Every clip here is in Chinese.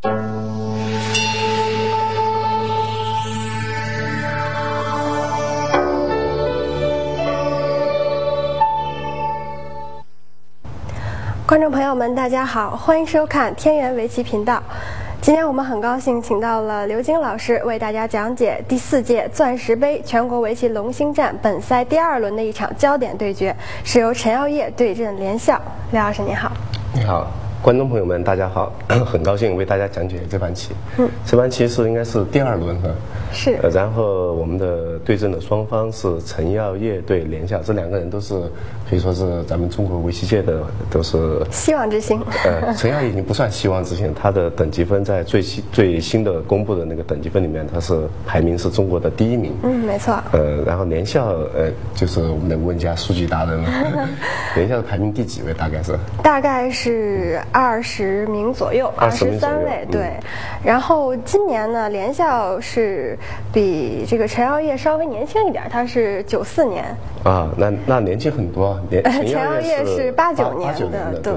观众朋友们，大家好，欢迎收看天元围棋频道。今天我们很高兴请到了刘晶老师为大家讲解第四届钻石杯全国围棋龙星战本赛第二轮的一场焦点对决，是由陈耀烨对阵连笑。刘老师您好。你好，观众朋友们，大家好，很高兴为大家讲解这盘棋。嗯，这盘棋是应该是第二轮哈。是。呃，然后我们的对阵的双方是陈耀烨对连笑，这两个人都是可以说是咱们中国围棋界的都是希望之星。呃，陈耀烨已经不算希望之星，他的等级分在最新最新的公布的那个等级分里面，他是排名是中国的第一名。嗯，没错。呃，然后连笑呃就是我们的问家数据达人了，连笑排名第几位？大概是？大概是二十名左右，二十三位。对。然后今年呢，连校是。比这个陈耀烨稍微年轻一点，他是九四年啊，那那年轻很多。年陈耀烨是八九年的，对。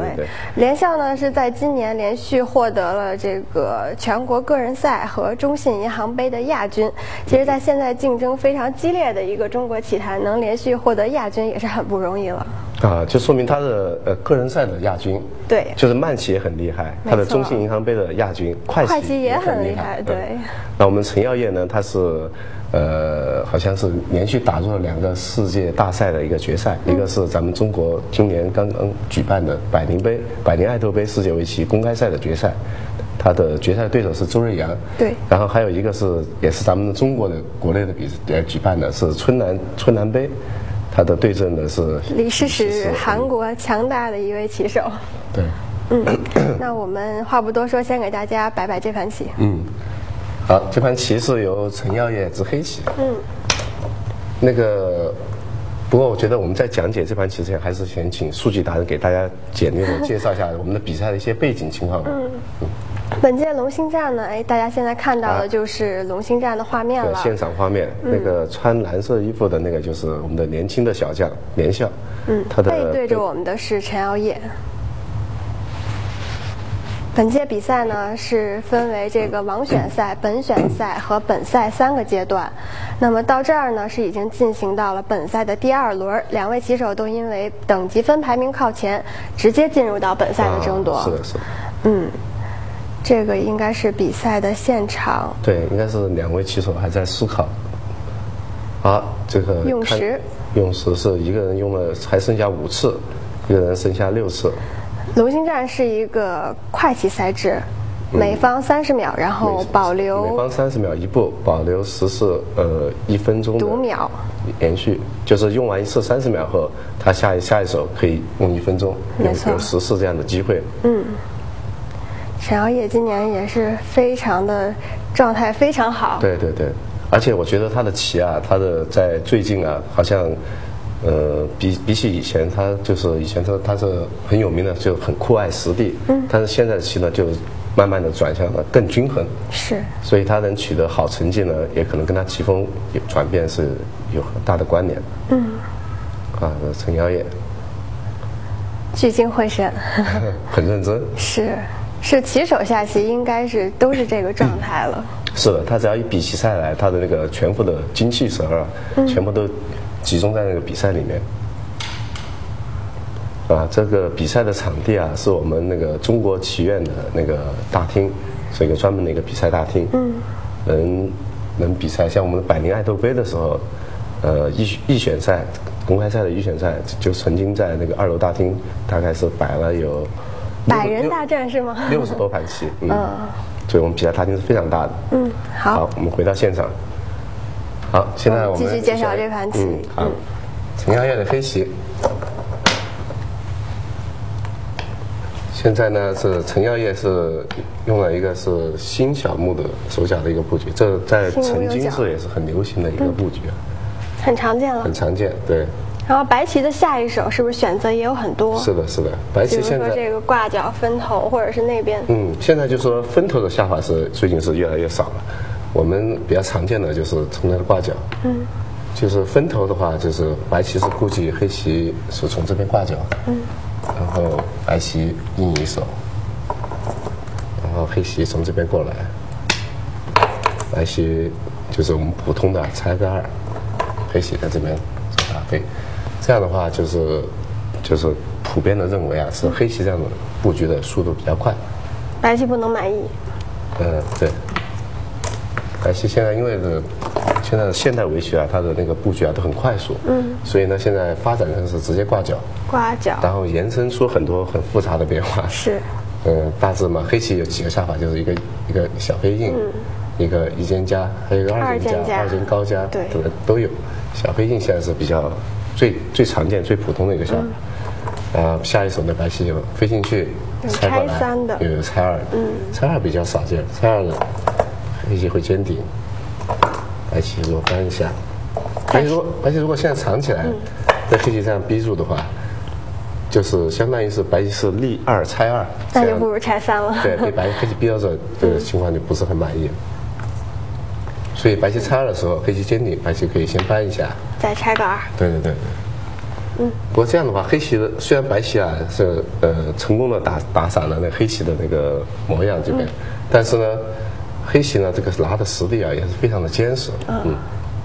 连校呢是在今年连续获得了这个全国个人赛和中信银行杯的亚军。其实，在现在竞争非常激烈的一个中国体坛，能连续获得亚军也是很不容易了。啊，就说明他的呃个人赛的亚军，对，就是慢棋也很厉害，他的中信银行杯的亚军，快棋也很厉害，对。那我们陈耀烨呢，他是呃好像是连续打入了两个世界大赛的一个决赛，一个是咱们中国今年刚刚举办的百灵杯、百灵爱豆杯世界围棋公开赛的决赛，他的决赛对手是周瑞阳，对。然后还有一个是也是咱们中国的国内的比呃举办的是春兰春兰杯。他的对阵的是李世石，韩国强大的一位棋手。对，嗯，那我们话不多说，先给大家摆摆这盘棋。嗯，好，这盘棋是由陈耀烨执黑棋。嗯，那个，不过我觉得我们在讲解这盘棋之前，还是先请数据达人给大家简略的介绍一下我们的比赛的一些背景情况。嗯。本届龙星战呢，哎，大家现在看到的就是龙星战的画面了。现场画面，那个穿蓝色衣服的那个就是我们的年轻的小将连笑。嗯，他的背对着我们的是陈耀烨。本届比赛呢是分为这个王选赛、本选赛和本赛三个阶段。那么到这儿呢是已经进行到了本赛的第二轮，两位棋手都因为等级分排名靠前，直接进入到本赛的争夺。是的，是的。嗯。这个应该是比赛的现场。对，应该是两位棋手还在思考。好，这个用时，用时是一个人用了还剩下五次，一个人剩下六次。龙星站是一个快棋赛制，每方三十秒，然后保留每方三十秒一步，保留十四呃一分钟读秒，连续就是用完一次三十秒后，他下一下一手可以用一分钟，有有十次这样的机会。嗯。陈耀烨今年也是非常的状态非常好。对对对，而且我觉得他的棋啊，他的在最近啊，好像，呃，比比起以前，他就是以前他他是很有名的，就很酷爱实地。嗯。但是现在的棋呢，就慢慢的转向了更均衡。是。所以他能取得好成绩呢，也可能跟他棋风有转变是有很大的关联。嗯。啊，陈耀烨。聚精会神。很认真。是。是棋手下棋，应该是都是这个状态了。是的，他只要一比起赛来，他的那个全部的精气神啊，全部都集中在那个比赛里面。啊，这个比赛的场地啊，是我们那个中国棋院的那个大厅，是一个专门的一个比赛大厅。嗯。能能比赛，像我们的百年爱豆杯的时候，呃，预预选赛、公开赛的预选赛，就曾经在那个二楼大厅，大概是摆了有。百人大战是吗？六十多盘棋，嗯，所以我们比赛大厅是非常大的。嗯，好。好，我们回到现场。好，现在我们继续介绍这盘棋。嗯，好。陈耀烨的黑棋。现在呢是陈耀烨是用了一个是新小目的手脚的一个布局，这在曾经是也是很流行的一个布局啊。很常见了。很常见，对。然后白棋的下一手是不是选择也有很多？是的，是的，白棋现在这个挂角分头，或者是那边。嗯，现在就说分头的下法是最近是越来越少了。我们比较常见的就是从那个挂角。嗯。就是分头的话，就是白棋是估计黑棋是从这边挂角。嗯。然后白棋应一手，然后黑棋从这边过来，白棋就是我们普通的拆个二，黑棋在这边做大飞，这样的话就是就是普遍的认为啊，是黑棋这样的布局的速度比较快。白棋不能满意。嗯，对。白棋现在因为的现在的现代围棋啊，它的那个布局啊都很快速，嗯，所以呢，现在发展成是直接挂角，挂角，然后延伸出很多很复杂的变化。是。呃，大致嘛，黑棋有几个下法，就是一个一个小飞印，一个一间加，还有一个二间加，二间高加，对，都有。小飞印现在是比较最最常见、最普通的一个下法。然后下一手呢，白棋就飞进去，拆三的，又有拆二，嗯，拆二比较少见，拆二的黑棋会尖顶，白棋如果翻一下，白棋如果白棋如果现在藏起来，在黑棋这样逼住的话。就是相当于是白棋是立二拆二，那就不如拆三了。对，被白棋黑棋逼到这，这个情况就不是很满意。所以白棋拆二的时候，黑棋尖顶，白棋可以先翻一下，再拆个二。对对对对。嗯。不过这样的话，黑棋的虽然白棋啊是呃成功的打打散了那黑棋的那个模样这边，但是呢，黑棋呢这个拿的实力啊也是非常的坚实。嗯。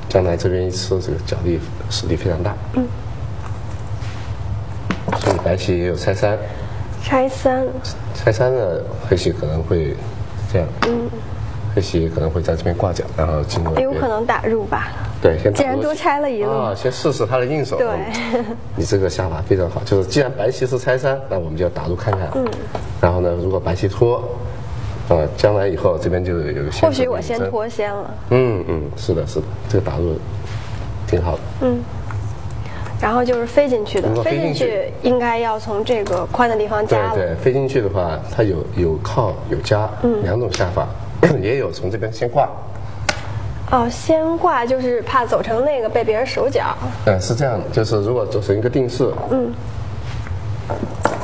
将来这边一吃，这个脚力实力非常大。嗯。所以白棋也有拆三，拆三，拆三呢黑棋可能会这样，嗯，黑棋可能会在这边挂角，然后进入，有可能打入吧，对，先既然多拆了一路，啊，先试试他的硬手，对，你这个下法非常好，就是既然白棋是拆三，那我们就要打入看看，嗯，然后呢，如果白棋拖，呃，将来以后这边就有或许我先脱先了，嗯嗯，是的，是的，这个打入挺好的，嗯。然后就是飞进去的，飞进去应该要从这个宽的地方加了。对对，飞进去的话，它有有靠有加，两种下法，也有从这边先挂。哦，先挂就是怕走成那个被别人手脚。嗯，是这样的，就是如果走成一个定式，嗯，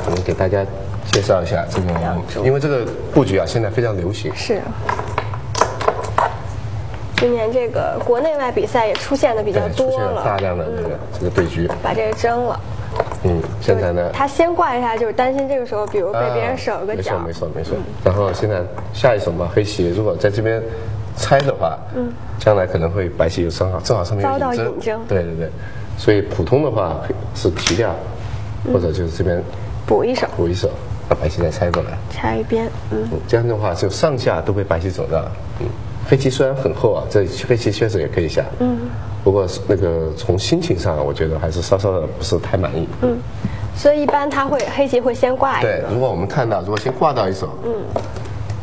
我们给大家介绍一下这个，因为这个布局啊现在非常流行。是。今年这个国内外比赛也出现的比较多了，大量的这个这个对局，把这个争了。嗯，现在呢，他先挂一下，就是担心这个时候，比如被别人守个角。没错，没错，没错。然后现在下一手嘛，黑棋如果在这边拆的话，嗯，将来可能会白棋有正好正好上面遭到引争。对对对，所以普通的话是提掉，或者就是这边补一手，补一手，把白棋再拆过来，拆一边，嗯，这样的话就上下都被白棋走到，嗯。黑棋虽然很厚啊，这黑棋确实也可以下，嗯，不过那个从心情上，我觉得还是稍稍的不是太满意，嗯，所以一般他会黑棋会先挂一个，对，如果我们看到如果先挂到一手，嗯，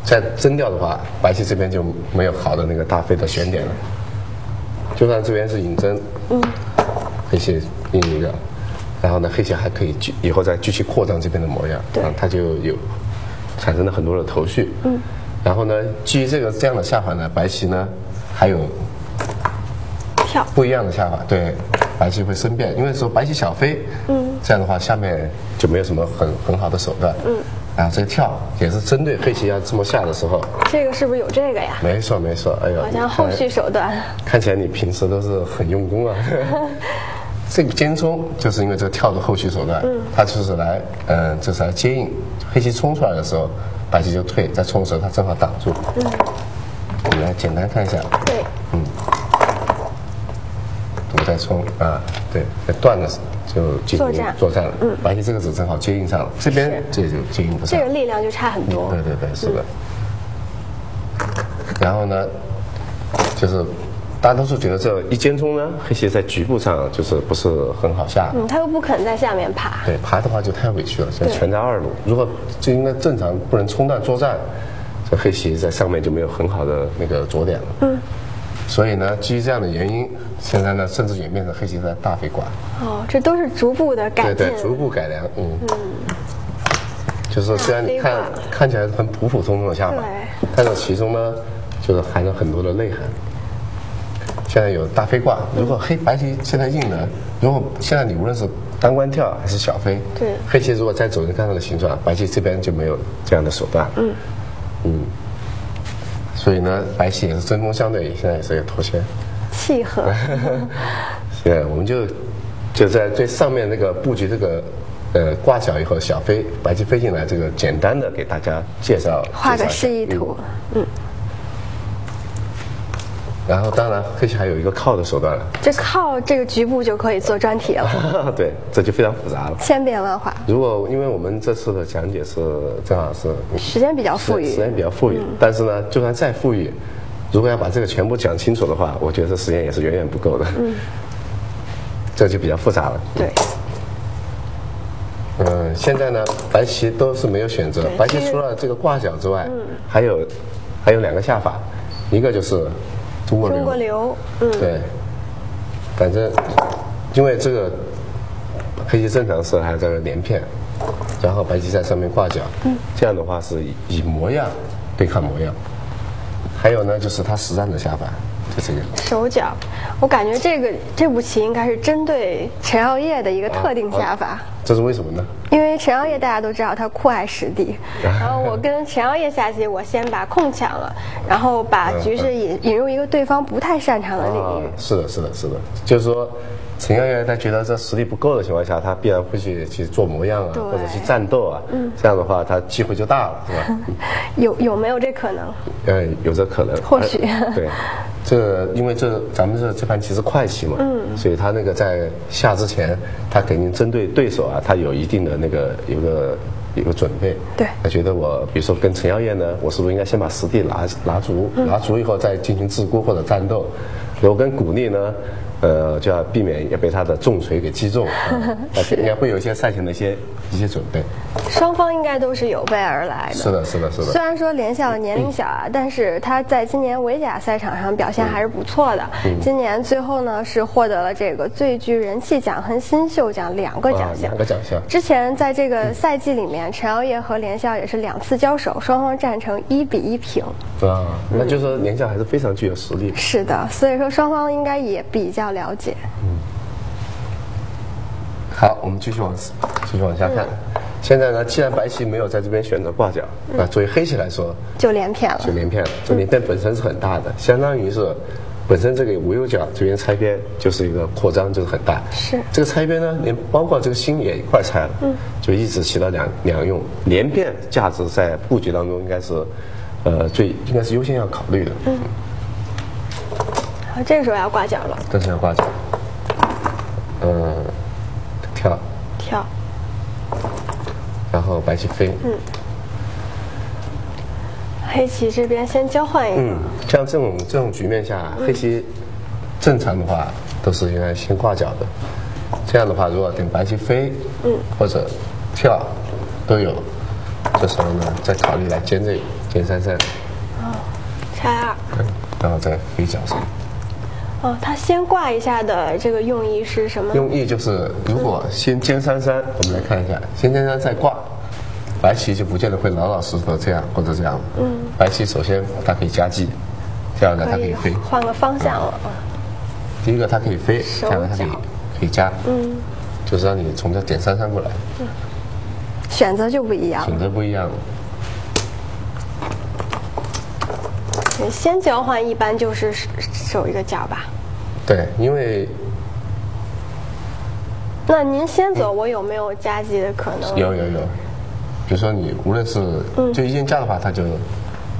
再争掉的话，白棋这边就没有好的那个大飞的选点了，就算这边是引争，嗯，黑棋赢一个，然后呢，黑棋还可以继以后再继续扩张这边的模样，对，它就有产生了很多的头绪，嗯。然后呢，基于这个这样的下法呢，白棋呢还有跳不一样的下法，对，白棋会生变，因为说白棋小飞，嗯，这样的话下面就没有什么很很好的手段，嗯，然后这个跳也是针对黑棋要这么下的时候，这个是不是有这个呀？没错没错，哎呦，好像后续手段，看起来你平时都是很用功啊。这个尖冲就是因为这个跳的后续手段，嗯，它就是来，嗯，就是来接应黑棋冲出来的时候。白棋就退，再冲的时候它正好挡住。嗯，我们来简单看一下。对。嗯。我再冲啊，对，在断的时候就进行作战了。嗯。白棋这个子正好接应上了，这边这就接应不上。这个力量就差很多。对对对，是的。然后呢，就是。大多数觉得这一尖冲呢，黑棋在局部上就是不是很好下。嗯，他又不肯在下面爬。对，爬的话就太委屈了，所以全在二路。如果就应该正常不能冲断作战，这黑棋在上面就没有很好的那个着点了。嗯。所以呢，基于这样的原因，现在呢，甚至演变成黑棋在大飞管。哦，这都是逐步的改进。对对，逐步改良。嗯。嗯。就是虽然你看看起来很普普通通的下法，但是其中呢，就是含了很多的内涵。现在有大飞挂，如果黑白棋现在硬呢？如果现在你无论是单关跳还是小飞，对，黑棋如果再走你刚刚的形状，白棋这边就没有这样的手段。嗯嗯，所以呢，白棋也是针锋相对，现在也是个妥协，契合。现在我们就就在最上面那个布局这个呃挂角以后，小飞白棋飞进来，这个简单的给大家介绍，画个示意图。嗯，然后当然黑棋还有一个靠的手段了，这靠这个局部就可以做专题了，对，这就非常复杂了。千变万化，如果因为我们这次的讲解是正好是时间比较富裕。时间比较富裕，但是呢，就算再富裕，如果要把这个全部讲清楚的话，我觉得这时间也是远远不够的。嗯，这就比较复杂了。对，嗯，现在呢，白棋都是没有选择，白棋除了这个挂角之外，还有还有两个下法，一个就是中国流，中国流，嗯，对，反正因为这个黑棋正常是还在这个连片，然后白棋在上面挂角，嗯这样的话是以以模样对抗模样。还有呢，就是他实战的下法，就这个。手脚，我感觉这个这步棋应该是针对陈耀烨的一个特定下法。这是为什么呢？因为陈耀烨大家都知道他酷爱实地，然后我跟陈耀烨下棋，我先把空抢了，然后把局势引引入一个对方不太擅长的领啊域。，是的，是的，是的，就是说，陈耀烨他觉得这实力不够的情况下，他必然会去去做模样啊，或者去战斗啊，这样的话，他机会就大了，是吧？有有没有这可能？呃，有这可能。或许呃对，这因为这咱们这这盘棋是快棋嘛，嗯，所以他那个在下之前，他肯定针对对手啊，他有一定的那个有个有个准备。对他觉得我比如说跟陈耀烨呢，我是不是应该先把实地拿拿足，拿足以后再进行自孤或者战斗？如果跟古力呢？呃，就要避免也被他的重锤给击中，应该会有一些赛前的一些一些准备。双方应该都是有备而来的。是的，是的，是的虽。然说连笑年龄小啊，但是他在今年围甲赛场上表现还是不错的。嗯今年最后呢是获得了这个最具人气奖和新秀奖两个奖啊项。两个奖项之前在这个赛季里面，陈耀烨和连笑也是两次交手，双方战成一比一平。啊，那就是说年下还是非常具有实力的。是的，所以说双方应该也比较了解。好，我们继续往继续往下看。现在呢，既然白棋没有在这边选择挂角，那作为黑棋来说就连片了就。连片了，这连片本身是很大的，相当于是本身这个无忧角这边拆边就是一个扩张，就是很大。是这个拆边呢，连包括这个心也一块拆了，嗯，就一直起到两两用。连片价值在布局当中应该是，呃，最应该是优先要考虑的。嗯，好，这个时候要挂角了，但是要挂角，嗯，跳，跳。然后白棋飞，嗯。黑棋这边先交换一个，嗯，像这种这种局面下，黑棋正常的话都是应该先挂角的。这样的话，如果等白棋飞，嗯，或者跳都有，这时候呢再考虑来尖这个尖三三，拆二。对，然后再飞角上。哦，他先挂一下的这个用意是什么？用意就是，如果先尖三三，我们来看一下，先尖三再挂，白棋就不见得会老老实实的这样或者这样。嗯，白棋首先它可以夹击，这样呢它可以飞。换个方向了。第一个它可以飞，手这样呢它可以可以加，嗯，就是让你从这点三三过来，选择就不一样选择不一样。先交换一般就是守一个角吧。对，因为那您先走，我有没有夹击的可能？有有有，比如说你无论是就一间架的话，它就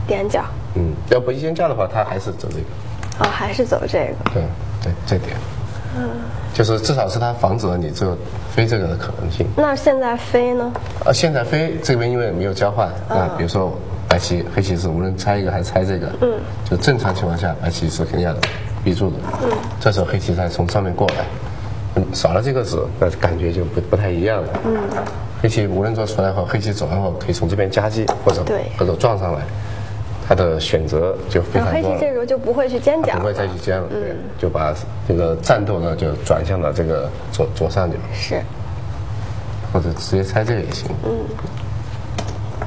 点角。嗯，要不一间架的话，他还是走这个，哦，还是走这个。对对，这点，嗯，就是至少是他防止了你这个飞这个的可能性。那现在飞呢？呃，现在飞这边因为没有交换，啊，比如说白棋、黑棋是无论拆一个还是拆这个，嗯，就正常情况下白棋是肯定要逼住的，嗯，这时候黑棋再从上面过来，嗯，少了这个子，那感觉就不不太一样了，嗯，黑棋无论做出来后，黑棋走完后可以从这边夹击或者对或者撞上来，他的选择就非然后黑棋。这时候就不会去尖角不会再去尖了，对，就把这个战斗呢就转向了这个左左上角。是或者直接拆这个也行。嗯，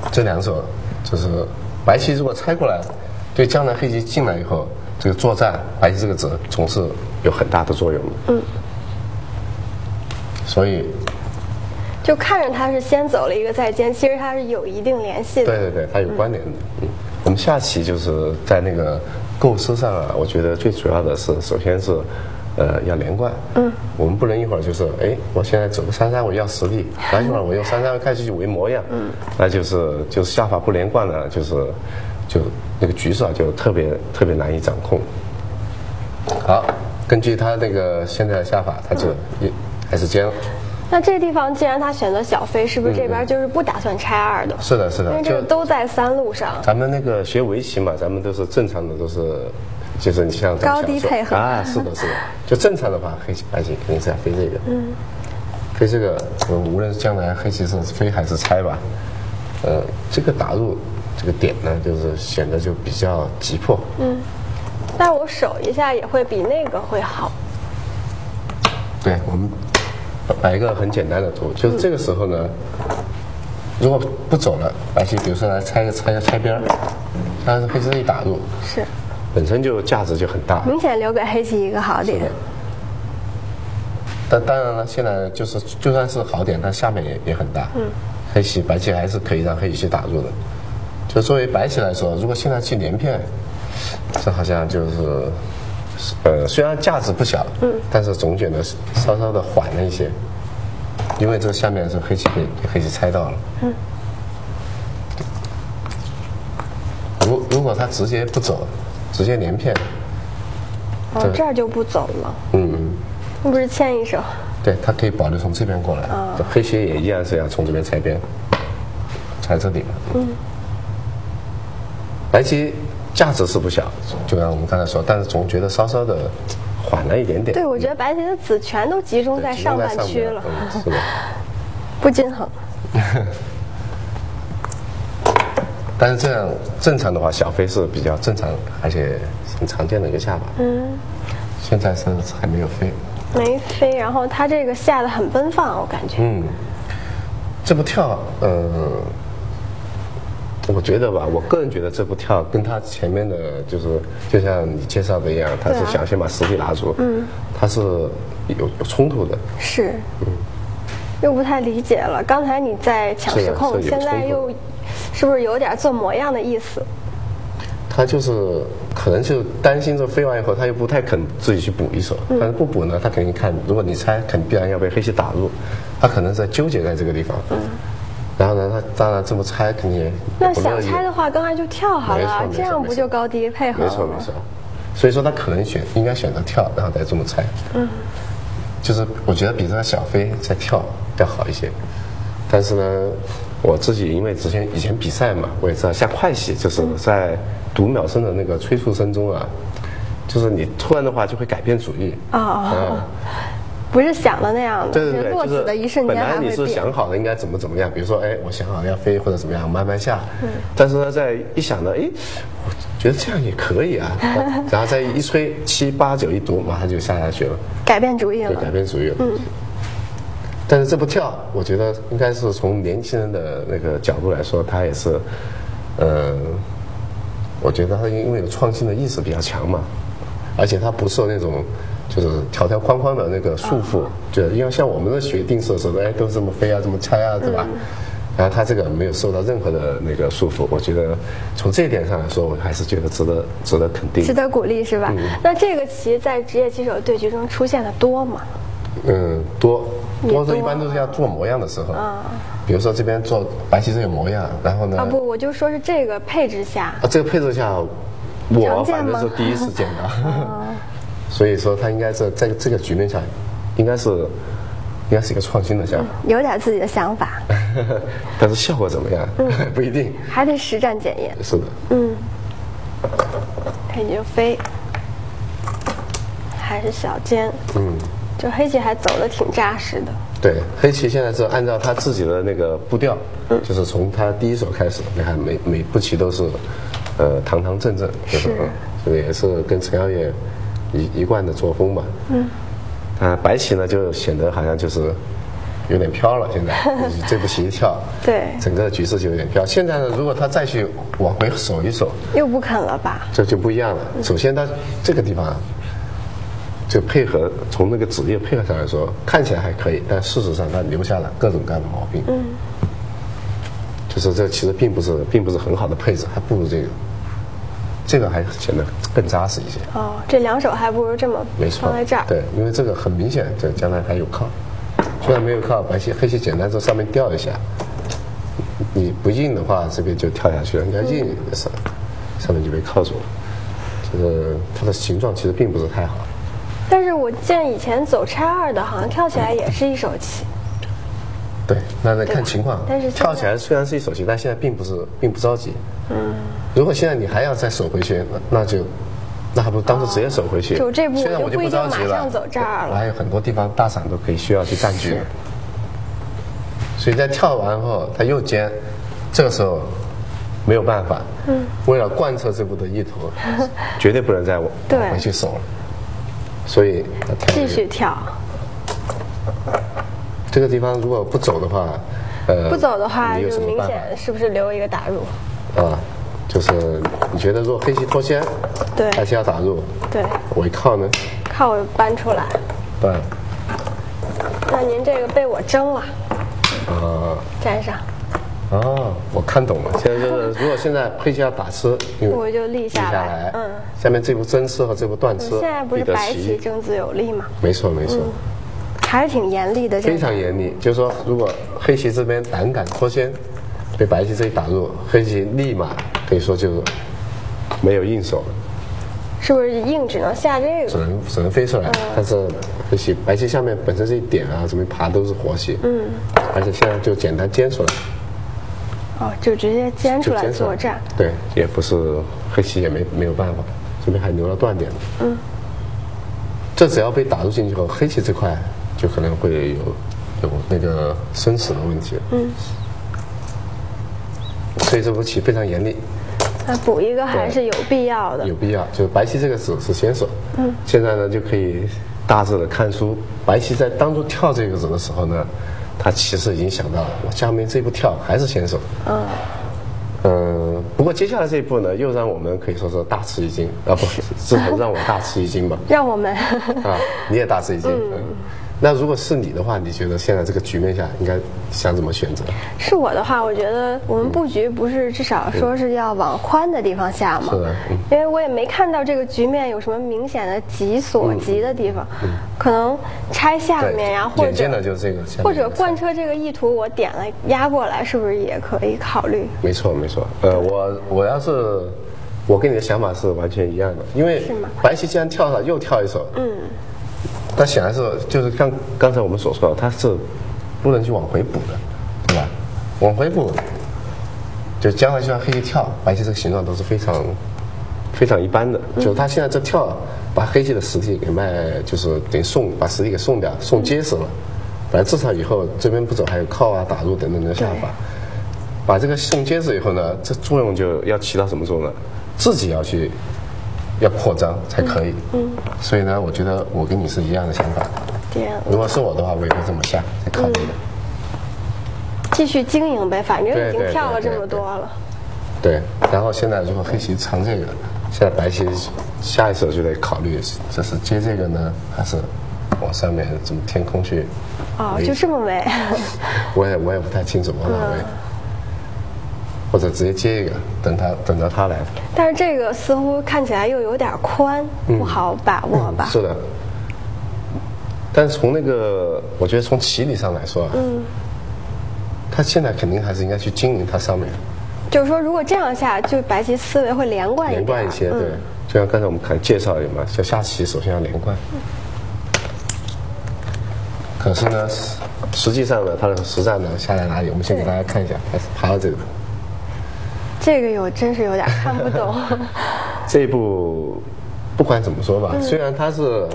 这两手就是白棋如果拆过来，对将来黑棋进来以后，这个作战白棋这个子总是有很大的作用的。嗯，所以就看着他是先走了一个再尖，其实它是有一定联系的。对对对，它有关联的。嗯，我们下棋就是在那个构思上啊，我觉得最主要的是，首先是呃要连贯。嗯，我们不能一会儿就是哎，我现在走个三三我要实力，然后一会儿我用三三开始去围模样，嗯，那就是就是下法不连贯呢，就是就那个局势啊就特别特别难以掌控。好，根据他那个现在的下法，他就一还是尖。那这地方既然他选择小飞，是不是这边就是不打算拆二的？是的，是的，因为这个都在三路上。咱们那个学围棋嘛，咱们都是正常的，都是就是你像高低配合啊，是的，是的。就正常的话，黑棋白棋肯定是要飞这个，嗯，飞这个，无论是将来黑棋是飞还是拆吧，呃，这个打入这个点呢，就是显得就比较急迫，嗯。但我守一下也会比那个会好。对我们。摆一个很简单的图，就是这个时候呢，如果不走了，白棋比如说来拆个拆个拆边儿，但是黑棋一打入，是，本身就价值就很大，明显留给黑棋一个好点。但当然了，现在就是就算是好点，它下面也也很大。嗯，黑棋白棋还是可以让黑棋去打入的。就作为白棋来说，如果现在去连片，这好像就是。呃，虽然价值不小，嗯，但是总觉得稍稍的缓了一些，因为这下面是黑棋被黑棋猜到了，嗯。如如果他直接不走，直接连片，哦，这儿就不走了，嗯，那不是牵一手？对它可以保留从这边过来，黑棋也依然是要从这边拆边，拆这里，嗯，白棋。价值是不小，就像我们刚才说，但是总觉得稍稍的缓了一点点。对，我觉得白棋的子全都集中在上半区了，是的，不均衡。但是这样正常的话，小飞是比较正常，而且很常见的一个下巴。嗯。现在是还没有飞。没飞，然后他这个下的很奔放，我感觉。嗯。这步跳，嗯。我觉得吧，我个人觉得这步跳跟他前面的就是，就像你介绍的一样，他是想先把实体拿住，嗯，他是有有冲突的，是，嗯，又不太理解了。刚才你在抢时控，现在又是不是有点做模样的意思？他就是可能就担心这飞完以后，他又不太肯自己去补一手，但是不补呢，他肯定看，如果你猜，肯定必然要被黑棋打入，他可能在纠结在这个地方，嗯。然后呢，他当然这么猜肯定。那想猜的话，刚才就跳好了，这样不就高低配合没错没错，所以说他可能选应该选择跳，然后再这么猜。嗯。就是我觉得比这个小飞再跳要好一些，但是呢，我自己因为之前以前比赛嘛，我也知道下快棋就是在读秒声的那个催促声中啊，就是你突然的话就会改变主意。啊。不是想的那样的，对对对，就是本来你是想好了应该怎么怎么样，比如说，哎，我想好了要飞或者怎么样，慢慢下。嗯。但是呢，在一想到，哎，我觉得这样也可以啊，然后再一吹七八九一读，马上就下下去了。改变主意了。对改变主意了。嗯。但是这步跳，我觉得应该是从年轻人的那个角度来说，他也是，呃，我觉得他因为有创新的意识比较强嘛，而且他不受那种。就是条条框框的那个束缚，就因为像我们的学定式的时候，哎，都这么飞啊，这么拆啊，对吧？然后他这个没有受到任何的那个束缚，我觉得从这一点上来说，我还是觉得值得值得肯定，值得鼓励，是吧？那这个棋在职业棋手对局中出现的多吗？嗯，多，多是一般都是要做模样的时候，啊，比如说这边做白棋这个模样，然后呢？啊不，我就说是这个配置下，啊，这个配置下，我反正是第一次见到。所以说他应该是在这个局面下，应该是，应该是一个创新的想法，有点自己的想法，但是效果怎么样？不一定，还得实战检验。是的。嗯。看你就飞，还是小尖。嗯。这黑棋还走的挺扎实的。对，黑棋现在是按照他自己的那个步调，就是从他第一手开始，你看每每步棋都是，呃，堂堂正正，就是，这个也是跟陈耀烨。一一贯的作风吧，嗯，啊，白棋呢就显得好像就是有点飘了。现在这步棋一跳，对，整个局势就有点飘。现在呢，如果他再去往回守一守，又不肯了吧？这就不一样了。首先，他这个地方就配合从那个职业配合上来说，看起来还可以，但事实上他留下了各种各样的毛病。嗯，就是这其实并不是并不是很好的配置，还不如这个。这个还显得更扎实一些。哦，这两手还不如这么没错放在这儿。对，因为这个很明显，这将来还有靠。虽然没有靠，白棋黑棋简单，这上面掉一下，你不硬的话，这边就跳下去了。你要硬上，上面就被靠住了。就是它的形状其实并不是太好。但是我见以前走拆二的，好像跳起来也是一手棋。对，那得看情况。但是跳起来虽然是一手棋，但现在并不是并不着急。嗯。如果现在你还要再守回去，那那就那还不如当初直接守回去。就这步现在我就不着急了，马上走这儿了我还有很多地方大闪都可以需要去占据。所以在跳完后，他又尖，这个时候没有办法。嗯。为了贯彻这步的意图，绝对不能再往回去守了。所以继续跳，这个地方如果不走的话，呃，不走的话就明？显是不是留一个打入？啊，就是你觉得如果黑棋脱先，对。白棋要打入，对，围靠呢，靠我搬出来。对，那您这个被我争了，啊，粘上，哦，我看懂了。现在就是，如果现在黑棋要打吃，我就立立下来来，嗯下面这步真吃和这步断吃，现在不是白棋棋，争子有力吗？没错没错，还是挺严厉的，非常严厉。就是说，如果黑棋这边胆敢脱先，被白棋这一打入，黑棋立马可以说就没有硬手了。是不是硬只能下这个？只能只能飞出来。但是黑棋白棋下面本身这一点啊，怎么爬都是活棋，嗯，而且现在就简单尖出来，哦，就直接煎出来作战。对，也不是黑棋也没没有办法，这边还留了断点呢。嗯，这只要被打入进去后，黑棋这块就可能会有有那个生死的问题。嗯，所以这步棋非常严厉。那补一个还是有必要的有。必要，就是白棋这个子是先手。嗯，现在呢就可以大致的看出，白棋在当初跳这个子的时候呢，他其实已经想到了，我下面这步跳还是先手。嗯，嗯，不过接下来这一步呢，又让我们可以说是大吃一惊啊，不，至少让我大吃一惊吧。让我们啊，你也大吃一惊。嗯，那如果是你的话，你觉得现在这个局面下应该想怎么选择？是我的话，我觉得我们布局不是至少说是要往宽的地方下吗？是的嗯因为我也没看到这个局面有什么明显的急所急的地方，可能拆下面呀，或眼见的者就是这个，或者贯彻这个意图，我点了压过来，是不是也可以考虑？没错，没错。呃，我我要是我跟你的想法是完全一样的，因为白棋既然跳了，又跳一手，嗯，它显然是就是像刚才我们所说的，它是不能去往回补的，对吧？往回补，就将来就算黑棋跳，白棋这个形状都是非常非常一般的，就是它现在这跳把黑棋的实体给卖，就是等于送把实体给送掉，送结实了。反正至少以后这边不走，还有靠啊、打入等等的下法。把这个送结实以后呢，这作用就要起到什么作用呢？自己要去要扩张才可以。嗯。所以呢，我觉得我跟你是一样的想法。点如果是我的话，我也会这么下再考虑的。继续经营呗，反正已经跳了这么多了。对。然后现在如果黑棋藏这个，现在白棋下一手就得考虑，这是接这个呢，还是往上面怎么天空去？哦，就这么围。我也我也不太清楚往哪位。或者直接接一个，等他等着他来。但是这个似乎看起来又有点宽，不好把握吧？嗯是的。但是从那个，我觉得从棋理上来说啊，嗯，他现在肯定还是应该去经营它上面，就是说，如果这样下，就白棋思维会连贯一点。连贯一些，对。就像刚才我们看介绍里嘛，就下棋首先要连贯。可是呢，实实际上呢，它的实战呢下在哪里？我们先给大家看一下，还是爬到这个。这个有真是有点看不懂。这一步不管怎么说吧，虽然它是，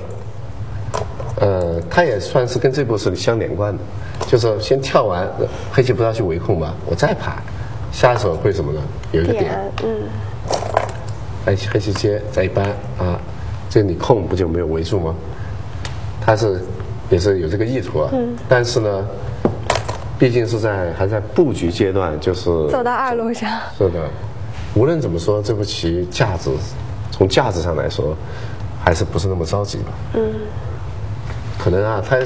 呃，它也算是跟这部是相连贯的，就是先跳完，呃黑棋不是要去围控吧，我再爬，下一手会什么呢？有一个点，点，嗯，黑棋黑棋接再一扳啊，这你控不就没有围住吗？它是也是有这个意图啊，但是呢，毕竟是在还在布局阶段，就是走到二路上。是的，无论怎么说，这步棋价值从价值上来说，还是不是那么着急吧？嗯，可能啊，他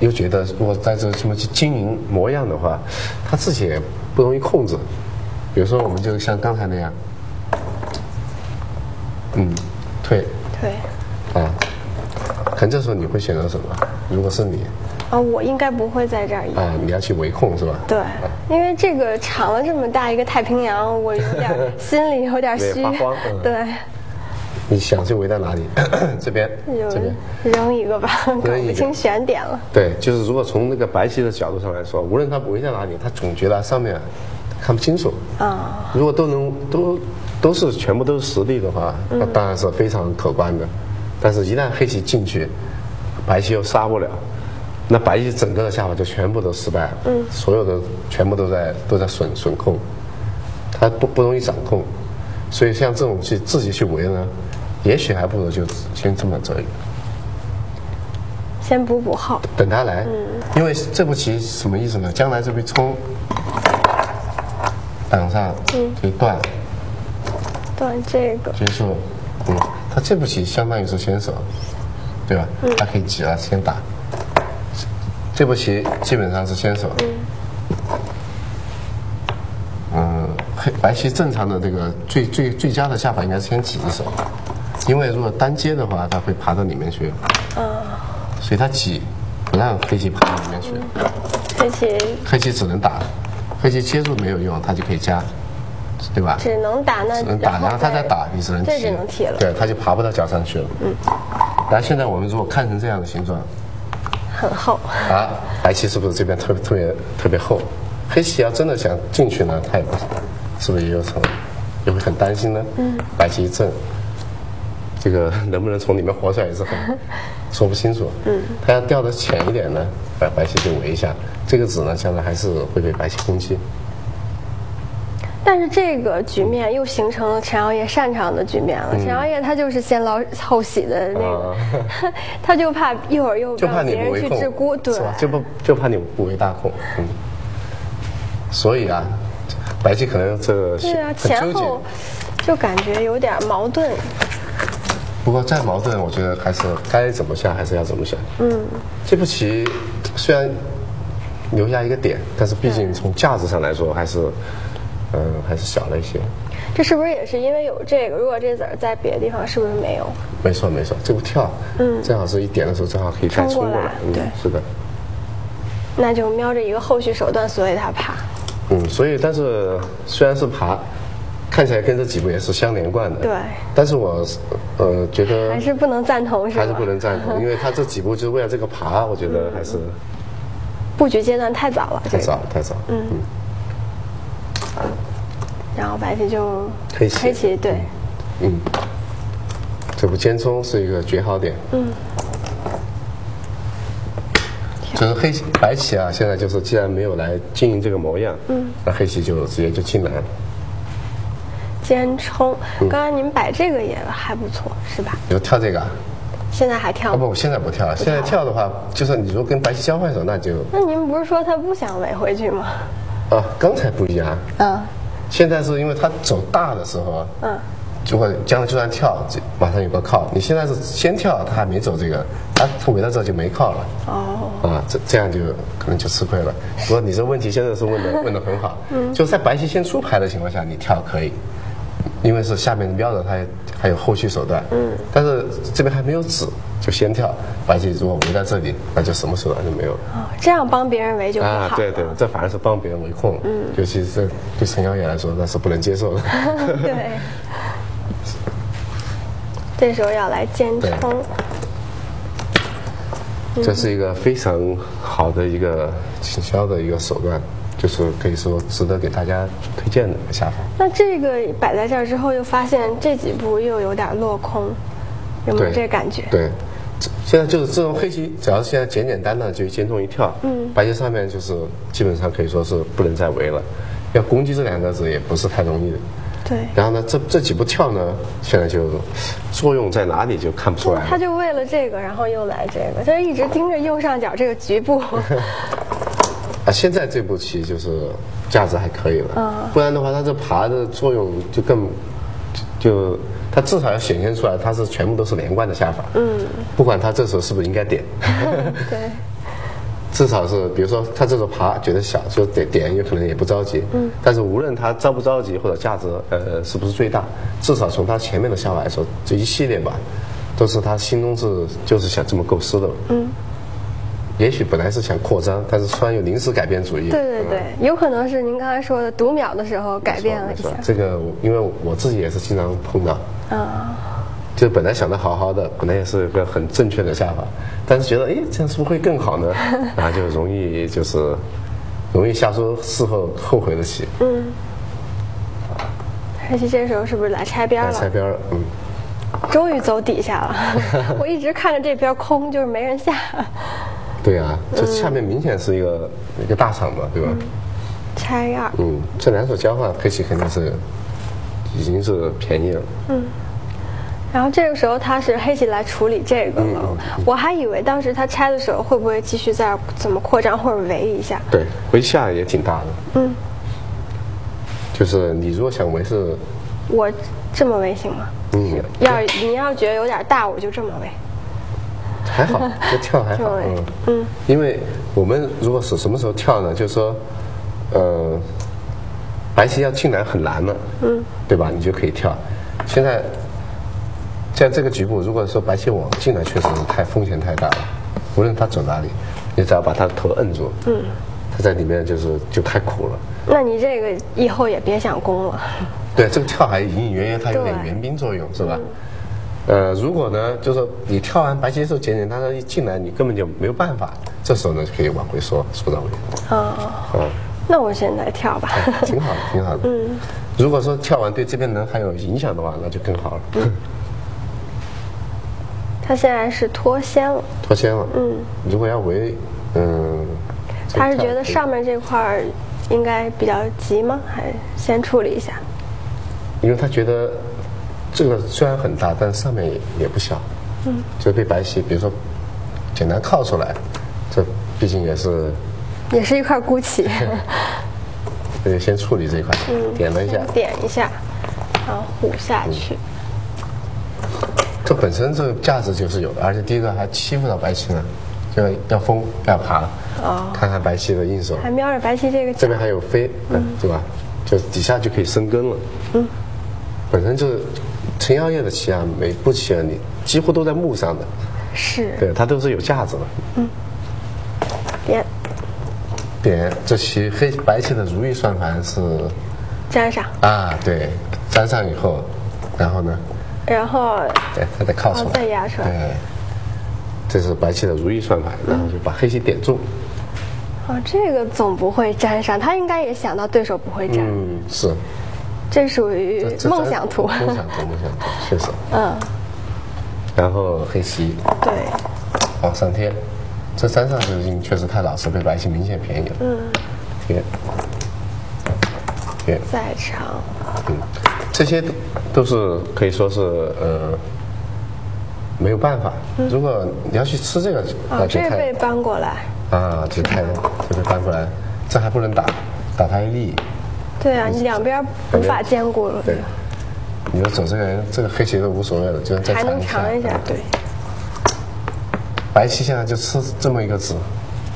又觉得如果在这这么去经营模样的话，他自己也不容易控制。比如说，我们就像刚才那样，嗯，退退。啊，可能这时候你会选择什么？如果是你啊，我应该不会在这儿演。啊，你要去围控是吧？对，因为这个长了这么大一个太平洋，我有点 心里有点虚 对你想去围在哪里？这边，这边。扔一个吧，搞不清选点了。对，就是如果从那个白棋的角度上来说，无论他围在哪里，他总觉得上面看不清楚。啊，如果都能都都是全部都是实力的话，那当然是非常可观的。但是，一旦黑棋进去，白棋又杀不了，那白棋整个的下法就全部都失败了。嗯，所有的全部都在都在损损控，它不不容易掌控。所以，像这种去自己去围呢，也许还不如就先这么走一个。先补补号。等他来，因为这步棋什么意思呢？将来这边冲挡上就断断这个，结束，嗯，他这步棋相当于是先手，对吧？他可以急了先打，这步棋基本上是先手。嗯，黑白棋正常的这个最最最佳的下法应该是先挤一手，因为如果单接的话，它会爬到里面去。所以它挤，不让黑棋爬到里面去。黑棋黑棋只能打，黑棋接住没有用，它就可以加，对吧？只能打那，只能打，然后他再打，你只能这，只能提了，对，他就爬不到脚上去了。嗯。然后现在我们如果看成这样的形状，很厚。啊，白棋是不是这边特别特别特别厚？黑棋要真的想进去呢，它也不，是不是也有层，也会很担心呢？嗯。白棋一正，这个能不能从里面活出来也是很说不清楚。嗯。它要掉的浅一点呢，把白棋就围一下，这个子呢，将来还是会被白棋攻击。但是这个局面又形成了陈耀烨擅长的局面了。陈耀烨他就是先捞后洗的那个，他就怕一会儿又就怕让别人去治孤，对是吧？就不就怕你不为大控，嗯。所以啊，白棋可能这个对啊。前后就感觉有点矛盾。不过再矛盾，我觉得还是该怎么下还是要怎么下。嗯，这步棋虽然留下一个点，但是毕竟从价值上来说，还是嗯还是小了一些。这是不是也是因为有这个？如果这子儿在别的地方，是不是没有？没错没错，这个跳，嗯，正好是一点的时候，正好可以再冲过来过来。嗯对，是的。那就瞄着一个后续手段，所以他爬。嗯，所以但是虽然是爬，看起来跟这几步也是相连贯的。对但是我呃觉得还是不能赞同，是吧？还是不能赞同，因为他这几步就是为了这个爬，我觉得还是布局阶段太早了，太早了太早。嗯嗯然后白棋就黑棋黑棋对，嗯，这步尖冲是一个绝好点。嗯。就是黑棋白棋啊，现在就是既然没有来经营这个模样，嗯，那黑棋就直接就进来了。尖冲。嗯刚刚您摆这个也还不错，是吧？你说跳这个啊？现在还跳啊不，我现在不跳了。现在跳的话，就是你如果跟白棋交换手，那就那您不是说他不想围回去吗？啊，刚才不一样。嗯现在是因为他走大的时候，嗯，就会将来就算跳，这马上有个靠。你现在是先跳，他还没走这个，他他围到这就没靠了。哦，啊，这这样就可能就吃亏了。不过你这问题现在是问的问的很好，嗯，就是在白棋先出牌的情况下，你跳可以，因为是下面瞄着他还有后续手段，嗯，但是这边还没有子，就先跳。白棋如果围在这里，那就什么手段都没有了。哦，这样帮别人围就不好。啊，对对，这反而是帮别人围控，嗯，尤其是这对陈耀烨来说，那是不能接受的。对，这时候要来尖冲，这是一个非常好的一个行销的一个手段，就是可以说值得给大家推荐的一个下法。那这个摆在这儿之后，又发现这几步又有点落空，有没有对，这感觉？对，这现在就是这种黑棋，只要现在简简单单的就尖冲一跳，嗯，白棋上面就是基本上可以说是不能再围了，要攻击这两个子也不是太容易的。对，然后呢，这这几步跳呢，现在就作用在哪里就看不出来了。他就为了这个，然后又来这个，他一直盯着右上角这个局部。啊，现在这步棋就是价值还可以了，嗯不然的话，他这爬的作用就更就它至少要显现出来，他是全部都是连贯的下法。嗯，不管他这时候是不是应该点。对，至少是，比如说他这时候爬觉得小，就点点有可能也不着急。嗯。但是无论他着不着急或者价值呃是不是最大，至少从他前面的下法来说，这一系列吧，都是他心中是就是想这么构思的。嗯。也许本来是想扩张，但是突然又临时改变主意。对对对，有可能是您刚才说的读秒的时候改变了一下。这个因为我自己也是经常碰到。啊。就本来想的好好的，本来也是一个很正确的下法，但是觉得哎，这样是不是会更好呢？然 后就容易就是容易下出事后后悔的棋。嗯。而且这时候是不是来拆边了？来拆边了，嗯。终于走底下了，我一直看着这边空，就是没人下。对啊，这下面明显是一个一个大厂嘛，对吧？拆二。嗯，这两手交换，黑棋肯定是已经是便宜了。嗯。然后这个时候他是黑棋来处理这个了，我还以为当时他拆的时候会不会继续再怎么扩张或者围一下？对，围下也挺大的。嗯，就是你如果想围是，我这么围行吗？嗯，要你要觉得有点大，我就这么围。还好，这跳还好。嗯嗯，因为我们如果是什么时候跳呢？就是说，呃，白棋要进来很难了，嗯，对吧？你就可以跳。现在。像这个局部，如果说白棋往进来，确实是太风险太大了。无论他走哪里，你只要把他头摁住，嗯，他在里面就是就太苦了。那你这个以后也别想攻了。对，这个跳还隐隐约约它有点援兵作用，是吧？呃，如果呢，就是你跳完白棋时候简简单单一进来，你根本就没有办法。这时候呢，就可以往回缩，缩到位。哦。嗯。那我现在跳吧。挺好的，挺好的。嗯。如果说跳完对这边人还有影响的话，那就更好了。嗯。他现在是脱先了，脱先了。嗯，如果要围，嗯，他是觉得上面这块儿应该比较急吗？还先处理一下？因为他觉得这个虽然很大，但上面也也不小。嗯，就被白棋，比如说简单靠出来，这毕竟也是也是一块孤棋。对先处理这一块，点了一下，点一下，然后虎下去。这本身这个价值就是有的，而且第一个还欺负到白棋呢，就要封要爬，哦，看看白棋的应手，还瞄着白棋这个，这边还有飞，嗯，对吧？就底下就可以生根了，嗯，本身就是陈耀烨的棋啊，每步棋啊，你几乎都在目上的，是，对，它都是有价值的，嗯，点，点，这棋黑白棋的如意算盘是粘上啊，对，粘上以后，然后呢？然后，对，它得靠出来，再压出来。对，这是白棋的如意算盘，然后就把黑棋点中。哦，这个总不会粘上，他应该也想到对手不会粘。嗯，是。这属于梦想图。梦想图，梦想图，确实。嗯。然后黑棋。对。往上贴，这三上子已经确实太老实，被白棋明显便宜了。嗯。贴。贴。再长。嗯。这些都都是可以说是呃没有办法。如果你要去吃这个，啊，这被搬过来啊，这太这被搬过来，这还不能打，打他一粒。对啊，你两边无法兼顾了。对，你说走这个这个黑棋都无所谓了，就再尝一下。尝一下，对。白棋现在就吃这么一个子，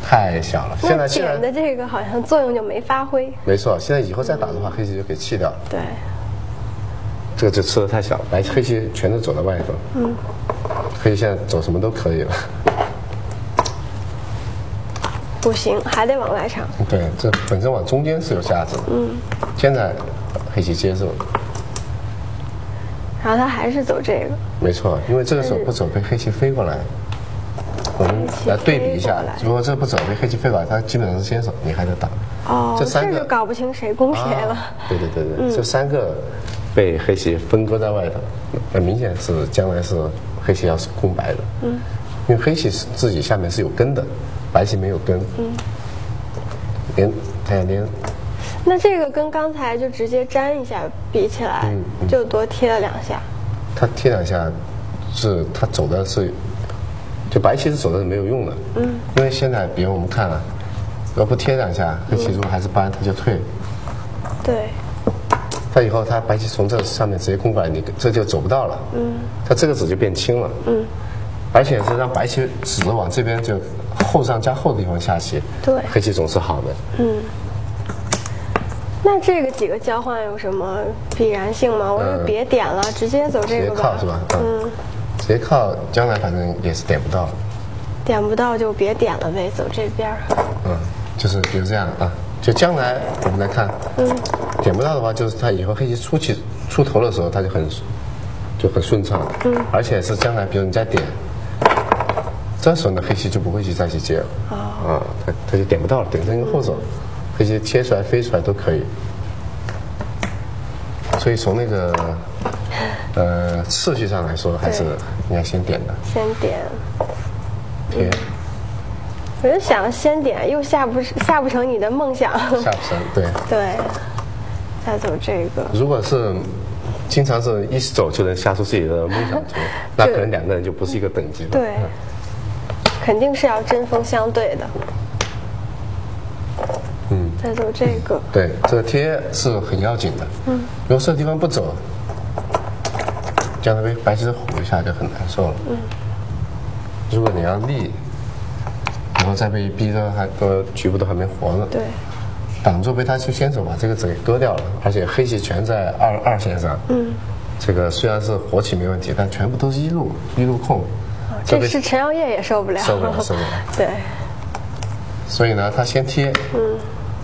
太小了。现在点的这个好像作用就没发挥。没错，现在以后再打的话，黑棋就给弃掉了。对。这个就吃的太小，白黑棋全都走到外头。嗯，黑棋现在走什么都可以了。不行，还得往外抢。对，这本身往中间是有价值的。嗯，现在黑棋接受。然后他还是走这个。没错，因为这个时候不走，被黑棋飞过来。我们来对比一下，如果这不走，被黑棋飞过来，他基本上是先手，你还得打。哦，这三个搞不清谁攻谁了。对对对对，这三个。被黑棋分割在外头，很明显是将来是黑棋要是空白的。嗯，因为黑棋是自己下面是有根的，白棋没有跟。嗯，连看下连。那这个跟刚才就直接粘一下比起来，就多贴了两下。他贴两下，是他走的是，就白棋是走的是没有用的。嗯，因为现在比如我们看了，要不贴两下，黑棋如果还是搬，他就退。对。他以后他白棋从这上面直接攻过来，你这就走不到了。嗯。他这个子就变轻了。嗯。而且是让白棋只能往这边就后上加后的地方下棋，对黑棋总是好的。嗯。那这个几个交换有什么必然性吗？我就别点了，直接走这个直接靠是吧？嗯，直接靠，将来反正也是点不到。点不到就别点了呗，走这边儿。嗯，就是比如这样啊，就将来我们来看，嗯，点不到的话，就是他以后黑棋出棋出头的时候，他就很就很顺畅，嗯，而且是将来，比如你再点，这时候呢，黑棋就不会去再去接了，啊，他他就点不到了，点成一个后手，黑棋切出来飞出来都可以。所以从那个呃次序上来说，还是对应该先点的先点，贴，我就想先点，又下不下不成你的梦想。下不成，对。对，再走这个。如果是经常是一走就能下出自己的梦想图，那可能两个人就不是一个等级了。对，肯定是要针锋相对的。嗯，再走这个，对，这个贴是很要紧的。嗯，如果这个地方不走，将来被白棋虎一下就很难受了。嗯，如果你要立，然后再被逼得还都局部都还没活呢。对，挡住被他去先手把这个子给割掉了，而且黑棋全在二二线上。嗯，这个虽然是活棋没问题，但全部都是一路一路控，被这是陈耀烨也受不了。受不了受不了对，所以呢，他先贴，嗯，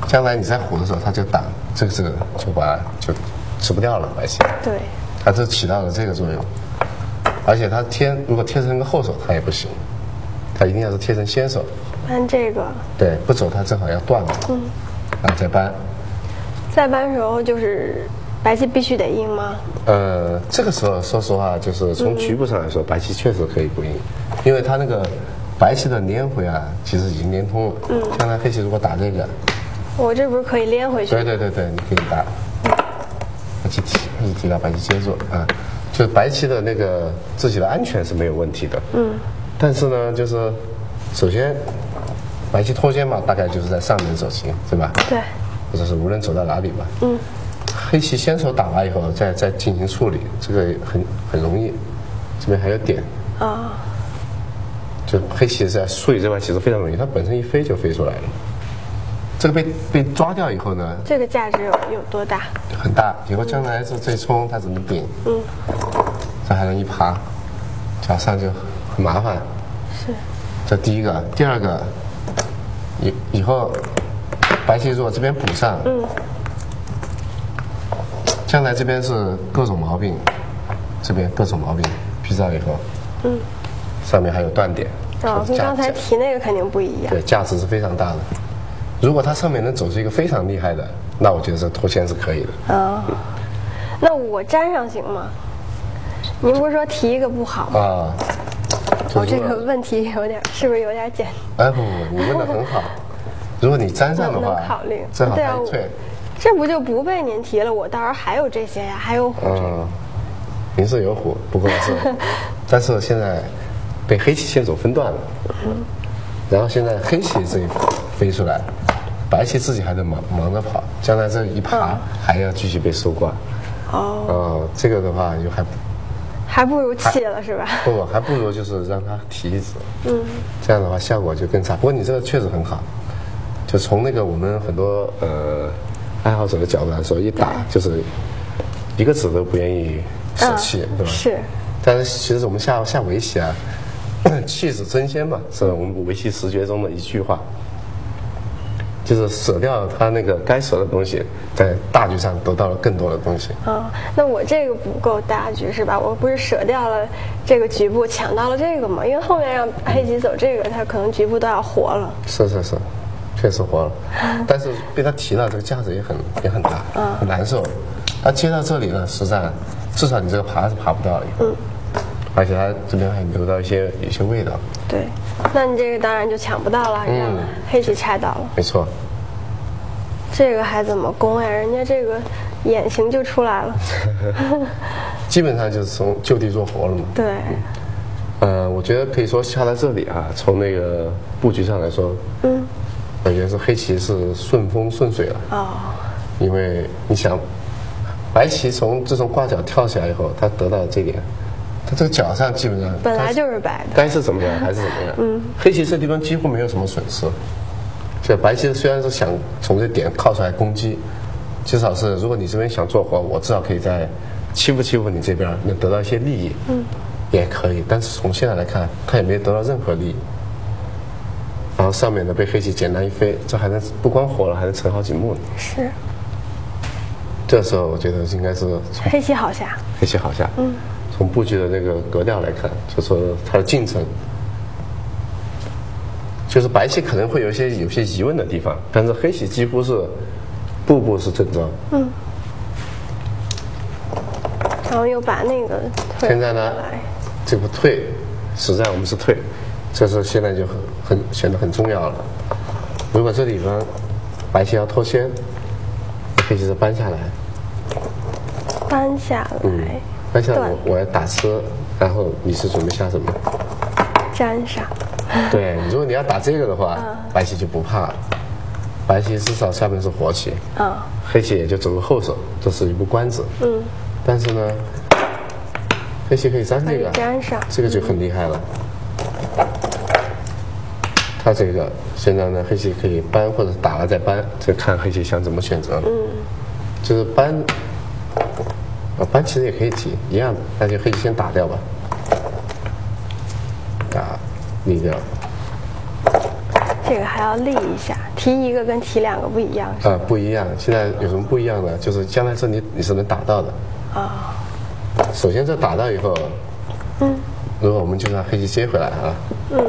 将来你在虎的时候，他就挡，这个这个就把就吃不掉了白棋，对，它这起到了这个作用，而且它贴如果贴成个后手，它也不行，它一定要是贴成先手，搬这个，对，不走它正好要断了，嗯，然后再搬，再搬时候就是白棋必须得赢吗？呃，这个时候说实话，就是从局部上来说，白棋确实可以不赢，因为它那个白棋的连回啊，其实已经连通了，嗯，将来黑棋如果打这个，我这不是可以连回去？对对对对，你可以打，白棋提，白棋提到白棋接住啊，就是白棋的那个自己的安全是没有问题的。嗯。但是呢，就是首先，白棋脱先嘛，大概就是在上面走棋，对吧？对，或者是无论走到哪里吧。嗯。黑棋先手打完以后，再再进行处理，这个很很容易。这边还有点，啊，就黑棋在处理这块其实非常容易，它本身一飞就飞出来了。这个被被抓掉以后呢，这个价值有有多大？很大，以后将来这这冲它怎么顶？嗯，这还能一爬，脚上就很麻烦。是，这第一个，第二个，以以后白棋如果这边补上，嗯，将来这边是各种毛病，这边各种毛病，劈掉以后，嗯，上面还有断点，哦，跟刚才提那个肯定不一样。对，价值是非常大的。如果它上面能走出一个非常厉害的，那我觉得这脱先是可以的。哦，那我粘上行吗？您不是说提一个不好吗？啊，我、就是这个问题有点，是不是有点简？哎不不不，你问的很好。如果你粘上的话能考虑，正好对啊还退。这不就不被您提了？我到时候还有这些呀，还有虎这个。嗯，您是有虎，不过是，但是现在被黑棋先手分段了。嗯然后现在黑棋这一飞出来，白棋自己还在忙忙着跑，将来这一爬还要继续被收挂。哦，哦，这个的话就还还不如弃了是吧？不不，还不如就是让他提一子，嗯，这样的话效果就更差。不过你这个确实很好，就从那个我们很多呃爱好者的角度来说，一打就是一个子都不愿意舍弃，对吧？嗯是。但是其实我们下下围棋啊，弃子争先嘛，是我们围棋十诀中的一句话，就是舍掉他那个该舍的东西，在大局上得到了更多的东西。啊、那我这个不够大局是吧？我不是舍掉了这个局部，抢到了这个嘛？因为后面让黑棋走这个，他可能局部都要活了。是是是，确实活了，但是被他提到，这个价值也很也很大，很难受。他接到这里呢，实战至少你这个爬是爬不到了以后，而且他这边还留到一些一些味道，对，那你这个当然就抢不到了，让黑棋拆到了。没错。这个还怎么攻呀？人家这个眼型就出来了。基本上就是从就地做活了嘛。对，呃，我觉得可以说下在这里啊，从那个布局上来说，嗯，我觉得是黑棋是顺风顺水了，哦，因为你想，白棋从自从挂角跳起来以后，他得到这点，它这个角上基本上本来就是白的。该是怎么样还是怎么样。嗯，黑棋这地方几乎没有什么损失。这白棋虽然是想从这点靠出来攻击，至少是如果你这边想做活，我至少可以在欺负欺负你这边，能得到一些利益。嗯，也可以。但是从现在来看，他也没得到任何利益。然后上面呢被黑棋简单一飞，这还能不光活了，还能成好几目呢。是。这时候我觉得应该是黑棋好下。黑棋好下。嗯。从布局的那个格调来看，就说它的进程，就是白棋可能会有一些有些疑问的地方，但是黑棋几乎是步步是正招。嗯。然后又把那个现在呢，这个退，实在我们是退，这是现在就很很显得很重要了。如果这地方白棋要脱先，黑棋是搬下来，搬下来。那像我我要打吃，然后你是准备下什么？粘上。对，如果你要打这个的话，白棋就不怕。白棋至少下面是活棋。啊。黑棋也就走个后手，这是一步关子。嗯。但是呢，黑棋可以粘这个。粘上。这个就很厉害了。他这个现在呢，黑棋可以搬或者打了再搬，就看黑棋想怎么选择。嗯。就是搬。搬其实也可以提，一样的，那就黑棋先打掉吧，打立掉。这个还要立一下，提一个跟提两个不一样。啊，不一样。现在有什么不一样的？就是将来这你你是能打到的。啊。首先这打到以后，嗯，如果我们就让黑棋接回来啊，嗯，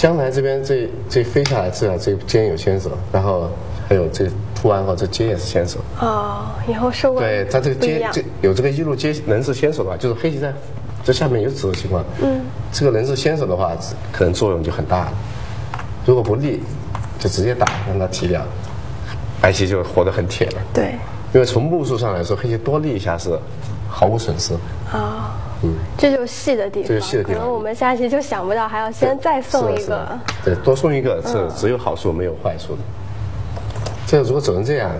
将来这边这这飞下来，至少这尖有先手，然后还有这。突完后，这接也是先手哦。以后收过对，它这个接这有这个一路接能是先手的话，就是黑棋在这下面有子的情况。嗯，这个能是先手的话，可能作用就很大了。如果不立，就直接打让他提掉，白棋就活得很铁了。对，因为从目数上来说，黑棋多立一下是毫无损失。啊，嗯，这就是细的地方。这就细的地方。可能我们下期就想不到还要先再送一个。对，多送一个是只有好处没有坏处的。这如果走成这样，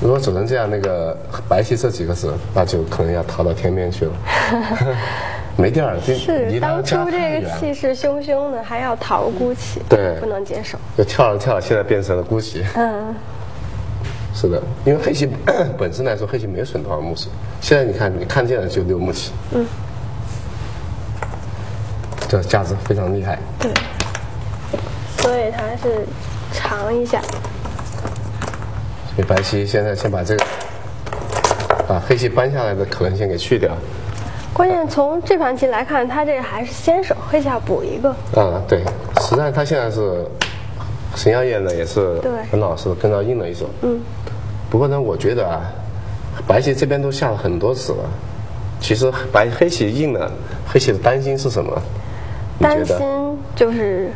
如果走成这样，那个白棋这几个子，那就可能要逃到天边去了，没地儿。是当初这个气势汹汹的，还要逃孤棋，对，不能接受。就跳着跳，现在变成了孤棋。嗯，是的，因为黑棋 本身来说，黑棋没损多少目数。现在你看，你看见了就六目棋。嗯，这价值非常厉害。对，所以它是尝一下。所以白棋现在先把这个，把黑棋搬下来的可能性给去掉。关键从这盘棋来看，他这个还是先手，黑棋要补一个。啊，对，实际上他现在是沈耀燕呢，也是很老实，跟着应了一手。嗯。不过呢，我觉得啊，白棋这边都下了很多子了，其实白黑棋硬了，黑棋的担心是什么？担心就是。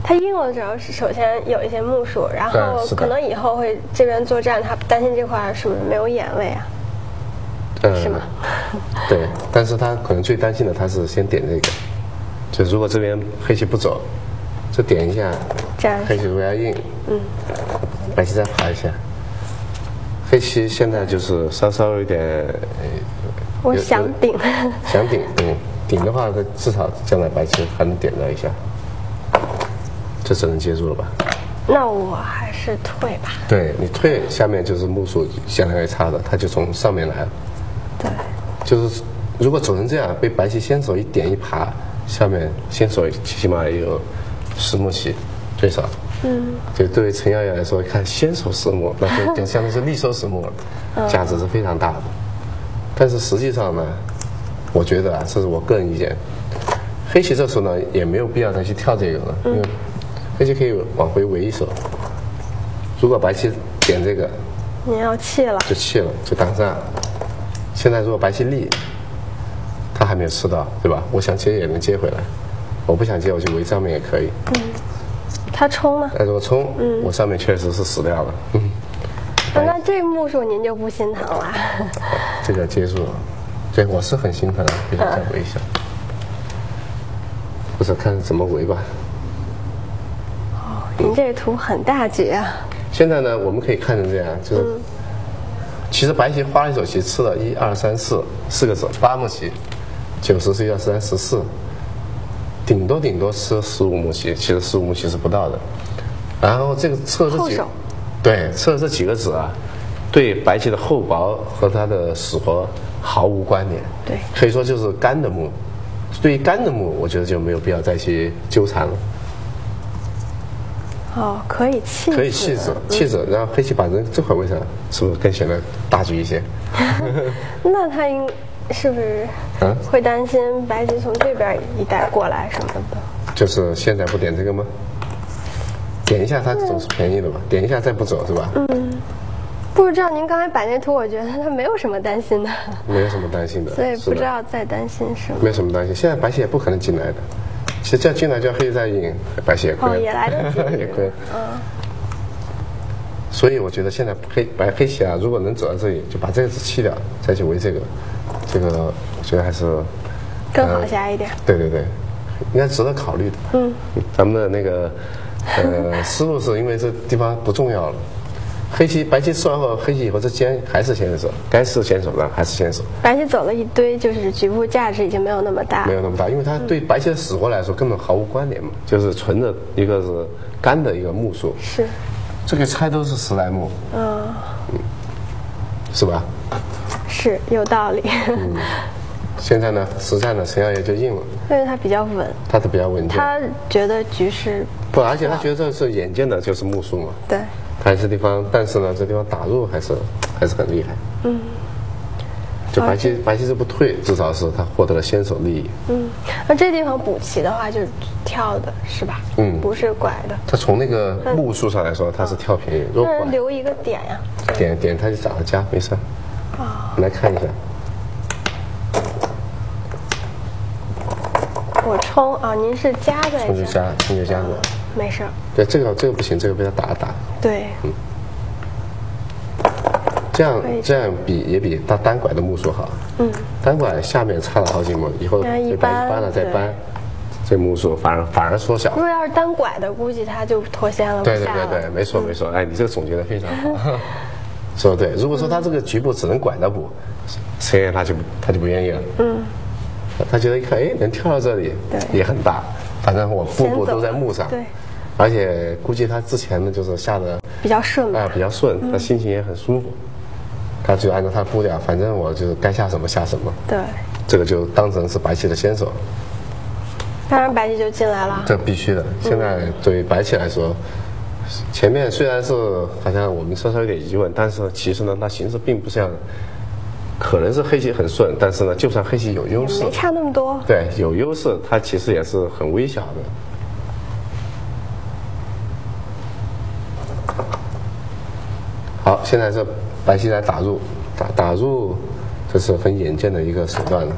他硬了，主要是首先有一些目数，然后可能以后会这边作战，他担心这块是不是没有眼位啊？是吗？对，但是他可能最担心的，他是先点这个，就如果这边黑棋不走，就点一下，黑棋如果要硬，嗯，白棋再爬一下，黑棋现在就是稍稍有点，我想顶，想顶，嗯，顶的话，它至少将来白棋还能点到一下。这只能接住了吧？那我还是退吧。对你退，下面就是目数相对差的，他就从上面来了。对。就是如果走成这样，被白棋先手一点一爬，下面先手起码也有十目棋，最少。嗯。就对于陈瑶瑶来说，看先手十目，那就就相当于是力收十目了，价值是非常大的。但是实际上呢，我觉得啊，这是我个人意见，黑棋这时候呢也没有必要再去跳这个了，因为。黑棋可以往回围一手，如果白棋点这个，你要弃了，就弃了，就当上。现在如果白棋立，他还没有吃到，对吧？我想接也能接回来，我不想接我就围上面也可以。嗯，他冲吗？他如果冲，嗯，我上面确实是死掉了。嗯，那这目数您就不心疼了？这个接住了，对，我是很心疼，给他再围一下，不是看怎么围吧。哦您这图很大局啊！现在呢，我们可以看成这样，就是其实白棋花了一手棋，吃了一二三四四个子，八目棋，九十、十一、二十三、十四，顶多顶多吃十五目棋，其实十五目棋是不到的。然后这个测这几对，测这几个子啊，对白棋的厚薄和它的死活毫无关联。对可以说就是干的木。对于干的木，我觉得就没有必要再去纠缠了。哦，可以弃可以弃子，弃子，然后黑棋把人这块位上，是不是更显得大局一些？那他应是不是嗯会担心白棋从这边一带过来什么的？就是现在不点这个吗？点一下它总是便宜的吧？点一下再不走是吧？嗯不知道您刚才摆那图，我觉得他没有什么担心的，没有什么担心的，所以不知道在担心什么。没有什么担心。现在白棋也不可能进来的，其实叫进来叫黑棋再赢，白棋也亏，哦也来得及 也亏。嗯，所以我觉得现在黑白黑棋啊，如果能走到这里，就把这个子弃掉，再去围这个，这个我觉得还是更好下一点。对对对，应该值得考虑的。嗯，咱们的那个呃 思路是因为这地方不重要了。黑棋白棋吃完后，黑棋以后这尖还是先手，该是先手的还是先手，白棋走了一堆，就是局部价值已经没有那么大没。有那么大，因为它对白棋的死活来说根本毫无关联嘛，就是纯的一个是干的一个目数，是，这个猜都是十来目，嗯，是吧？是有道理，现在呢，实战呢，陈耀也就硬了，因为他比较稳，他是比较稳健，他觉得局势不，而且他觉得这是眼见的就是目数嘛，对，还是地方，但是呢，这地方打入还是还是很厉害。嗯。就白棋白棋这不退，至少是他获得了先手利益。嗯，那这地方补棋的话就是跳的是吧？嗯不是拐的，他从那个目数上来说，他是跳便宜。如果拐那留一个点呀。点点，他就找个加，没事。啊，来看一下，我冲啊，您是加在这儿，冲就加，冲就加的。没事儿，对，这个这个不行，这个被他打了打。对，这样这样比也比他单拐的目数好。嗯，单拐下面差了好几目，以后那一对吧？般一般了再搬，这目数反而反而缩小如。果要是单拐的，估计他就脱线了，对。对对对，没错没错，哎，你这个总结的非常好，说的对。如果说他这个局部只能拐着补，陈岩他就他就不愿意了，嗯，他觉得一看，哎，能跳到这里，对也很大，反正我步步都在木上，对，而且估计他之前呢就是下的比较顺嘛。啊比较顺，他心情也很舒服，他就按照他的步调，反正我就是该下什么下什么，对，这个就当成是白棋的先手，当然白棋就进来了。这必须的。现在对于白棋来说，前面虽然是好像我们稍稍有点疑问，但是其实呢，它形势并不像，可能是黑棋很顺，但是呢，就算黑棋有优势没，差那么多。对，有优势，它其实也是很微小的。好，现在这白棋来打入，打打入，这是很眼见的一个手段了。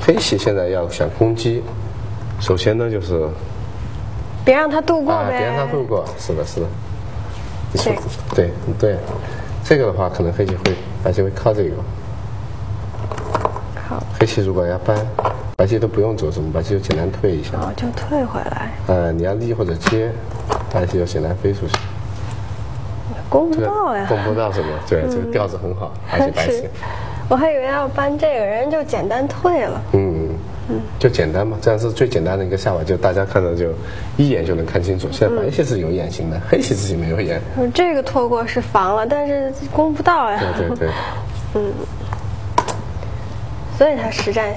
黑棋现在要想攻击，首先呢就是别让他度过啊，呗。别让他度过，是的，是的。你说这对对，这个的话可能黑棋会白棋会靠这个，好，黑棋如果要搬，白棋都不用走什么，白棋就简单退一下。哦就退回来，呃，你要立或者接，白棋就简单飞出去。攻不到呀。攻不到什么？对，这个调子很好，而且白棋，我还以为要搬这个人就简单退了。嗯嗯，就简单嘛，这样是最简单的一个下法，就大家看到就一眼就能看清楚。现在白棋是有眼型的，黑棋自己没有眼。这个拖过是防了，但是攻不到呀。对对对。嗯所以他实战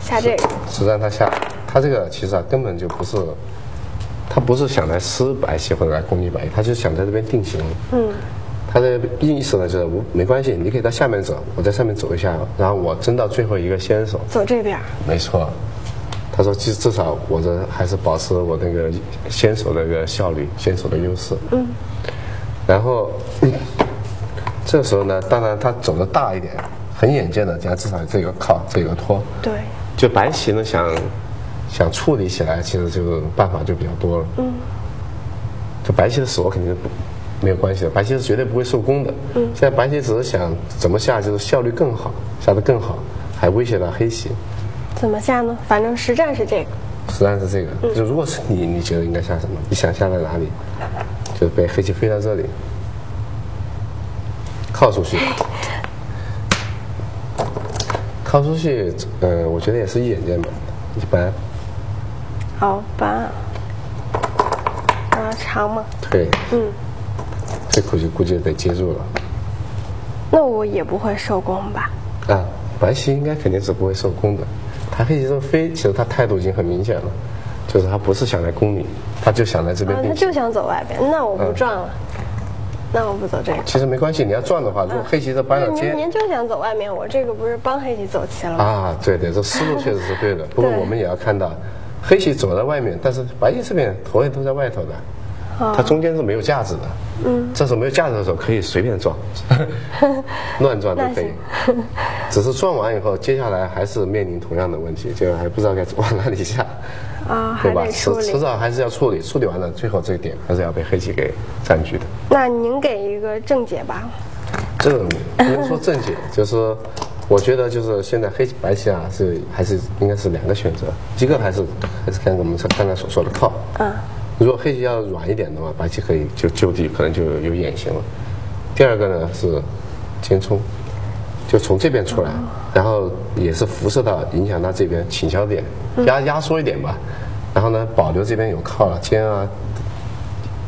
下这个。实战他下，他这个其实啊根本就不是，他不是想来吃白棋或者来攻击白棋，他就想在这边定型。嗯，他的意思呢就是我没关系，你可以到下面走，我在上面走一下，然后我争到最后一个先手。走这边，没错，他说至至少我这还是保持我那个先手的一个效率，先手的优势。嗯，然后、嗯 这时候呢，当然他走的大一点，很眼见的，讲至少这个靠，这个拖。对，就白棋呢，想想处理起来，其实就办法就比较多了。嗯，就白棋的死活肯定是不没有关系的，白棋是绝对不会受攻的。嗯，现在白棋只是想怎么下，就是效率更好，下的更好，还威胁到黑棋。怎么下呢？反正实战是这个。实战是这个，就如果是你，你觉得应该下什么？你想下在哪里？就被黑棋飞到这里，靠出去。靠出去，呃，我觉得也是一眼见吧，一般。好吧。啊，长吗？对，嗯，这口就估计得接住了。那我也不会受攻吧？啊，白棋应该肯定是不会受攻的。他黑棋这个飞，其实他态度已经很明显了，就是他不是想来攻你，他就想来这边啊，他就想走外边，那我不嗯转了，那我不走这个。其实没关系，你要转的话，如果黑棋这搬了您尖，您就想走外面，我这个不是帮黑棋走棋了吗？啊，对对，这思路确实是对的。不过我们也要看到，黑棋走在外面，但是白棋这边头也都在外头的，啊它中间是没有架子的。嗯，这时候没有架子的时候可以随便撞，乱撞都可以。只是撞完以后，接下来还是面临同样的问题，就还不知道该往哪里下，啊，还对吧？迟迟。早还是要处理，处理完了，最后这一点还是要被黑棋给占据的。那您给一个正解吧。这个不能说正解，就是说我觉得就是现在黑棋白棋啊是还是应该是两个选择，一个还是还是看我们刚才所说的靠。嗯，如果黑棋要软一点的话，白棋可以就就地可能就有眼形了。第二个呢是尖冲，就从这边出来，然后也是辐射到影响到这边倾销点，压压缩一点吧。然后呢，保留这边有靠了尖啊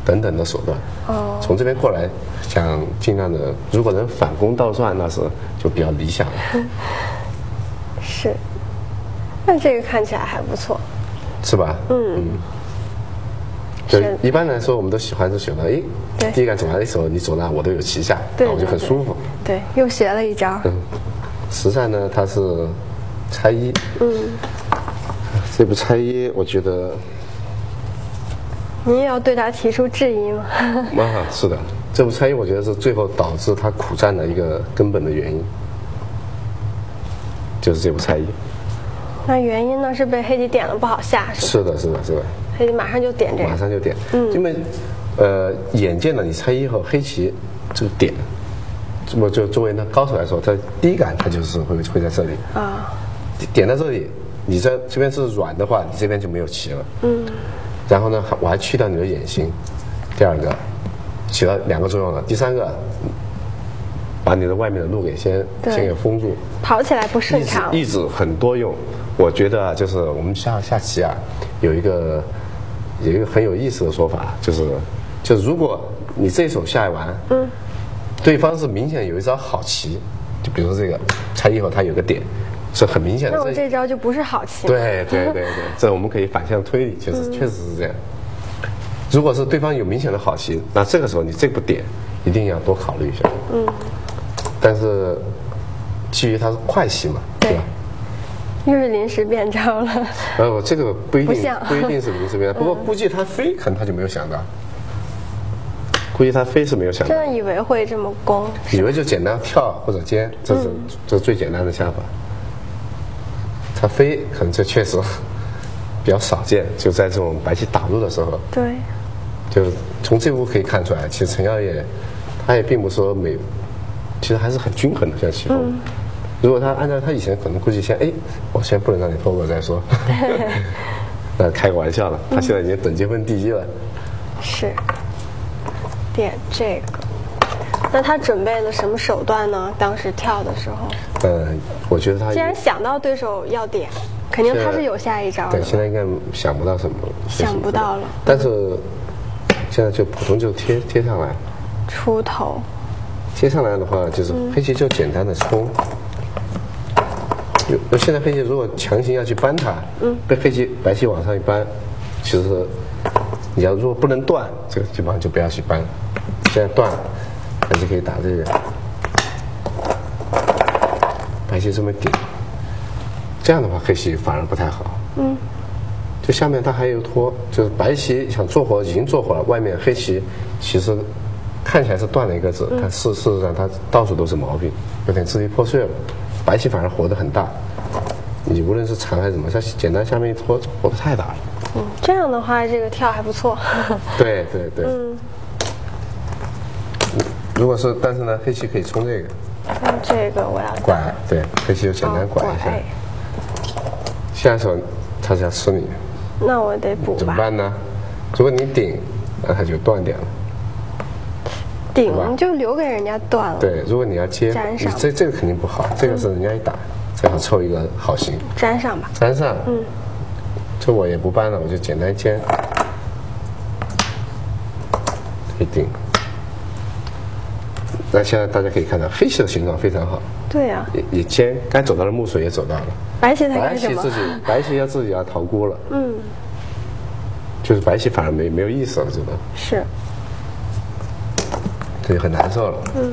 等等的手段。哦从这边过来，想尽量的，如果能反攻倒算，那是就比较理想了，是。那这个看起来还不错。是吧？嗯。就是一般来说，我们都喜欢是选择，哎，第一杆走完的时候，你走哪我都有旗下，对那我就很舒服。对，又学了一招。嗯，实战呢，它是拆一。嗯，这步拆一，我觉得，您也要对他提出质疑吗？啊，是的，这步猜疑，我觉得是最后导致他苦战的一个根本的原因，就是这步猜疑。那原因呢是被黑棋点了不好下，是？是的，是的，是的，黑棋马上就点这个。马上就点。嗯，因为，呃，眼见了你猜一后，黑棋这个点，这么就作为那高手来说，他第一感他就是会会在这里。啊，点在这里，你在这边是软的话，你这边就没有棋了。嗯。然后呢，我还去掉你的眼形，第二个起到两个作用了。第三个，把你的外面的路给先先给封住，跑起来不顺畅。抑制很多用。我觉得啊，就是我们下下棋啊，有一个有一个很有意思的说法，就是就是如果你这一手下完，嗯，对方是明显有一招好棋，就比如说这个拆一后他有个点是很明显的，那我这招就不是好棋。。对对对对，这我们可以反向推理，确实确实是这样。如果是对方有明显的好棋，那这个时候你这步点一定要多考虑一下。嗯。但是基于它是快棋嘛，对对吧？又是临时变招了。呃，这个不一定不不一定是临时变招，不过估计他飞可能他就没有想到，估计他飞是没有想到真，的以为会这么攻，以为就简单跳或者尖，这是嗯这是最简单的下法。他飞可能这确实比较少见，就在这种白棋打入的时候，对，就从这步可以看出来，其实陈耀也他也并不说每，其实还是很均衡的，像棋风。嗯如果他按照他以前可能估计先，哎，我先不能让你破过再说，那开个玩笑了，他现在已经等级分第一了。是点这个。那他准备了什么手段呢？当时跳的时候，呃，我觉得他既然想到对手要点，肯定他是有下一招对，的。现在应该想不到什么，想不到了但是现在就普通就贴贴上来，出头，贴上来的话就是黑棋就简单的冲。有那现在黑棋如果强行要去扳它，嗯，被黑棋白棋往上一扳，其实你要如果不能断，这个基本上就不要去扳。现在断还是可以打这个，白棋这么顶，这样的话黑棋反而不太好。嗯，就下面它还有拖，就是白棋想做活已经做活了，外面黑棋其实看起来是断了一个子，但事事实上它到处都是毛病，有点支离破碎了。白棋反而活得很大，你无论是长还是怎么，它简单下面一拖，活得太大了。嗯，这样的话这个跳还不错。对对对。嗯。如果是，但是呢，黑棋可以冲这个那这个我要拐，对，黑棋就简单哦拐一下。下一手他是要吃你，那我得补。怎么办呢？如果你顶，那他就断点了。顶就留给人家断了。对，如果你要接，你这这个肯定不好，这个是人家一打最好凑一个好形，粘上吧。粘上。嗯。这我也不搬了，我就简单煎。一定。那现在大家可以看到，黑棋的形状非常好。对呀、也也先，该走到的木水也走到了。白棋自？己，白棋要自己要逃锅了。嗯，就是白棋反而没没有意思了，这个是这就很难受了。嗯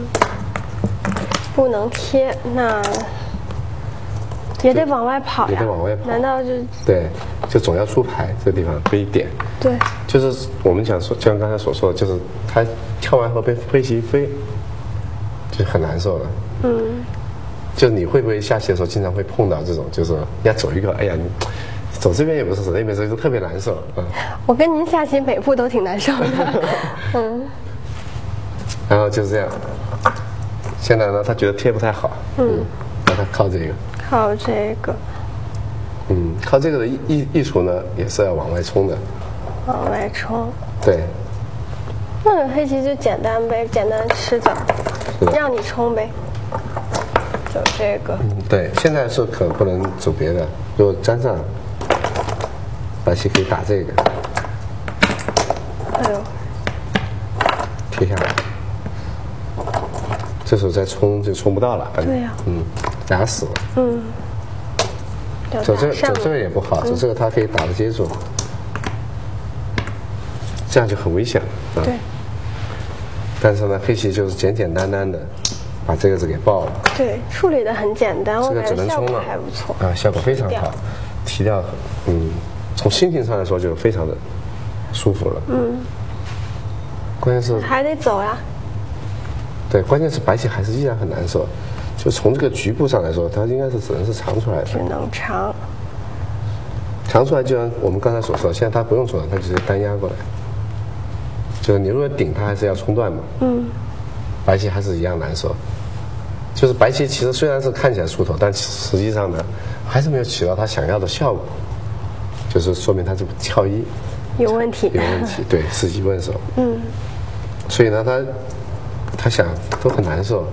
不能贴，那也得往外跑呀。也得往外跑难道就对，就总要出牌，这个地方被点。对？就是我们讲说，就像刚才所说的，就是他跳完后被飞棋一飞，就很难受了。嗯，就是你会不会下棋的时候经常会碰到这种，就是人家走一个，哎呀，你走这边也不是，走那边走就特别难受。嗯，我跟您下棋每步都挺难受的。嗯，然后就是这样。现在呢，他觉得贴不太好，嗯，让他靠这个，靠这个嗯，靠这个的益益益处呢，也是要往外冲的，往外冲。对，那黑棋就简单呗，简单吃走，是的让你冲呗。走这个，嗯对，现在是可不能走别的，如果粘上，白棋可以打这个，哎呦，贴下来，这时候再冲就冲不到了，对呀。嗯，打死了。嗯，走这走这个也不好，走这个它可以打得接住，这样就很危险了。啊。对但是呢，黑棋就是简简单单的把这个字给爆了，对，处理的很简单，我这个只感觉效果能冲了，还不错。啊，效果非常好，提掉，嗯，从心情上来说就非常的舒服了。嗯，关键是还得走呀。对，关键是白棋还是依然很难受，就从这个局部上来说，它应该是只能是长出来的，只能长。长出来就像我们刚才所说，现在它不用冲了，它直接单压过来。就是你如果顶它，还是要冲断嘛。嗯，白棋还是一样难受。就是白棋其实虽然是看起来出头，但实际上呢，还是没有起到它想要的效果，就是说明它这个跳一有问题。有问题，对，是一问手。嗯，所以呢，他他想都很难受。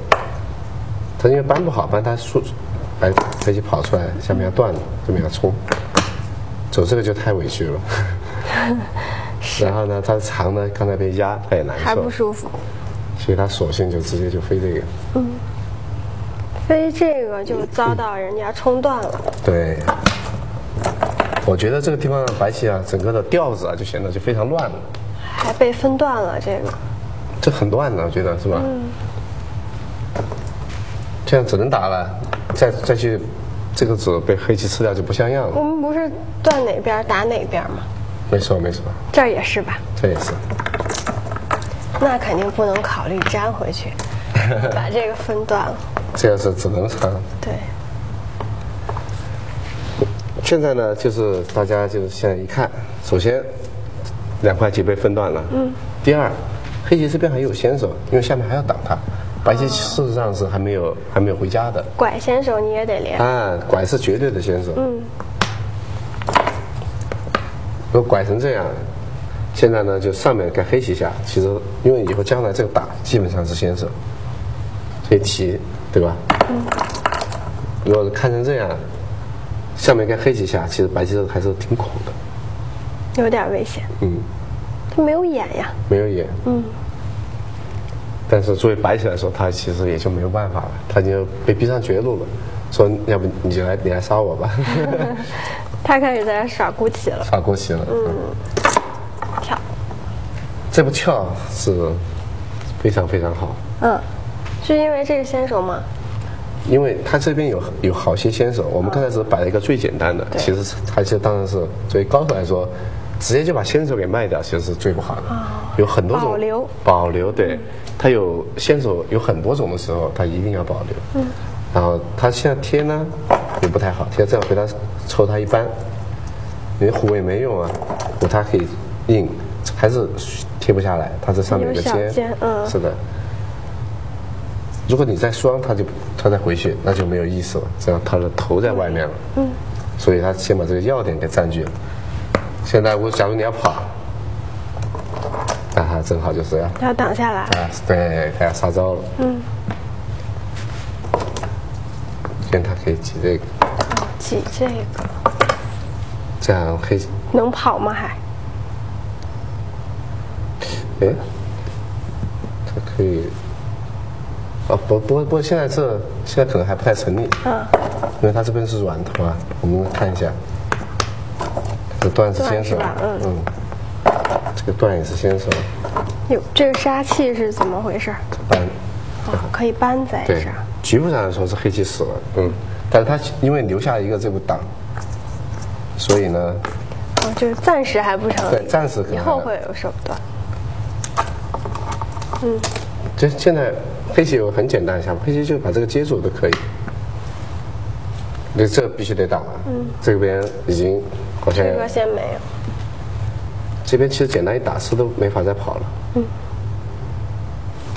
他因为搬不好，搬他出白白棋跑出来，下面要断了，这边要冲，走这个就太委屈了。然后呢，他长呢，刚才被压，他也难受还不，舒服。所以他索性就直接就飞这个。飞这个就遭到人家冲断了。对，我觉得这个地方白棋啊，整个的调子啊，就显得就非常乱了，还被分断了，这个这很乱的，我觉得是吧？这样只能打了，再再去这个子被黑棋吃掉就不像样了。我们不是断哪边打哪边吗？没错没错，这儿也是吧？这也是。那肯定不能考虑粘回去，把这个分断了。这个是只能穿。对，现在呢，就是大家就是现在一看，首先两块棋被分断了。嗯。第二，黑棋这边还有先手，因为下面还要挡它。白棋事实上是还没有还没有回家的。拐先手你也得练。啊，拐是绝对的先手。嗯，如果拐成这样，现在呢就上面该黑棋下，其实因为以后将来这个打基本上是先手，所以提对吧？嗯。如果是看成这样，下面该黑棋下，其实白棋这个还是挺恐的。有点危险。嗯，他没有眼呀。没有眼。嗯。但是作为白棋来说，他其实也就没有办法了，他就被逼上绝路了。说要不你就来你来杀我吧，他开始在这耍孤棋了。杀过棋了。嗯。跳。这不跳是非常非常好。嗯，是因为这个先手吗？因为他这边有有好些先手，我们刚才只是摆了一个最简单的，对其实他其实当然是作为高手来说，直接就把先手给卖掉，其实是最不好的。有很多种保留保留，对，他有先手有很多种的时候，他一定要保留。嗯，然后他现在贴呢也不太好，贴这样回他抽他一般，你虎也没用啊，虎他可以硬，还是贴不下来，它这上面有个尖嗯是的。如果你再双，他就他再回去，那就没有意思了。这样他的头在外面了，嗯，所以他先把这个要点给占据了。现在我假如你要跑，那他正好就是要要挡下来。啊，对，他要杀招了。嗯，现在他可以挤这个，挤这个这样可以，能跑吗？还哎，它可以，啊不不过不现在这现在可能还不太成立，嗯，因为它这边是软头啊，我们看一下，这段是先手，嗯，这个段也是先手，哟，这个杀气是怎么回事？扳，哦，可以搬在对上。，局部上来说是黑棋死了，嗯，但是他因为留下一个这个挡，所以呢，哦，就是暂时还不成对，暂时可能以后会有手段。嗯这现在黑棋有很简单的想法，黑棋就把这个接住都可以。那这必须得挡啊，嗯，这边已经好像这边先没有，这边其实简单一打四都没法再跑了，嗯，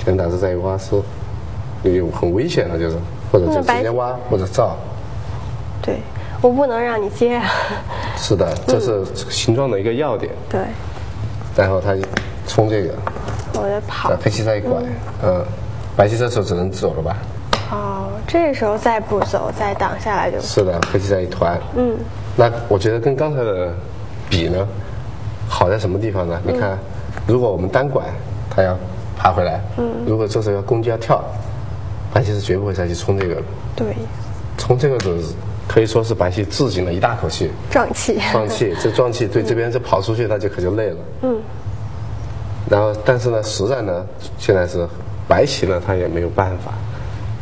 简单打四再一挖丝，有很危险的，就是或者就直接挖或者造，对我不能让你接啊。是的，这是形状的一个要点。对，然后他就冲这个，我在跑。黑棋再一拐，嗯，白棋这时候只能走了吧？哦，这时候再不走，再挡下来就是的，黑棋再一团，嗯，那我觉得跟刚才的比呢，好在什么地方呢？你看，如果我们单拐，他要爬回来，嗯，如果这时候要攻击要跳，白棋是绝不会再去冲这个的，对，冲这个的可以说是白棋自紧了一大口气，壮气。壮气，这壮气对这边这跑出去，那就可就累了。嗯，然后但是呢，实战呢，现在是白棋呢，他也没有办法，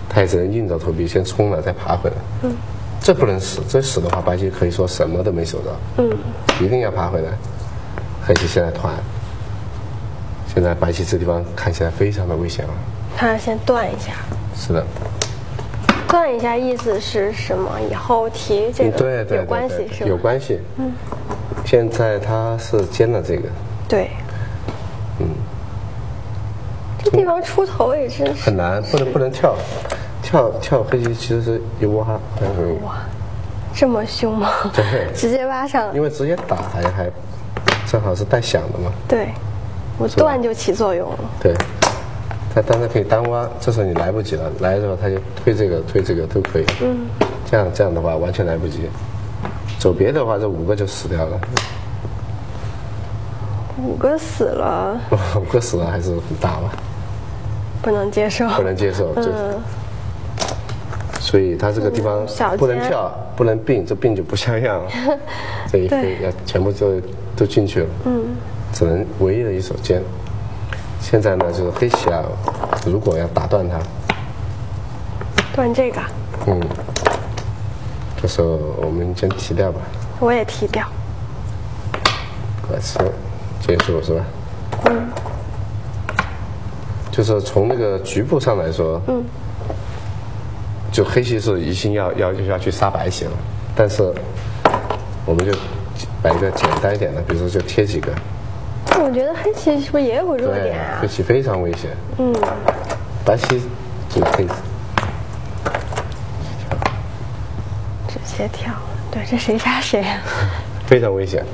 他也只能硬着头皮先冲了，再爬回来。嗯，这不能死，这死的话，白棋可以说什么都没守着。嗯，一定要爬回来。黑棋现在团，现在白棋这地方看起来非常的危险了。他先断一下，是的，断一下意思是什么？以后提这嗯，个对对有关系是吗？有关系。嗯，现在他是尖了这个，对，嗯，这地方出头也真是。很难，不能不能跳，跳跳飞机其实是一挖，嗯，哇，这么凶吗？对。直接挖上因为直接打还还正好是带响的嘛，对，我断就起作用了。对，他当然可以单挖，这时候你来不及了，来的时候他就推这个推这个都可以，嗯，这样这样的话完全来不及，走别的话这五个就死掉了，五个死了，五个死了还是很大吧，不能接受。不能接受，就嗯，所以他这个地方不能尖。跳，不能并，这并就不像样了。这一飞要全部都都进去了，嗯，只能唯一的一手尖。现在呢，就是黑棋啊，如果要打断它，断这个，嗯，这时候我们先提掉吧，我也提掉。拐吃结束是吧？嗯，就是从那个局部上来说，嗯，就黑棋是一心要要要去杀白棋了，但是我们就摆一个简单一点的，比如说就贴几个，我觉得黑棋是不是也有弱点啊黑？棋非常危险，嗯，白棋就可以直接跳。对，这谁杀谁啊？非常危险。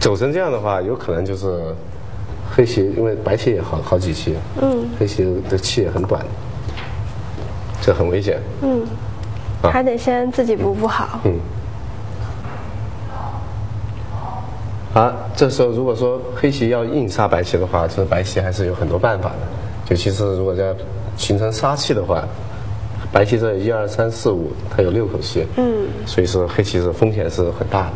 走成这样的话，有可能就是黑棋，因为白棋也好好几期，嗯，黑棋的气也很短，这很危险。啊还得先自己补补好。嗯。啊，这时候如果说黑棋要硬杀白棋的话，就是白棋还是有很多办法的。就其实如果要形成杀气的话，白棋这一二三四五，它有六口气，嗯，所以说黑棋是风险是很大的。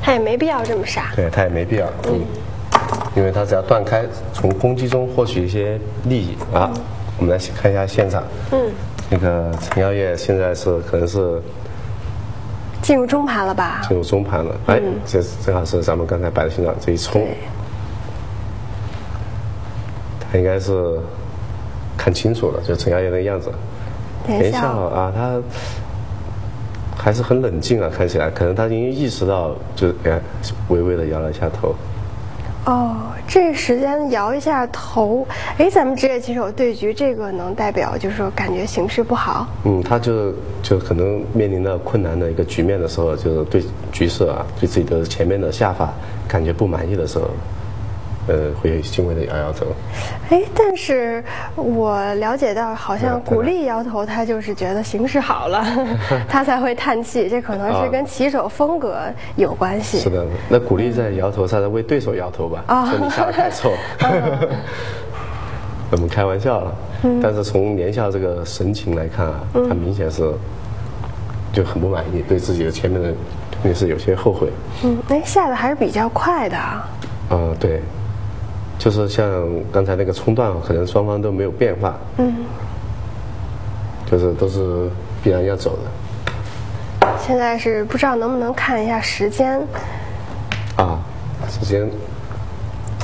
他也没必要这么杀。对他也没必要，嗯，因为他只要断开，从攻击中获取一些利益啊。我们来看一下现场，嗯，那个陈耀烨现在是可能是进入中盘了吧？进入中盘了，哎，这正好是咱们刚才白的形状，这一冲。对，他应该是看清楚了，就陈耀烨那个样子，等一下。啊，他还是很冷静啊，看起来。可能他已经意识到，就哎微微的摇了一下头，哦，这时间摇一下头，哎，咱们职业棋手对局，这个能代表就是说感觉形势不好。嗯，他就就可能面临的困难的一个局面的时候，就是对局势啊，对自己的前面的下法感觉不满意的时候，呃，会轻微的摇摇头。哎，但是我了解到，好像嗯鼓励摇头，他就是觉得形势好了，他才会叹气。这可能是跟棋手风格有关系。是的，那鼓励在摇头，他在为对手摇头吧？啊说你下的太臭。我们开玩笑了，嗯但是从年下这个神情来看啊，他明显是就很不满意，对自己的前面的也是有些后悔。嗯，哎，下的还是比较快的啊。啊、对，就是像刚才那个冲段，可能双方都没有变化，嗯，就是都是必然要走的现在是不知道能不能看一下时间，啊。时间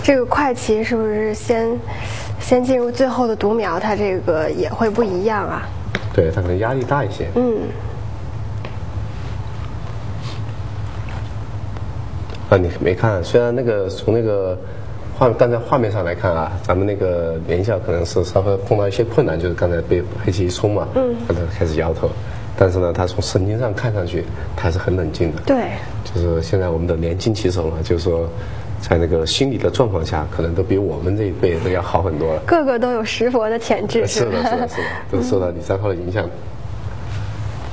这个快棋是不是先先进入最后的读秒，它这个也会不一样啊？对它可能压力大一些。嗯，啊，你没看？虽然那个从那个画，但在画面上来看啊，咱们那个连笑可能是稍微碰到一些困难，就是刚才被黑棋一冲嘛，嗯，他就开始摇头。但是呢，他从神经上看上去，他还是很冷静的。对，就是现在我们的年轻棋手嘛，就是说，在那个心理的状况下，可能都比我们这一辈都要好很多了。个个都有石佛的潜质，是的，是的，是的，都受到李三炮的影响。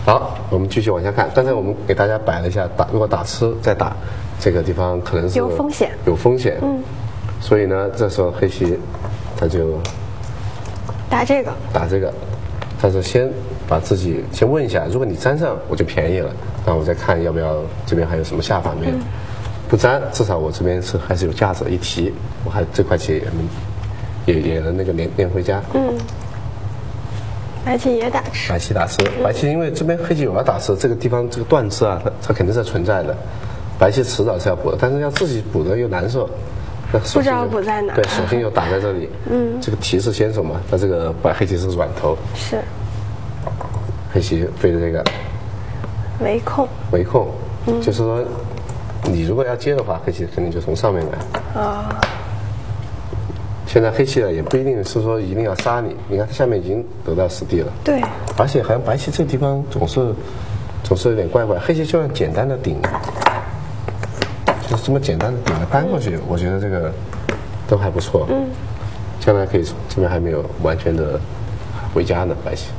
好，我们继续往下看。刚才我们给大家摆了一下，打如果打吃再打，这个地方可能是有风险有风险。嗯，所以呢，这时候黑棋他就打这个，打这个，但是先把自己先问一下，如果你粘上，我就便宜了，那我再看要不要这边还有什么下法没有。不粘，至少我这边是还是有价值，一提我还这块棋也能也也能那个连连回家。嗯，白棋也打吃，白棋打吃，白棋因为这边黑棋有要打吃，这个地方这个断吃啊，它它肯定是存在的。白棋迟早是要补的，但是要自己补的又难受。那不知道补在哪对，手心又打在这里。嗯，这个提是先手嘛，它这个白黑棋是软头，是黑棋飞的这个围控围控，就是说你如果要接的话，黑棋肯定就从上面来。啊，现在黑棋呢也不一定是说一定要杀你，你看它下面已经得到实地了。对，而且好像白棋这个地方总是总是有点怪怪，黑棋就算简单的顶，就这么简单的顶着搬过去，我觉得这个都还不错。嗯，将来可以从这边还没有完全的回家呢，白棋。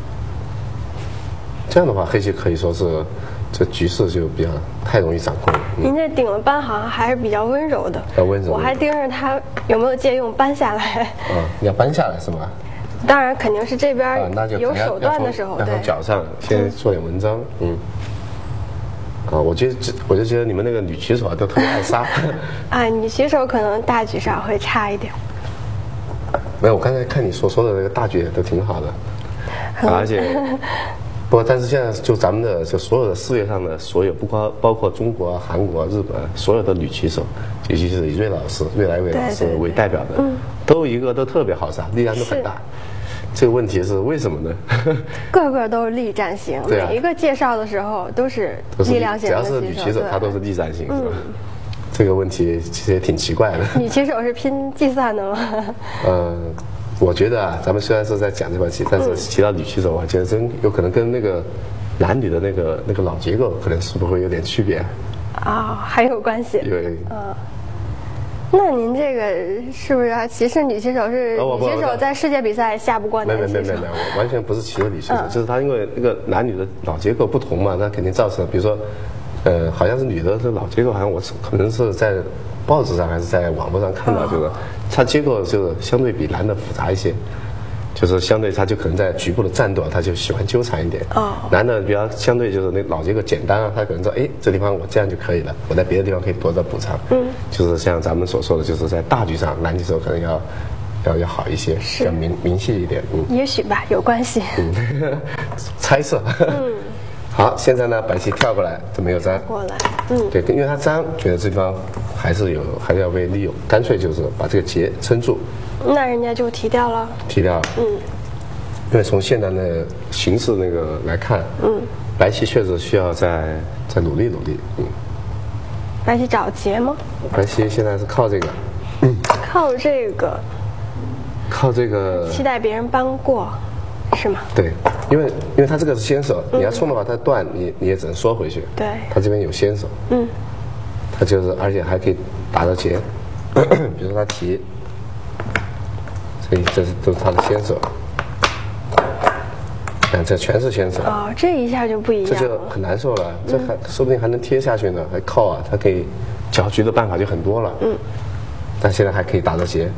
这样的话，黑棋可以说是这局势就比较太容易掌控了。嗯您这顶了扳好像还是比较温柔的，较温柔我还盯着他有没有借用搬下来。啊，你要搬下来是吗？当然肯定是这啊边，有手段的时候，对从，脚上先做点文章，嗯。啊，我觉得这，我就觉得你们那个女棋手啊，都特别爱杀。啊，女棋手可能大局上会差一点。没有，我刚才看你所说的那个大局都挺好的，而且，不过但是现在就咱们的就所有的世界上的所有，不光包括中国啊、韩国啊、日本啊，所有的女棋手，尤其是以瑞老师、瑞来瑞老师为代表的，都一个都特别好杀，力量都很大。这个问题是为什么呢？个个都是力战型，每一个介绍的时候都是力量型的只要是女棋手，她都是力战型，是吧？这个问题其实也挺奇怪的。女棋手是拼计算的吗？嗯，我觉得啊，咱们虽然是在讲这盘棋，但是提到女棋手，我觉得真有可能跟那个男女的那个那个脑结构可能是不是会有点区别？啊，还有关系。因为那您这个是不是还歧视女棋手？是女棋手在世界比赛下不过没男棋手没没没没，我完全不是歧视女棋手，嗯就是他因为那个男女的脑结构不同嘛，那肯定造成，比如说，呃，好像是女的这脑结构，好像我是可能是在报纸上还是在网络上看到，就是它结构就是相对比男的复杂一些。就是相对，他就可能在局部的战斗，他就喜欢纠缠一点。哦男的比较相对就是那老结构简单啊，他可能说，哎，这地方我这样就可以了，我在别的地方可以多做补偿。嗯，就是像咱们所说的，就是在大局上，男棋手可能要要要好一些，要明明细一点。嗯。也许吧，有关系。猜测。嗯，好，现在呢，白棋跳过来，这没有粘。过来，嗯，对，因为它粘，觉得这地方还是有，还是要被利用，干脆就是把这个结撑住，那人家就提掉了。提掉了。嗯，因为从现在的形势那个来看，嗯，白棋确实需要再再努力努力。嗯，白棋找结吗？白棋现在是靠这个，嗯靠这个靠这个，期待别人帮过，是吗？对，因为因为他这个是先手，你要冲的话，它断，你你也只能缩回去。对他这边有先手，嗯，他就是，而且还可以打到结。比如说他提，所以这是都是他的先手。看，这全是先手，哦，这一下就不一样这就。很难受了。这还说不定还能贴下去呢，还靠啊，他可以搅局的办法就很多了。嗯，但现在还可以打到劫。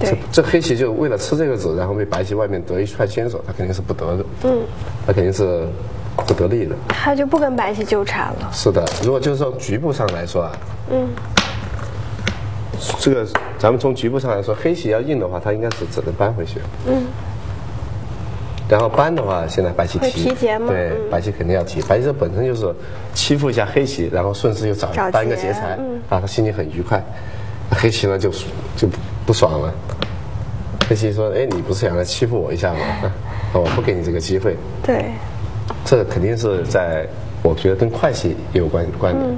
对。这这黑棋就为了吃这个子，然后被白棋外面得一串先手，他肯定是不得的。嗯，他肯定是不得利的。他就不跟白棋纠缠了。是的，如果就是说局部上来说啊，嗯，这个咱们从局部上来说，黑棋要硬的话，他应该是只能搬回去，嗯，然后搬的话，现在白棋提，提劫吗对，嗯。白棋肯定要提，白棋这本身就是欺负一下黑棋，然后顺势又找找扳一个劫劫财，嗯。啊，他心情很愉快，黑棋呢就就不不爽了，黑棋说，哎，你不是想来欺负我一下吗？啊我不给你这个机会，对，这个肯定是在，我觉得跟会计也有关关联。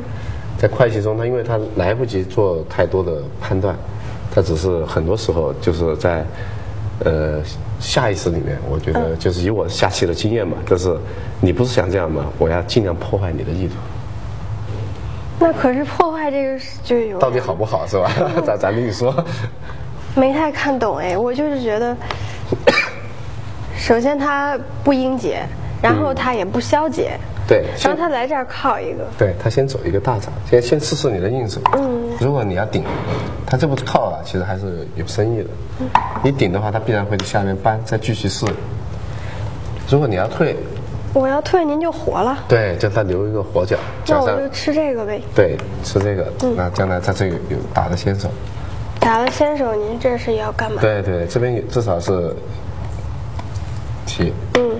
在会计中，他因为他来不及做太多的判断，他只是很多时候就是在呃下意识里面，我觉得就是以我下棋的经验嘛，就是你不是想这样吗？我要尽量破坏你的意图，那可是破坏这个是就有到底好不好是吧？咱咱另说。没太看懂哎，我就是觉得，首先他不应劫，然后他也不消解，对，然后他来这儿靠一个，对他先走一个大掌，先先试试你的硬手。嗯，如果你要顶，他这步靠啊，其实还是有深意的。你顶的话，他必然会下面扳，再继续试。如果你要退，我要退您就活了，对，叫他留一个活脚，那我就吃这个呗。对吃这个，那将来他这个有打的先手。打了先手，您这是要干嘛？对对，这边有至少是提，嗯，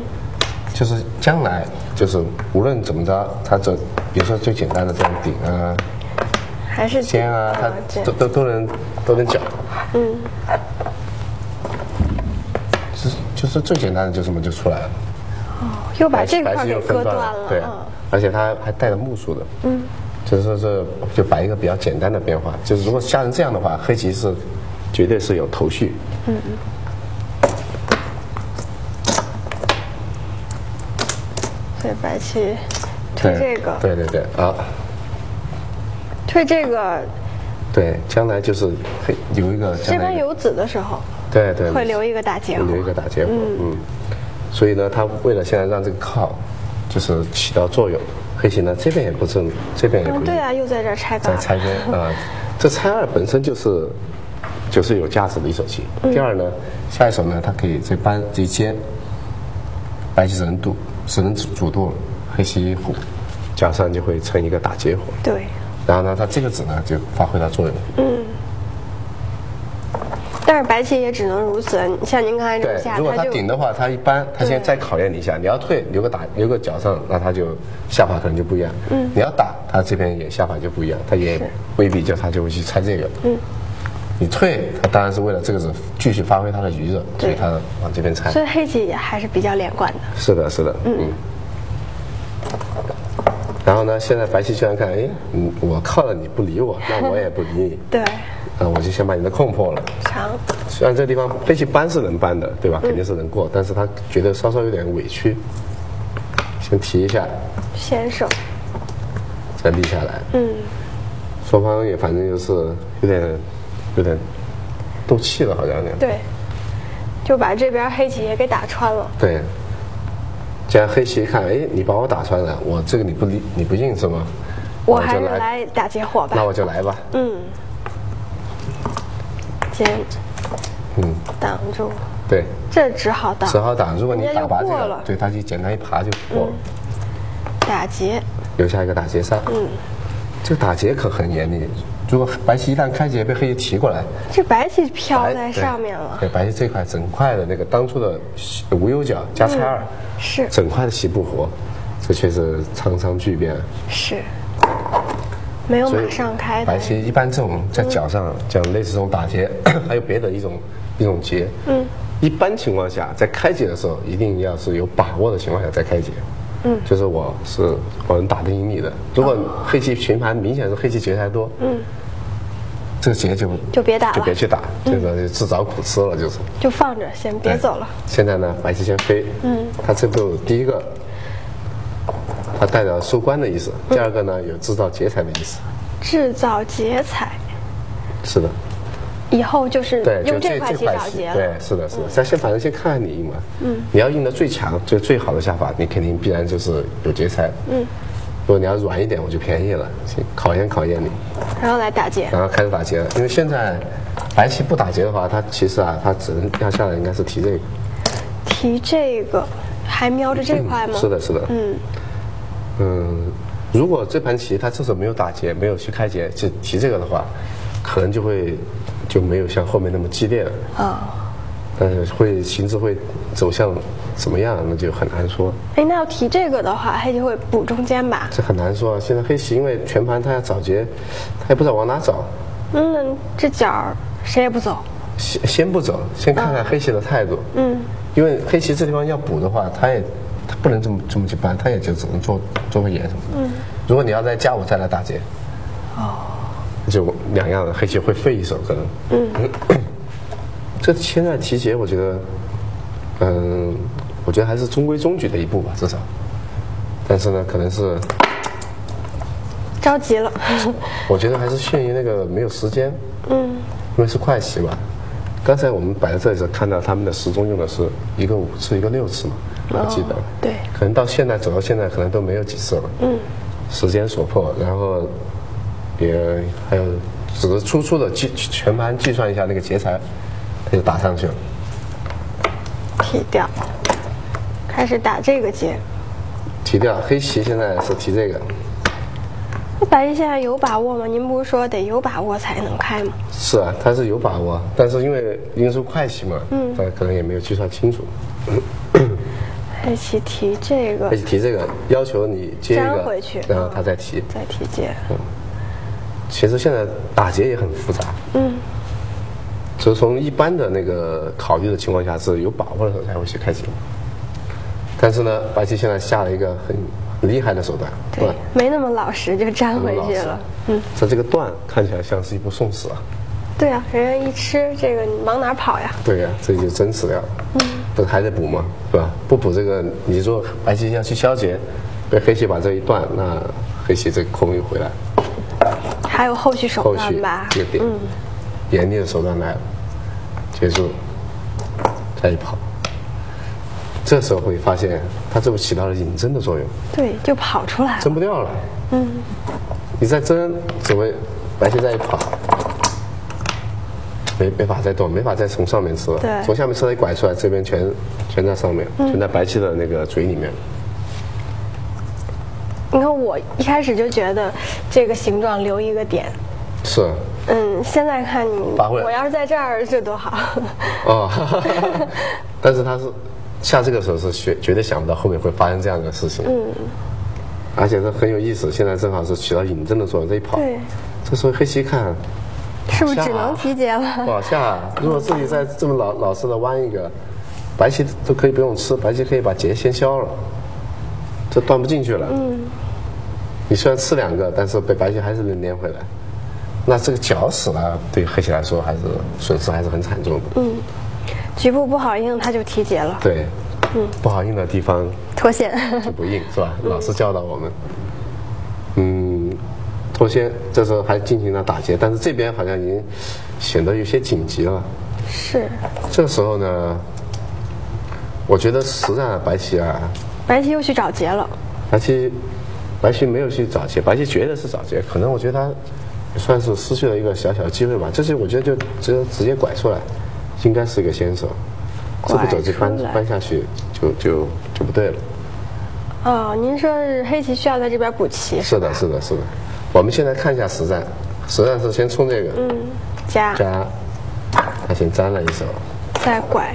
就是将来就是无论怎么着，他这比如说最简单的这样顶啊。还是尖啊，他都都都能都能搅。嗯。是就是最简单的就这么就出来了，哦又把这块给割又分断断了，对嗯，而且它还带着目数的，嗯，就是说这就摆一个比较简单的变化，就是如果下成这样的话，黑棋是绝对是有头绪，嗯。所以白棋推这个，对对对啊，推这个，对，将来就是黑留一个这边有子的时候，对对。会留一个大结果留一个大结果，嗯，所以呢，他为了现在让这个靠就是起到作用，黑棋呢这边也不正，这边也不对啊，又在这拆杆，在拆边啊，这拆二本身就是就是有价值的一手棋。第二呢，下一手呢，它可以这扳这一接，白棋只能渡，只能主主动，黑棋一虎，加上就会成一个打劫活。对，然后呢，它这个子呢就发挥它作用。但是白棋也只能如此。像您刚才这下，，如果他顶的话，他一般，他先对再考验你一下。你要退，留个打，留个脚上，那他就下法可能就不一样。嗯，你要打，他这边也下法就不一样，他也未必就他就会去猜这个。嗯，你退，他当然是为了这个子继续发挥他的余热，所以他往这边猜。所以黑棋也还是比较连贯的。是的，是的，嗯。然后呢，现在白棋居然看，哎，嗯，我靠了你不理我，那我也不理你，对，那我就先把你的空破了。强，虽然这地方黑棋扳是能扳的，对吧？肯定是能过，但是他觉得稍稍有点委屈，先提一下，先手，再立下来。嗯，双方也反正就是有点有点斗气了，好像有点。对，就把这边黑棋也给打穿了。对。既然黑棋一看，哎，你把我打穿了，我这个你不理你不应是吗？我还是来打劫火吧那。我就来吧。嗯，先嗯，挡住，对，这只好挡只好挡。如果你打拔这个了，对，他就简单一爬就过了，打劫。留下一个打劫杀。嗯，这个打劫可很严厉。如果白棋一旦开劫被黑棋提过来，这白棋飘在上面了，对，对白棋这块整块的那个当初的无忧角加拆二，是整块的棋不活，这确实沧桑巨变。是，没有马上开的白。棋一般这种在角上讲类似这种打劫，还有别的一种一种劫。嗯，一般情况下，在开劫的时候，一定要是有把握的情况下再开劫。嗯，就是我是我能打得赢你的。如果黑棋群盘明显是黑棋结太多，嗯，这个劫就就别打了就别去打，这个就自找苦吃了，就是。就放着，先别走了。现在呢，白棋先飞。嗯，他这步第一个，它代表收官的意思；第二个呢，有制造劫财的意思。制造劫财，是的，以后就是对，用这块棋块找劫了。对，是的，是的。咱先反正先看看你赢嘛。嗯。你要赢得最强，就最好的下法，你肯定必然就是有劫财。嗯。如果你要软一点，我就便宜了，先考验考验你。然后来打劫。然后开始打劫了，因为现在白棋不打劫的话，它其实啊，它只能压下来，应该是提这个。提这个，还瞄着这块吗？是的，是的。嗯。嗯，如果这盘棋他这时候没有打劫，没有去开劫，就提这个的话，可能就会就没有像后面那么激烈了。啊。但是会形势会走向怎么样，那就很难说。哎，那要提这个的话，黑棋会补中间吧？这很难说。现在黑棋因为全盘他要找劫，他也不知道往哪找。嗯，这角谁也不走。先先不走，先看看黑棋的态度。嗯。因为黑棋这地方要补的话，他也他不能这么这么去搬，他也就只能做做个眼什么。嗯。如果你要在加五再来打劫，哦，就两样的，黑棋会废一手可能。嗯。这现在提劫，我觉得，嗯，我觉得还是中规中矩的一步吧，至少。但是呢，可能是着急了。我觉得还是限于那个没有时间。嗯。因为是快棋嘛。刚才我们摆在这里时看到他们的时钟用的是一个五次，一个六次嘛，我记得。对。可能到现在走到现在，可能都没有几次了。嗯。时间所迫，然后也还有只是粗粗的计全盘计算一下那个劫财。就打上去了，提掉，开始打这个劫。提掉，黑棋现在是提这个。白棋现在有把握吗？您不是说得有把握才能开吗？是啊，他是有把握，但是因为因为是快棋嘛，嗯，他可能也没有计算清楚。黑棋提这个。提这个，要求你接一个，回去，然后他再提，再提接。嗯，其实现在打劫也很复杂。嗯。就是从一般的那个考虑的情况下是有把握的时候才会去开棋，但是呢，白棋现在下了一个很厉害的手段，对，没那么老实就粘回去了。嗯，这这个断看起来像是一部送死啊。对啊，人家一吃这个，你往哪跑呀？对呀，这就真死掉了。嗯，不还得补吗？是吧？不补这个，你说白棋要去消解，被黑棋把这一断，那黑棋这个空又回来。还有后续手段吧？有点，嗯，严厉的手段来了。结束，再一跑，这时候会发现，它这不起到了引针的作用。对，就跑出来了。争不掉了。嗯。你再争，只会白棋再一跑，没没法再动，没法再从上面吃了。对。从下面吃了一拐出来，这边全全在上面，全在白棋的那个嘴里面。你看，我一开始就觉得这个形状留一个点。是。嗯，现在看你，我要是在这儿，这多好。哦，但是他是下这个时候是绝绝对想不到后面会发生这样的事情。嗯，而且这很有意思，现在正好是起到引证的作用，这一跑，对，这时候黑棋看，是不是只能提劫了？往下，如果自己再这么老老实的弯一个，白棋都可以不用吃，白棋可以把劫先消了，这断不进去了。嗯，你虽然吃两个，但是被白棋还是能连回来。那这个角死了，对黑棋来说还是损失还是很惨重的。嗯，局部不好硬，他就提劫了。对，嗯，不好硬的地方脱线 就不硬，是吧？老师教导我们，嗯，脱先这时候还进行了打劫，但是这边好像已经显得有些紧急了。是。这个时候呢，我觉得实战白棋啊，白棋又去找劫了。白棋，白棋没有去找劫，白棋觉得是找劫，可能我觉得他。算是失去了一个小小的机会吧，这些我觉得就直直接拐出来，应该是一个先手，这不走就翻翻下去就就就不对了。哦，您说是黑棋需要在这边补棋？是的，是的，是的。我们现在看一下实战，实战是先冲这个，嗯，加加，他先粘了一手，再拐，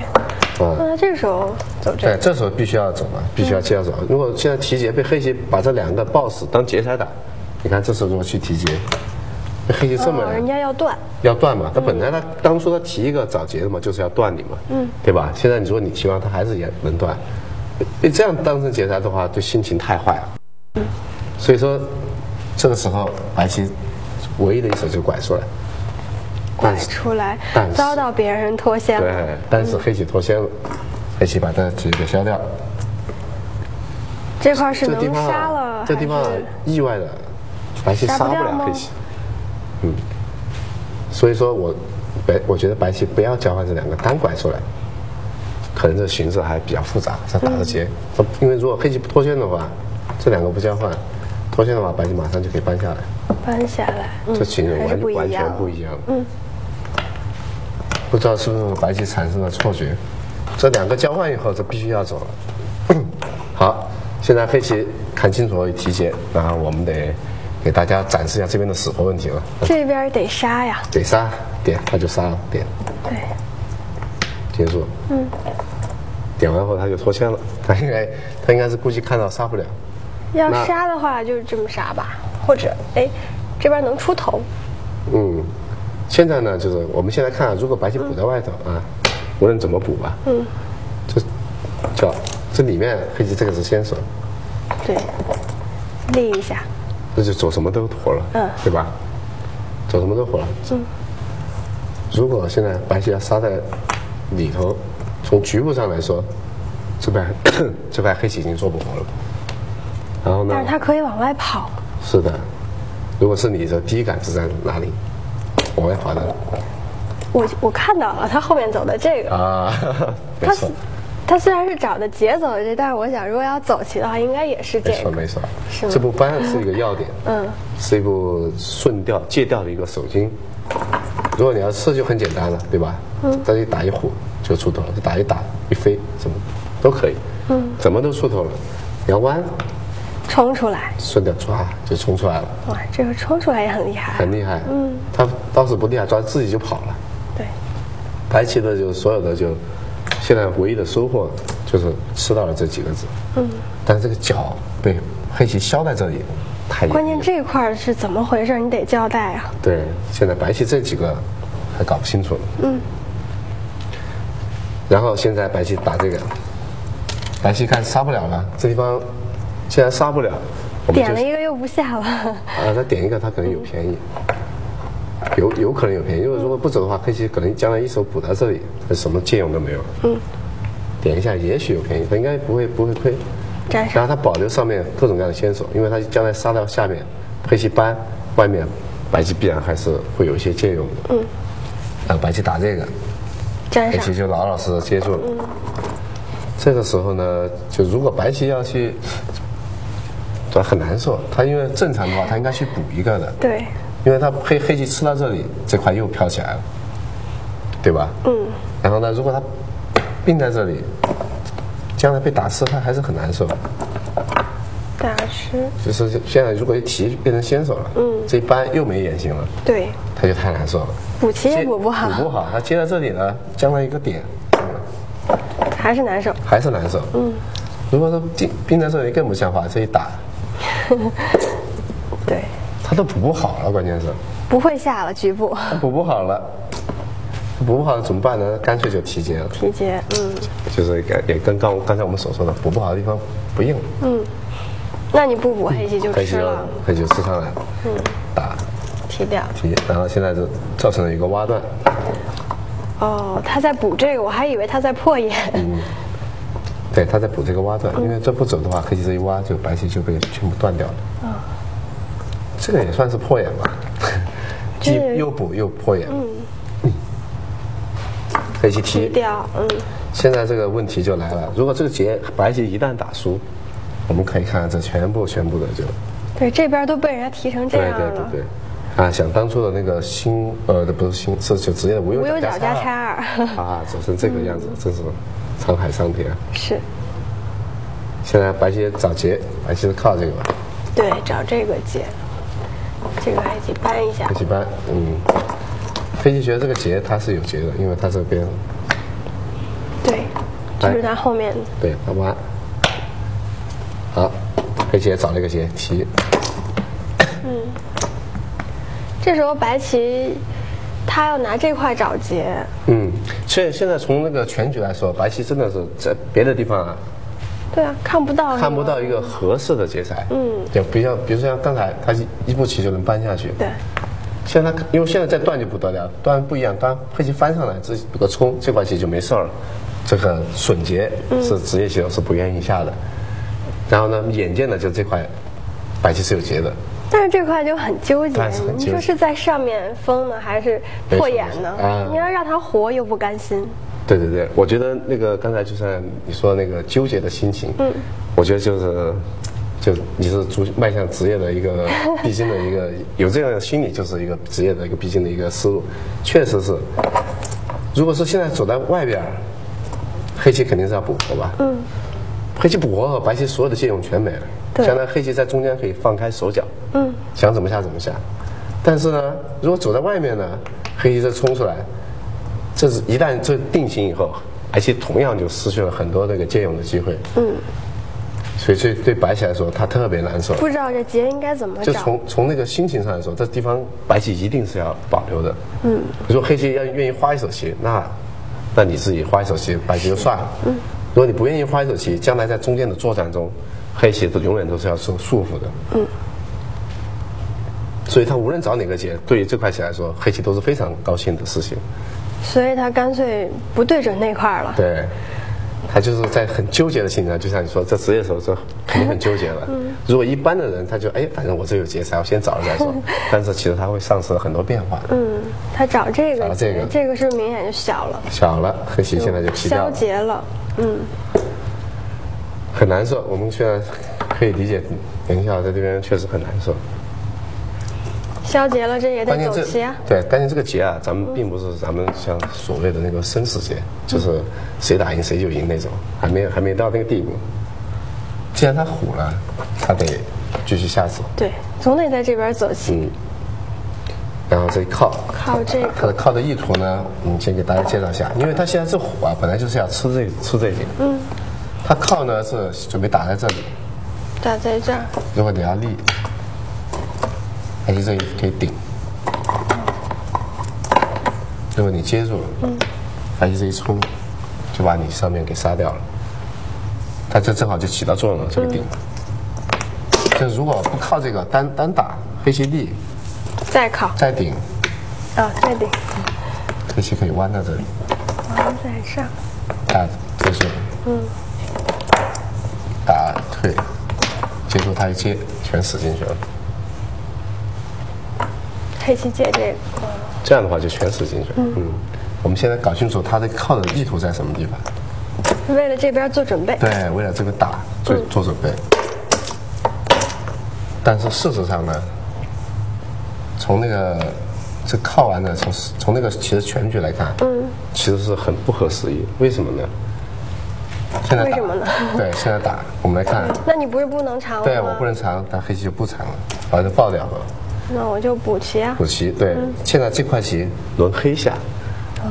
啊，那这个时候走这？对，这时候必须要走了，必须要接着走。如果现在提劫被黑棋把这两个 boss 当劫财打，你看这时候如果去提劫。黑棋这么，人家要断，要断嘛？他本来他当初他提一个找劫的嘛，就是要断你嘛，嗯，对吧？现在你说你提完他还是也能断，你这样当成劫财的话，对心情太坏了。嗯，所以说这个时候白棋唯一的一手就拐出来，拐出来，遭到别人脱先了。对，但是黑棋脱先了，黑棋把这棋给消掉。这块是能杀了，这地方意外的白棋杀不了黑棋。嗯，所以说我白，我觉得白棋不要交换这两个单拐出来，可能这形势还比较复杂，再打个结。因为如果黑棋不脱线的话，这两个不交换，脱线的话，白棋马上就可以搬下来。搬下来，嗯这形势还是完全不一样。嗯，不知道是不是白棋产生了错觉，这两个交换以后，这必须要走了。好，现在黑棋看清楚提前，然后我们得给大家展示一下这边的死活问题了。这边得杀呀，得杀点，他就杀了点，对，结束。嗯。点完后他就脱线了，他应该他应该是估计看到杀不了。要杀的话就是这么杀吧，或者哎，这边能出头，嗯，现在呢，就是我们现在看，如果白棋补在外头啊，无论怎么补吧，嗯，这叫这里面黑棋这个是先手，对，立一下，那就走什么都妥了，嗯对吧？走什么都妥了。嗯。如果现在白棋要杀在里头，从局部上来说，这边 这块黑棋已经做不活了。然后呢但？是它可以往外跑，是的，如果是你的第一感是在哪里？往外滑的我我看到了，它后面走的这个，啊，没它错。它虽然是找的节奏的这，但是我想如果要走棋的话，应该也是这个，没错没错是，这步扳是一个要点，嗯，是一部顺调借调的一个手筋。如果你要吃就很简单了，对吧？嗯，这里打一虎就出头了，就打一打一飞什么都可以，嗯，怎么都出头了。你要弯，冲出来，顺着抓就冲出来了，哇，这个冲出来也很厉害，很厉害。嗯，他当时不厉害，抓自己就跑了。对，白棋的就所有的就，现在唯一的收获就是吃到了这几个子。嗯，但是这个角被黑棋削在这里，太关键这块儿是怎么回事？你得交代啊，对，现在白棋这几个还搞不清楚。嗯。然后现在白棋打这个，白棋看杀不了了，这地方现在杀不了，我们就点了一个又不下了，啊，他点一个他可能有便宜，有有可能有便宜，因为如果不走的话，黑棋可能将来一手补在这里，什么借用都没有。嗯。点一下也许有便宜，他应该不会不会亏。然后他保留上面各种各样的先手，因为他将来杀到下面，黑棋搬，外面白棋必然还是会有一些借用的。嗯。啊白棋打这个，黑棋，就老老实实接住了。这个时候呢，就如果白棋要去，这很难受。他因为正常的话，他应该去补一个的，对，因为他黑黑棋吃到这里，这块又飘起来了，对吧？嗯。然后呢，如果他并在这里，将来被打吃，他还是很难受。打吃，就是现在如果一提变成先手了，嗯，这一扳又没眼型了，对，他就太难受了。补棋也补不好，补不好，他接在这里呢，将来一个点，还是难受，还是难受。嗯，如果说并并在这里更不像话，这一打 对，他都补不好了，关键是。不会下了局部，补不好了，补不好了怎么办呢？干脆就提结了，提结，嗯，就是也也跟刚刚才我们所说的，补不好的地方不硬，嗯。那你不补黑棋就吃了，黑棋就吃上来了，嗯，打。提掉。提，然后现在就造成了一个挖断，哦，他在补这个，我还以为他在破眼。对，他在补这个挖断，因为这不走的话，黑棋这一挖，就白棋就被全部断掉了。这个也算是破眼吧，既这又补又破眼。嗯。黑棋提提，掉，嗯，现在这个问题就来了，如果这个劫白棋一旦打输，我们可以看看这全部全部的就，对，这边都被人家提成这对样了。对对对。啊，想当初的那个新呃，不是新，是就直接的无无忧忧角加加拆二，啊，走成这个样子，真是沧海桑田。是，现在白棋找劫，白棋是靠这个吧？对，找这个劫，这个黑棋搬一下黑，棋搬，嗯，黑棋觉得这个劫它是有劫的，因为它这边对，就是它后面对它弯。好，黑棋也找了一个劫提，这时候白棋他要拿这块找劫，嗯，现现在从那个全局来说，白棋真的是在别的地方啊对啊，看不到，看不到一个合适的劫材，嗯，就比较，比如说像刚才他一一步棋就能扳下去，对，现在他因为现在再断就不得了，断不一样，断黑棋翻上来，这有个冲，这块棋就没事儿了。这个损劫是职业棋手是不愿意下的。然后呢，眼见的就这块白棋是有劫的，但是这块就很纠结你说是在上面封呢，还是破眼呢？你要让它活又不甘心。对对对，我觉得那个刚才就像你说的那个纠结的心情，嗯，我觉得就是，就你是逐迈向职业的一个必经的一个有这样的心理，就是一个职业的一个必经的一个思路，确实是。如果说现在走在外边儿，黑棋肯定是要补活吧，嗯，黑棋补活后，白棋所有的借用全没了，对相当于黑棋在中间可以放开手脚，嗯，想怎么下怎么下。但是呢，如果走在外面呢，黑棋再冲出来，这是一旦这定型以后，白棋同样就失去了很多那个借用的机会。嗯，所以对对白棋来说，他特别难受。不知道这劫应该怎么。就从从那个心情上来说，这地方白棋一定是要保留的。嗯，如果黑棋要愿意花一手棋，那那你自己花一手棋，白棋就算了。嗯，如果你不愿意花一手棋，将来在中间的作战中，黑棋都永远都是要受束缚的。嗯，所以他无论找哪个劫，对于这块棋来说，黑棋都是非常高兴的事情。所以他干脆不对准那块儿了。对，他就是在很纠结的心情上，就像你说，在职业时候这肯定很纠结了。如果一般的人，他就哎，反正我这有劫财，我先找了再说。但是其实他会丧失很多变化。嗯，他找这个找这个这个是不是明显就小了，小了，黑棋现在就消了，结了。嗯，很难受。我们现在可以理解，林校在这边确实很难受。消结了，这也得走棋啊。对，关键这个劫啊，咱们并不是咱们像所谓的那个生死劫，就是谁打赢谁就赢那种，还没有还没到那个地步。既然他虎了，他得继续下手。对，总得在这边走棋。嗯，然后这靠，靠这个他的靠的意图呢，我们先给大家介绍一下，因为他现在是虎啊，本来就是要吃这吃这点，嗯，它靠呢是准备打在这里，打在这儿。如果你要立，还是这里可以顶，如果你接住了，嗯，还是这一冲，就把你上面给杀掉了，它这正好就起到作用了，这个顶。就如果不靠这个单单打黑棋立再靠。再顶，啊，再顶，黑棋可以弯到这里，弯在上。啊这是，嗯，打退，接住他一接，全死进去了。黑棋借这个，这样的话就全死进去了。嗯，我们现在搞清楚他的靠的意图在什么地方。为了这边做准备。对，为了这个打做做准备。但是事实上呢，从那个这靠完呢，从从那个其实全局来看，嗯，其实是很不合时宜。为什么呢？现在打为什么呢对，现在打，我们来看，那你不是不能长了吗？对我不能长，但黑棋就不长了，把它爆掉了。那我就补棋啊。补棋，对，现在这块棋轮黑下，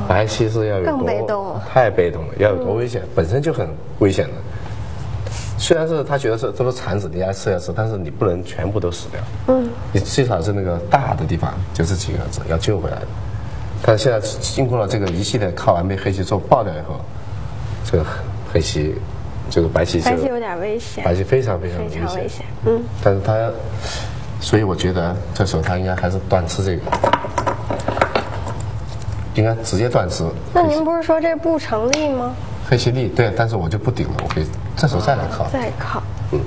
白棋是要有更多被动了太被动了，要有多危险，本身就很危险的。虽然是他觉得是这都是铲子，你来吃要吃，但是你不能全部都死掉。嗯，你至少是那个大的地方，就这几个子要救回来的。但是现在经过了这个一系列靠完被黑棋做爆掉以后，这个黑棋这个白棋就白棋有点危险，白棋非常非常危险常危险。嗯，但是他，所以我觉得这时候他应该还是断吃这个，应该直接断吃。那您不是说这不成立吗？黑棋立对，但是我就不顶了，我可以这时候再来靠。再靠。嗯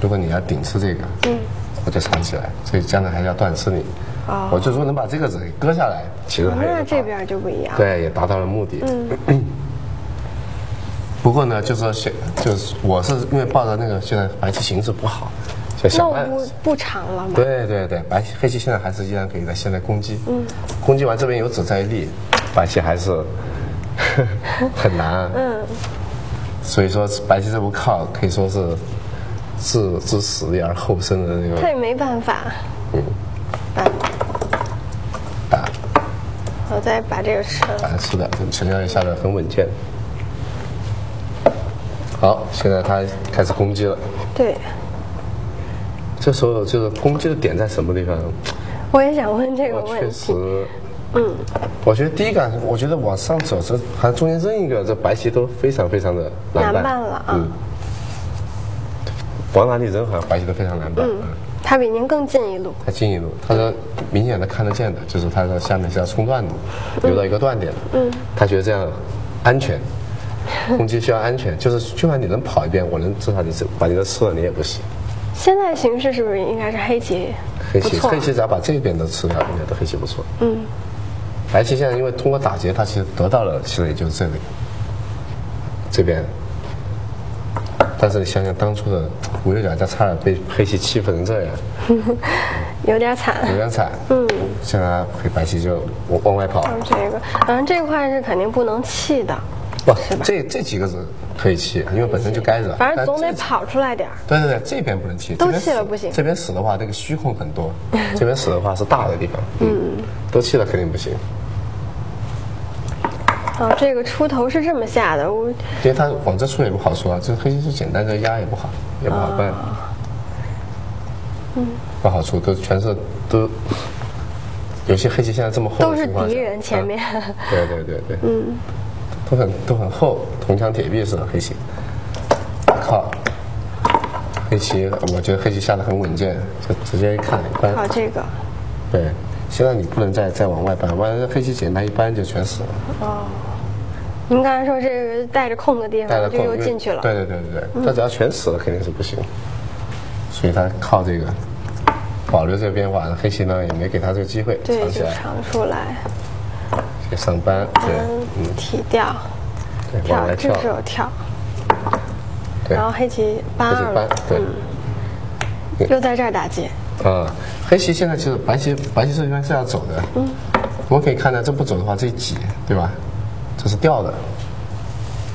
如果你要顶吃这个，嗯，我就藏起来，所以将来还是要断吃你。哦我就说能把这个子给割下来，其实还那这边就不一样。对，也达到了目的。嗯。不过呢，就是说现就是我是因为抱着那个现在白棋形势不好，就想办法。不不长了嘛？对对对，白棋黑棋现在还是依然可以在现在攻击，嗯，攻击完这边有子在立，白棋还是 很难，嗯，所以说白棋这步靠可以说是置之死地而后生的那个他也没办法。嗯打打我再把这个吃了。把它吃的，成交也下的很稳健。好，现在他开始攻击了，对，这时候就是攻击的点在什么地方？我也想问这个我确问实题。，嗯，我觉得第一感，我觉得往上走，这好像中间任一个，这白棋都非常非常的难办。了啊嗯，往哪里扔，好像白棋都非常难办。嗯，他比您更近一路。他近一路，他说明显的看得见的，就是他的下面是要冲断的，留到一个断点。嗯，他觉得这样安全，攻击需要安全，就是就算你能跑一遍，我能至少你是把你的吃了，你也不行。现在形势是不是应该是黑棋黑棋？黑棋只要把这边都吃掉，应该都黑棋不错。嗯，白棋现在因为通过打劫，它其实得到了，其实也就是这里，这边。但是你想想当初的五六角家差点被黑棋欺负成这样，有点惨。有点惨。嗯。现在黑白棋就往往外跑。嗯，这个，反正这块是肯定不能弃的，不，这这几个是可以弃，因为本身就该着。反正总得跑出来点儿。对对对，这边不能弃，都这边死弃了不行这边死的话，这个虚空很多；这边死的话是大的地方。嗯，都弃了肯定不行，哦，这个出头是这么下的，我因为它往这出也不好出啊。这黑棋是简单，的压也不好，也不好办。嗯，不好出，都全是都。有些黑棋现在这么厚都是敌人前面嗯对对对对，嗯，都很都很厚，铜墙铁壁似的黑棋。靠，黑棋，我觉得黑棋下的很稳健，就直接一看一般。靠这个。对，现在你不能再再往外搬，万一黑棋简单一搬就全死了，哦，您刚才说这个带着空的地方就又进去了。对对对对对，他只要全死了肯定是不行，所以他靠这个保留这个变化，黑棋呢也没给他这个机会对，藏起来，就长出来，先上班，对，嗯，提掉，对，跳，这，时候跳，对，然后黑棋搬二了，，对。又在这儿打劫，啊，黑棋现在其实白棋白棋是应该是要走的。嗯，我们可以看到，这不走的话，这一挤，对吧？这是掉的，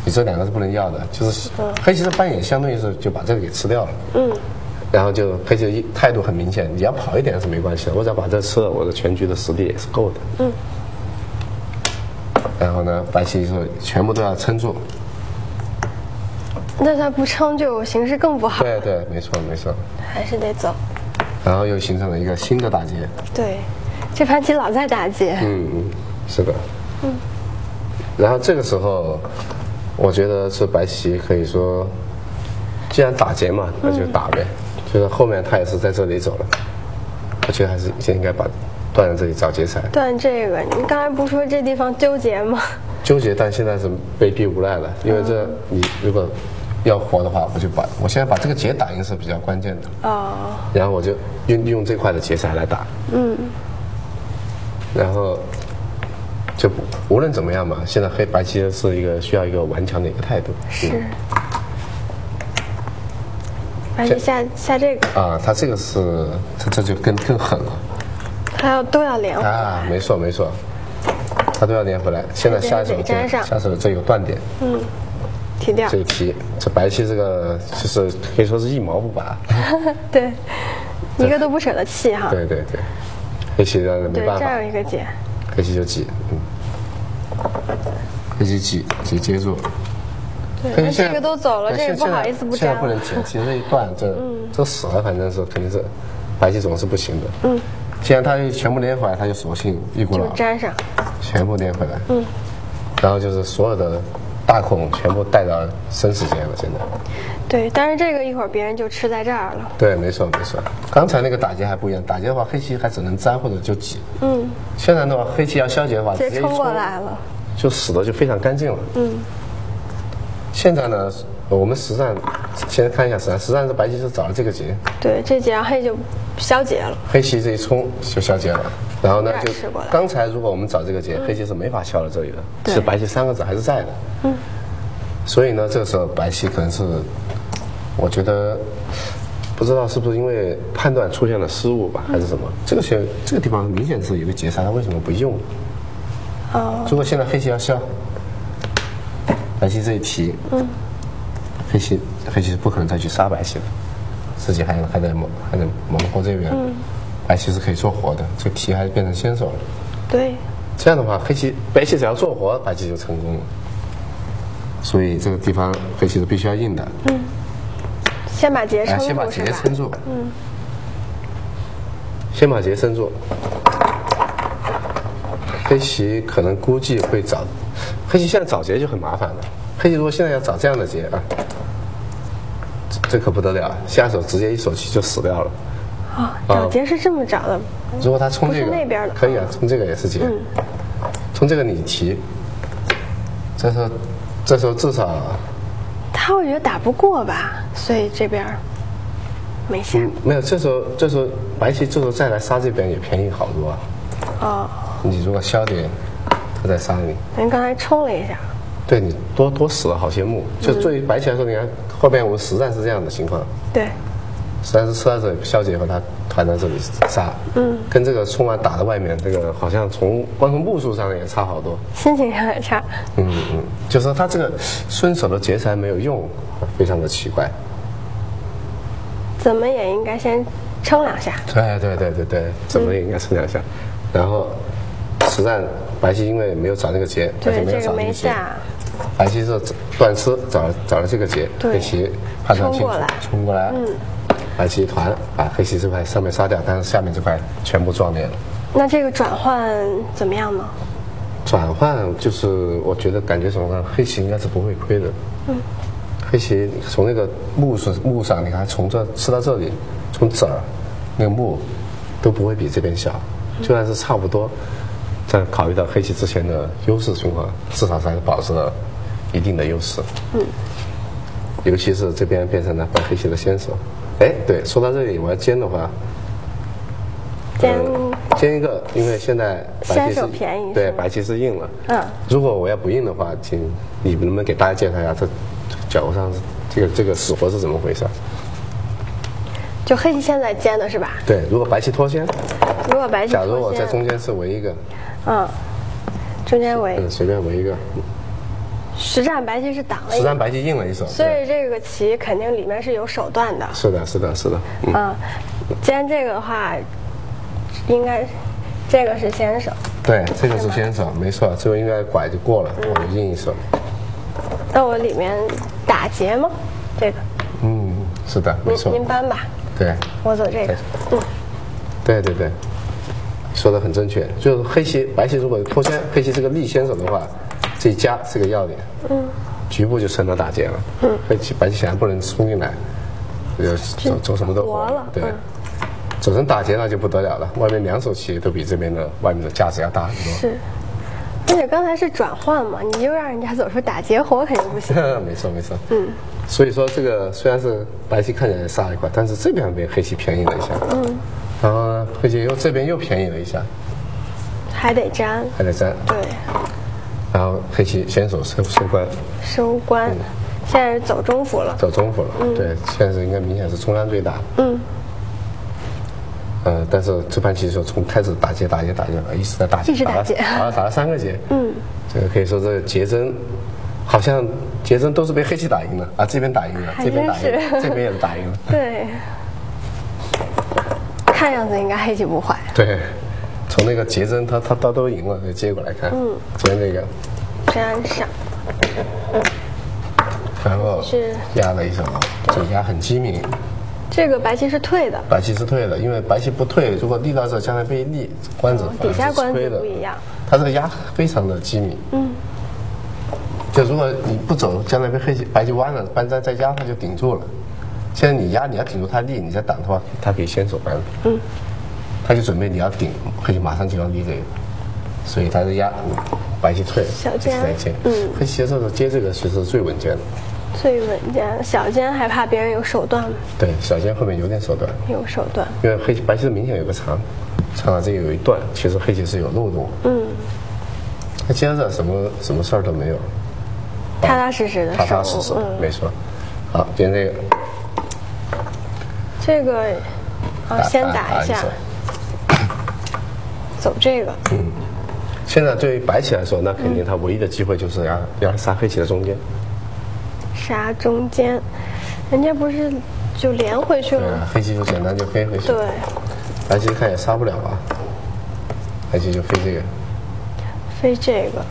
你这两个是不能要的。就是黑棋的扮演相当于是就把这个给吃掉了。嗯，然后就黑棋的态度很明显，你要跑一点是没关系的，我只要把这吃了，我的全局的实力也是够的。嗯。然后呢，白棋说全部都要撑住。那他不撑就形势更不好，对对，没错没错。还是得走。然后又形成了一个新的打劫。对，这盘棋老在打劫，嗯嗯，是的。嗯。然后这个时候，我觉得是白棋可以说，既然打劫嘛，那就打呗。就是后面他也是在这里走了，我觉得还是先应该把断在这里找劫财。断这个，你刚才不说这地方纠结吗？纠结，但现在是被逼无奈了，因为这你如果要活的话，我就把我现在把这个劫打赢是比较关键的，哦，然后我就用用这块的劫财来打。嗯，然后就无论怎么样嘛，现在黑白棋是一个需要一个顽强的一个态度。是嗯。而且下下这个，啊，他这个是他这就更更狠了他要都要连回来啊，没错没错，他都要连回来。现在下一手得粘上下手这有断点，嗯，提掉这，一提，这白棋这个就是可以说是一毛不拔。对，一个都不舍得弃哈。对对对，黑棋的没办法，这样一个解，黑棋就挤，嗯，黑棋挤挤接住。对，这个都走了，这也不好意思不现在。不能剪，其实这一断，这这死了，反正是肯定是白棋总是不行的。嗯，既然它全部粘回来，它就索性一股就脑粘上，全部粘回来。嗯，然后就是所有的大孔全部带到生死间了。现在，对，但是这个一会儿别人就吃在这儿了。对，没错没错。刚才那个打劫还不一样，打劫的话黑棋还只能粘或者就挤。嗯，现在的话黑棋要消劫的话，直接一直接冲过来了。就死的就非常干净了。嗯，现在呢，我们实战先看一下实战，实战是白棋是找了这个劫，对，这几让黑就消解了。黑棋这一冲就消解了。然后呢，就刚才如果我们找这个劫，黑棋是没法消了这里的，是白棋三个子还是在的。嗯。所以呢，这个时候白棋可能是，我觉得不知道是不是因为判断出现了失误吧，还是什么？这个些这个地方明显是有个劫杀，他为什么不用？哦，如果现在黑棋要消，白棋这一提，嗯，黑棋黑棋是不可能再去杀白棋的，自己还还得猛还得猛过这边，白棋是可以做活的，这个提还是变成先手了。对，这样的话，黑棋白棋只要做活，白棋就成功了。所以这个地方黑棋是必须要硬的，嗯先把劫来撑先把劫？撑住，嗯，先把劫撑住。黑棋可能估计会找，黑棋现在找劫就很麻烦了。黑棋如果现在要找这样的劫啊，这这可不得了，下手直接一手棋就死掉了。啊，找劫是这么找的，如果他冲这个，不是那边的可以啊，冲这个也是劫，冲这个你提，这时候这时候至少他会觉得打不过吧，所以这边没下。嗯，没有，这时候这时候白棋这时候再来杀这边也便宜好多啊。哦，你如果消点，他再杀你，您刚才冲了一下，对你多多死了好些木。就对于白棋来说，你看后面我们实战是这样的情况，对，实在是吃到这里，消解以后他团在这里杀，嗯，跟这个冲完打在外面，这个好像从光从目数上也差好多。心情上也差。嗯嗯，就是说他这个顺手的劫财没有用，非常的奇怪。怎么也应该先撑两下。对对对对对，怎么也应该撑两下。然后实战白棋因为没有找那个劫，而且，没有这个找那个劫，没下。白棋是断吃找找了这个结，对黑棋判断清楚冲过来，冲过来，嗯，白棋一团把黑棋这块上面杀掉，但是下面这块全部撞裂了。那这个转换怎么样呢？转换就是我觉得感觉什么呢黑棋应该是不会亏的。嗯，黑棋从那个木是木上，你看从这吃到这里，从这儿那个木都不会比这边小，就算是差不多，在考虑到黑棋之前的优势情况，至少是还是保持了一定的优势。嗯，尤其是这边变成了白黑棋的先手。哎，对，说到这里，我要尖的话，先呃尖一个，因为现在白棋是先手便宜是对白棋是硬了。嗯，如果我要不硬的话，请你能不能给大家介绍一下这脚上这个这个死活是怎么回事？就黑棋现在尖的是吧？对，如果白棋脱先，如果白棋假如我在中间是围一个，嗯，中间围嗯，随便围一个，实战白棋是挡了实战白棋应了一手。所以这个棋肯定里面是有手段的。是的，是的，是的，嗯，嗯，尖这个的话，应该这个是先手。对，这个是先手，没错，最后应该拐就过了，我就硬一手。那我里面打劫吗？这个嗯，是的，没错，您搬吧，对。我走这个。嗯，对对对，说的很正确。就是黑棋、白棋如果脱先，黑棋是个立先手的话，这一夹是个要点。嗯，局部就成了打劫了。嗯，黑棋、白棋显然不能冲进来，就走走什么都活了对嗯，走成打劫那就不得了了，外面两手棋都比这边的外面的价值要大很多。是。而且刚才是转换嘛，你就让人家走出打劫活肯定不行。没错没错。嗯，所以说这个虽然是白棋看起来杀一块，但是这边被黑棋便宜了一下。嗯，然后呢，黑棋又这边又便宜了一下，还得粘。还得粘。对，然后黑棋先手收收官，收官，嗯现在是走中府了。走中府了。对，现在是应该明显是中央最大。嗯，呃，但是这盘棋说从开始打劫打劫打劫，一直在打劫，一直打劫打了打了三个劫。嗯，这个可以说这个劫真，好像劫争都是被黑棋打赢了啊，这边打赢了，这边打赢了，这边也是打赢了。对。看样子应该黑棋不坏。对，从那个劫真他他他都赢了，就接过来看。嗯，这边这个，粘上。然后是压了一手，这压很机敏。这个白棋是退的，白棋是退的，因为白棋不退，如果立到这，将来被立，关子底下关子不一样。它这个压非常的机敏。嗯。就如果你不走，将来被黑棋白棋弯了，搬再再压，它就顶住了。现在你压，你要顶住他力，你再挡的话，他可以先手扳。嗯。他就准备你要顶，黑棋马上就要立这个，所以他是压，白棋退了，小尖再接。嗯黑棋这时候接这个其实是最稳健的。最稳健。小尖还怕别人有手段吗？对，小尖后面有点手段。有手段。因为黑棋白棋明显有个长，长了这有一段，其实黑棋是有漏洞。嗯，他接着什么什么事儿都没有，踏踏实实的踏踏实实守。，没错。好，今天这个这个啊，先打一下，走这个。现在对于白棋来说，那肯定他唯一的机会就是要要杀黑棋的中间。杀中间，人家不是就连回去了吗？，黑棋就简单就飞回去。对，白棋看也杀不了啊，白棋就飞这个，飞这个，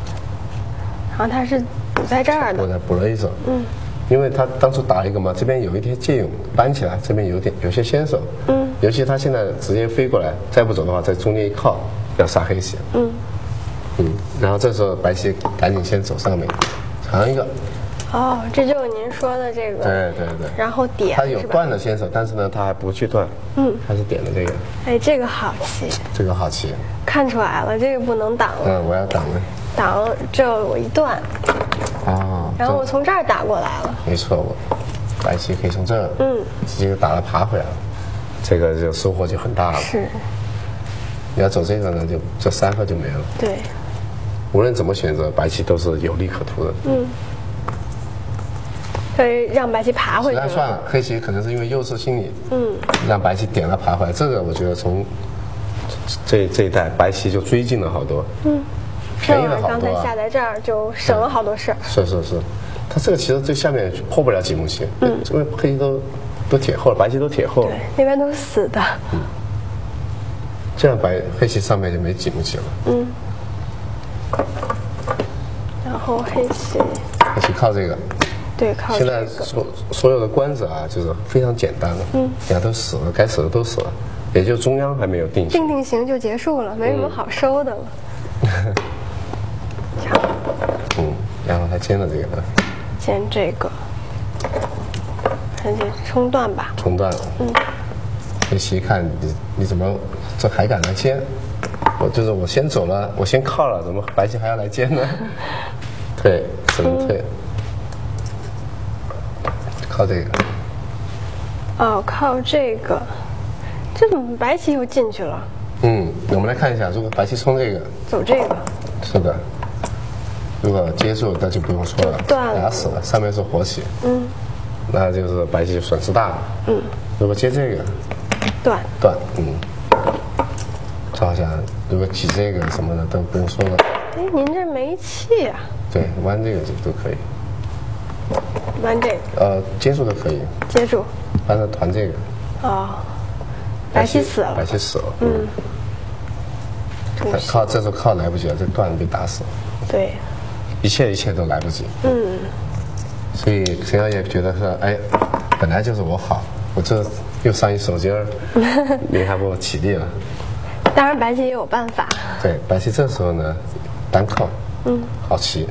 然后他是补在这儿的，我再补了一手。嗯。因为他当初打了一个嘛，这边有一天借用搬起来，这边有点有些先手。嗯。尤其他现在直接飞过来，再不走的话，在中间一靠，要杀黑棋。嗯。嗯。然后这时候白棋赶紧先走上面，长一个。哦，这就是您说的这个，对对对。然后点他有？断的先手，但是呢，他还不去断。嗯。他是点的这个，哎，这个好棋，这个好棋。看出来了，这个不能挡了，嗯，我要挡了。挡这我一断，啊。然后我从这儿打过来了，没错，我白棋可以从这儿，嗯，直接打了爬回来了，这个就收获就很大了。是，你要走这个呢，就这三个就没了。对，无论怎么选择，白棋都是有利可图的。嗯，可以让白棋爬回去那。算了，黑棋可能是因为幼稚心理，嗯，让白棋点了爬回来。这个我觉得从这这一代白棋就追进了好多，嗯，便宜了好多刚才。下在这儿就省了好多事儿。是是是，它这个其实最下面破不了几目棋，嗯，因为黑棋都都铁厚了，白棋都铁厚了对，，那边都是死的。嗯这样白黑棋上面就没几目棋了。嗯然后黑棋黑棋靠这个，对靠这现在，所所有的官子啊，就是非常简单的，嗯，人家都死了，该死的都死了，也就中央还没有定型。定定型就结束了，没什么好收的了。嗯，然后他煎了这个煎这个，看这冲断吧。冲断了。嗯，黑棋看你你怎么这还敢来煎？我就是我先走了，我先靠了，怎么白棋还要来煎呢？退，只能退。靠这个，哦，靠这个，这怎么白棋又进去了？嗯，我们来看一下，如果白棋冲这个，走这个，是的，如果接住，那就不用说了，断了打死了，上面是活棋，嗯，那就是白棋损失大了，嗯，如果接这个断。断，嗯，这好像如果挤这个什么的都不用说了，哎，您这没气啊？对，弯这个就都可以，弯这个，呃，接住都可以，接住。弯着团这个，哦，白棋死了。白。棋死了，嗯，靠这时候靠来不及了，这段被打死了，对，一切一切都来不及，嗯，所以陈小也觉得说，哎，本来就是我好，我这又上一手筋儿，你还不我起立了。当然白棋也有办法。对，白棋这时候呢，单靠，嗯，好棋。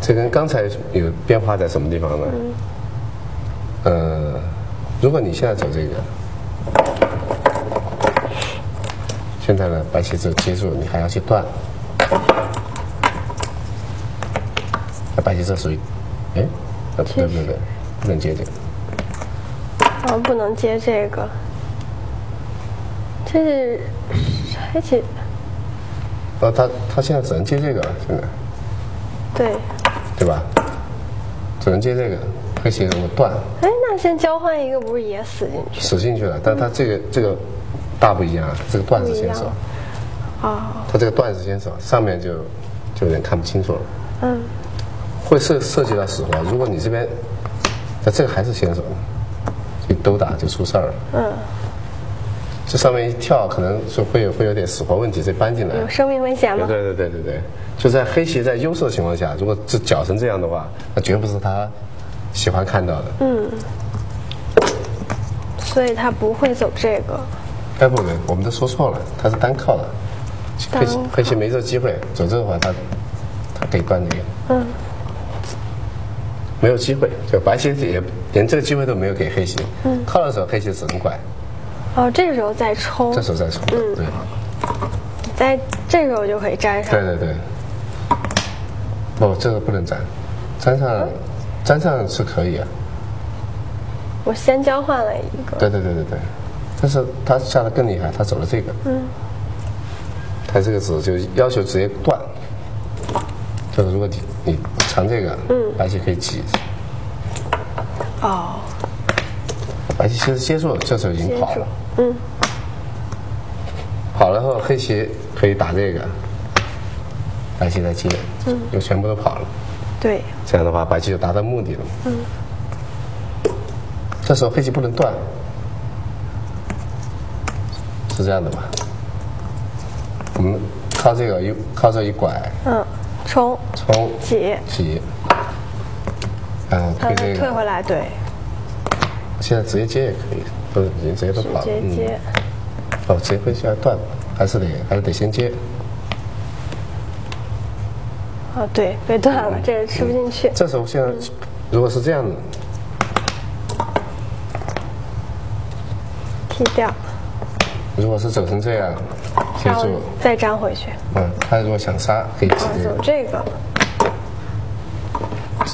这跟刚才有变化在什么地方呢？呃，如果你现在走这个，现在呢，白棋这接住，你还要去断，那白棋这属于，哎，呃，不对不对不对，不能接这个，哦，不能接这个。这是黑棋，呃，他他现在只能接这个了，现在，对。对吧？只能接这个，黑棋怎么断？哎，那先交换一个，不是也死进去？死进去了，但他这个这个大不一样，啊，这个段子先走，哦，他这个段子先走，上面就就有点看不清楚了，嗯，会涉涉及到死活。如果你这边，那这个还是先手呢，一兜打就出事儿了。嗯，这上面一跳，可能是会有会有点死活问题，再搬进来。有生命危险吗？对对对对对，就在黑棋在优势的情况下，如果这搅成这样的话，那绝不是他喜欢看到的。嗯，所以他不会走这个。哎，不对，我们都说错了，他是单靠的，黑棋单黑棋没这机会，走这个话，他他可以断这个，嗯，没有机会，就白棋也连这个机会都没有给黑棋，嗯。靠的时候黑棋只能拐，哦，这个时候再冲。这，时候再冲，嗯。对，在这时候就可以粘上。对对对，不，这个不能粘，粘上粘上是可以啊，我先交换了一个。对对对对对，但是他下的更厉害，他走了这个，嗯，他这个子就要求直接断，就是如果你你藏这个，嗯，白棋可以挤。哦，白棋其实接住了，这时候已经跑了，。嗯，跑了后黑棋可以打这个，白棋再接，嗯，又全部都跑了。对，这样的话，白棋就达到目的了。嗯。这时候黑棋不能断，是这样的吧？我们靠这个一靠这一拐嗯，冲冲挤，挤，然后让它推这个，退回来，对，现在直接接也可以，都已经直接都直跑了。直接接。哦，直接会下来断，还是得还是得先接。哦，对，被断了，这个吃不进去。这时候现在如果是这样的，踢掉，如果是走成这样，接住，再粘回去。嗯，他如果想杀可以走这个。这个，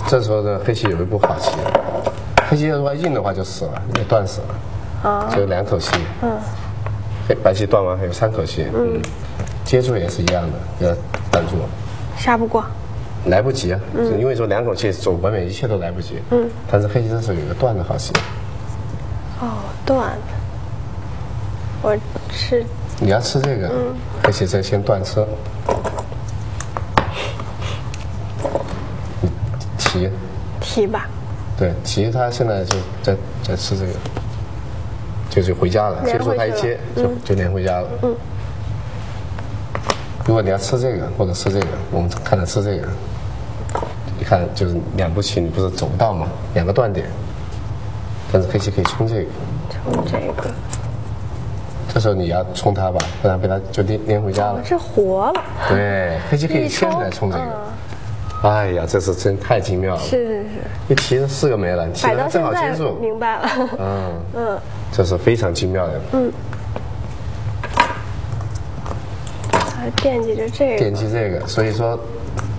这时候的黑棋有一步好棋，黑棋如果硬的话就死了，就断死了，啊，就有两口气。嗯，黑白棋断完还有三口气。嗯，接住也是一样的，要挡住，杀不过。来不及啊，因为说两口气走完美一切都来不及。嗯，但是黑棋这时候有个断的好棋，哦，断。我吃你要吃这个，黑棋这先断吃。你提，提吧。对，提他现在就在在吃这个，就就回家了。连接住他一接就就连回家了。嗯。如果你要吃这个或者吃这个，我们看着吃这个，你看就是两步棋，你不是走不到吗？两个断点，但是黑棋可以冲这个，冲这个。这时候你要冲它吧，不然被它就拎拎回家了哦，。这活了。对，黑棋可以一现在冲这个。哎呀，这是真太精妙了！是是是，一提了四个没了，提了正好接住。明白了。嗯，嗯，这是非常精妙的。嗯还惦记着这个惦。记这个，所以说，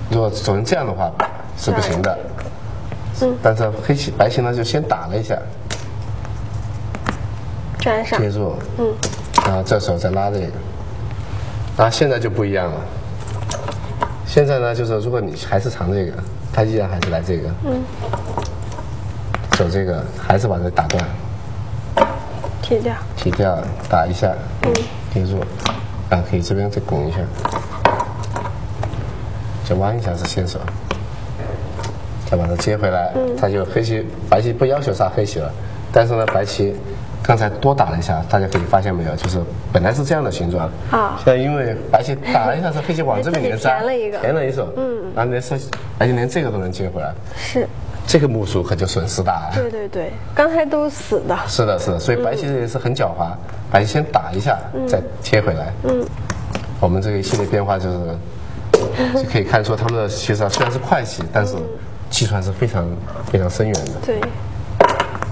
如果走成这样的话是不行的。嗯。但是黑棋白棋呢，就先打了一下，粘上。接住。嗯。然后这时候再拉这个，啊，现在就不一样了。现在呢，就是如果你还是藏这个，他依然还是来这个。嗯。走这个，还是把它打断，提掉。提掉，打一下，嗯，接住，啊，可以这边再拱一下，再弯一下是先手，再把它接回来，它就黑棋白棋不要求杀黑棋了，但是呢，白棋刚才多打了一下，大家可以发现没有，就是本来是这样的形状，啊。现在因为白棋打了一下，是黑棋往这边 连粘，了一个。填了一手，嗯，然后连是白棋连这个都能接回来，是。这个目数可就损失大了。对对对，刚才都是死的。是的，是的，所以白棋也是很狡猾，白棋先打一下，再贴回来。嗯，我们这个一系列变化就是，就可以看出他们的其实啊虽然是快棋，但是计算是非常非常深远的，对。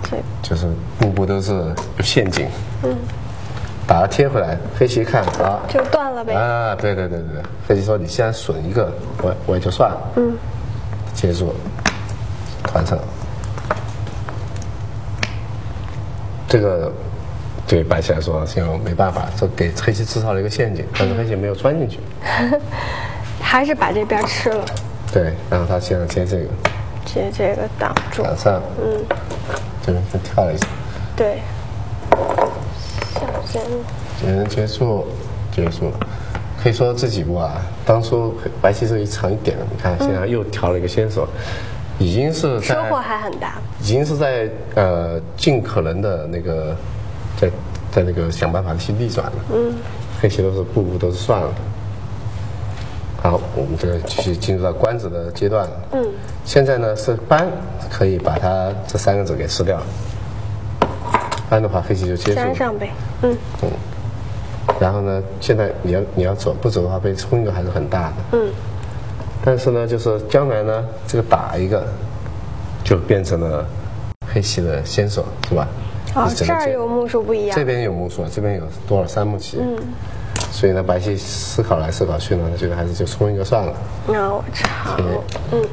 对。就是步步都是有陷阱。嗯，把它贴回来，黑棋一看啊，就断了呗。啊，对对对对对，黑棋说你现在损一个，我我也就算了。嗯，接住，团上。这个对白棋来说现在没办法，这给黑棋制造了一个陷阱，但是黑棋没有钻进去。还是把这边吃了，对，然后他现在接这个接这个挡住。挡上，嗯，这边再跳了一下，对。下针。接人结束，结束了。可以说这几步啊，当初白棋这一长一点，你看现在又调了一个先手，已经是收获还很大。已经是在呃尽可能的那个在在那个想办法去逆转了。嗯，黑棋都是步步都是算了。好，我们这个继续进入到官子的阶段了。嗯，现在呢是搬，可以把它这三个子给吃掉。搬的话，黑棋就接住。粘上呗。嗯。嗯。然后呢，现在你要你要走，不走的话被冲一个还是很大的。嗯。但是呢，就是将来呢，这个打一个，就变成了黑棋的先手，是吧？哦这儿有目数不一样这。边有目数，这边有多少三目棋。嗯。所以呢，白棋思考来思考去呢，他觉得还是就冲一个算了。那我抄。贴嗯，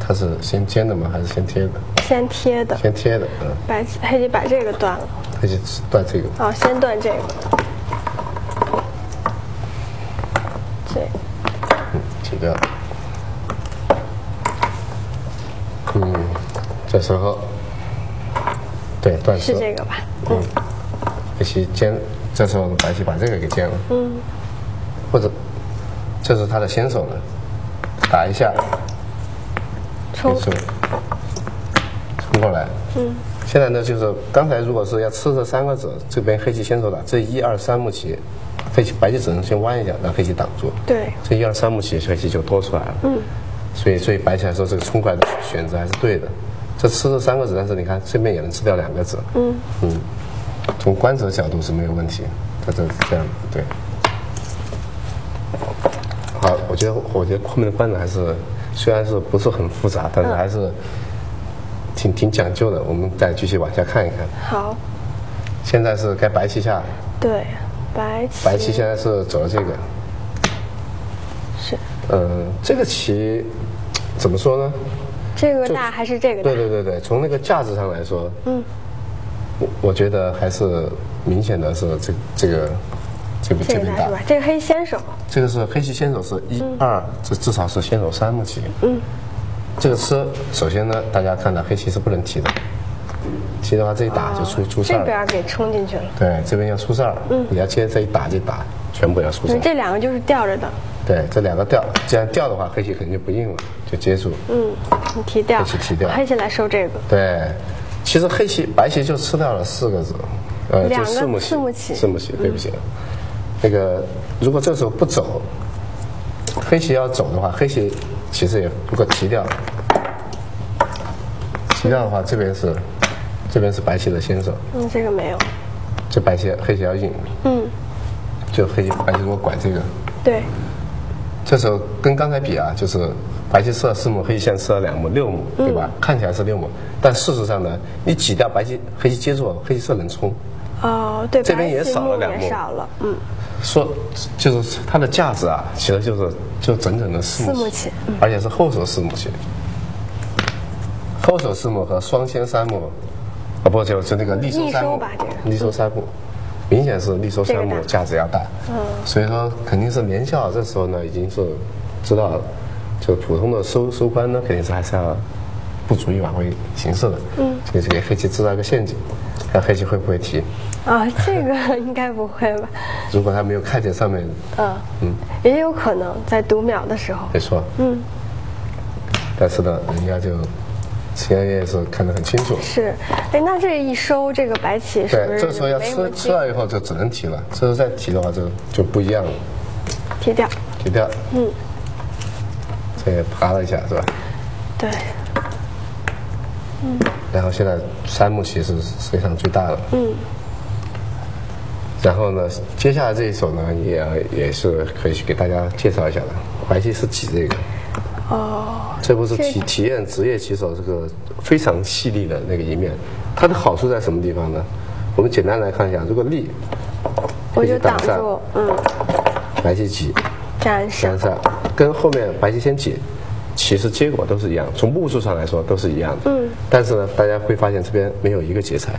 他是先尖的吗？还是先贴的？先贴的。先贴的，嗯。白棋黑棋把这个断了。黑棋断这个。哦，先断这个。这嗯，几个。嗯，这时候，对，断是吃。这个吧？嗯。黑棋尖，这时候白棋把这个给尖了。嗯。或者，这是他的先手呢，打一下，冲结束，冲过来。嗯。现在呢，就是刚才如果是要吃这三个子，这边黑棋先手打，这一二三目棋，黑棋白棋只能先弯一下，让黑棋挡住。对。这一二三目棋，黑棋就多出来了。嗯。所以，所以白棋来说，这个冲过来的选择还是对的。这吃这三个子，但是你看这边也能吃掉两个子。嗯。嗯。从观者的角度是没有问题，他这是这样的，对。好，我觉得我觉得后面的观者还是虽然是不是很复杂，但是还是挺挺讲究的。我们再继续往下看一看。好。现在是该白棋下，对，白棋。白棋现在是走了这个。是嗯，这个棋怎么说呢？这这个大还是这个大？对对对对，从那个价值上来说，嗯，我我觉得还是明显的是这这个这个这边大这个黑先手，这个是黑棋先手是一二，这至少是先手三目棋。嗯，这个吃首先呢，大家看到黑棋是不能提的，提的话这一打就出出事儿。这边给冲进去了。对，这边要出事儿，嗯，你要接这一打就打，全部要出事嗯，儿。这两个就是吊着的，对，这两个吊，既然吊的话，黑棋肯定就不硬了，就接住。嗯，你提掉，黑棋提掉黑棋来收这个。对，其实黑棋白棋就吃掉了四个子，呃，就四目棋四目棋，对不起。那个如果这时候不走，黑棋要走的话，黑棋其实也如果提掉，提掉的话，这边是这边是白棋的先手，嗯，这个没有。这白棋黑棋要硬，嗯，就黑棋白棋如果拐这个，对，这时候跟刚才比啊，就是白棋吃了四目，黑棋现在吃了两目，六目，对吧？看起来是六目，但事实上呢，你挤掉白棋，黑棋接住，黑棋是能冲。哦，对，这边也少了两目少了，嗯，说就是它的价值啊，其实就是就整整的四目棋嗯而且是后手四目棋。后手四目和双先三目，啊不就就那个立收三目立收三目，明显是立收三目价值要大。嗯所以说肯定是连校这时候呢已经是知道，就普通的收收官呢肯定是还是要不足以挽回形势的。嗯，所以就给黑棋制造一个陷阱，看黑棋会不会提。啊，这个 应该不会吧？如果他没有看见上面，嗯，嗯，也有可能在读秒的时候，没错，嗯，但是呢，人家就前也是看得很清楚。是，哎，那这一收这个白棋是不对，这时候要吃吃了以后就只能提了，这时候再提的话就就不一样了，提掉？提掉。嗯，这也爬了一下是吧？对，然后现在三目棋是世界上最大的。嗯，然后呢，接下来这一手呢，也也是可以去给大家介绍一下的。白棋是挤这个，哦，这不是体体验职业棋手这个非常细腻的那个一面。它的好处在什么地方呢？我们简单来看一下，如果立，我就黑棋挡上嗯，白棋挤，粘上跟后面白棋先解，其实结果都是一样，从目数上来说都是一样的。嗯。但是呢，大家会发现这边没有一个劫财。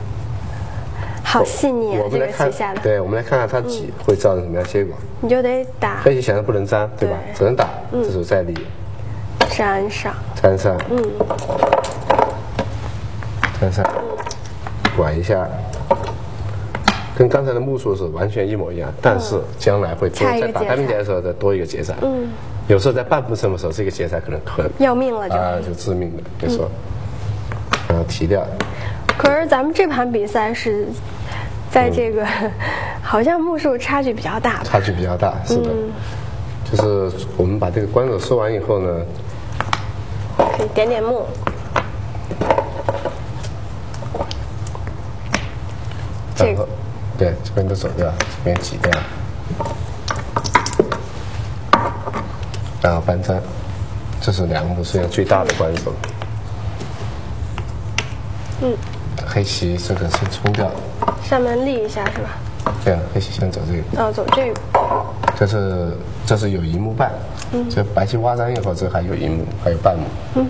好细腻啊我，们来看对，我们来看看它挤会造成什么样的结果。你就得打黑棋显然不能粘，对吧？对只能打，这时候再立，粘上，粘上，嗯，粘上，管一下。跟刚才的目数是完全一模一样，但是将来会多差一个在打开明节的时候再多一个劫财。嗯，有时候在半步胜的时候，这个劫财可能很要命了就。啊，就致命的，没错。然后提掉，可是咱们这盘比赛是在这个，好像目数差距比较大？差距比较大，是的。就是我们把这个关手说完以后呢，可以点点目，这个对这边都走掉，这边挤掉，然后翻粘，这是两目是要最大的关手。嗯，黑棋这个先冲掉，上面立一下是吧？对啊，黑棋先走这个，哦，走这个，这是这是有一目半，这白棋挖粘以后，这还有一目，还有半目。嗯，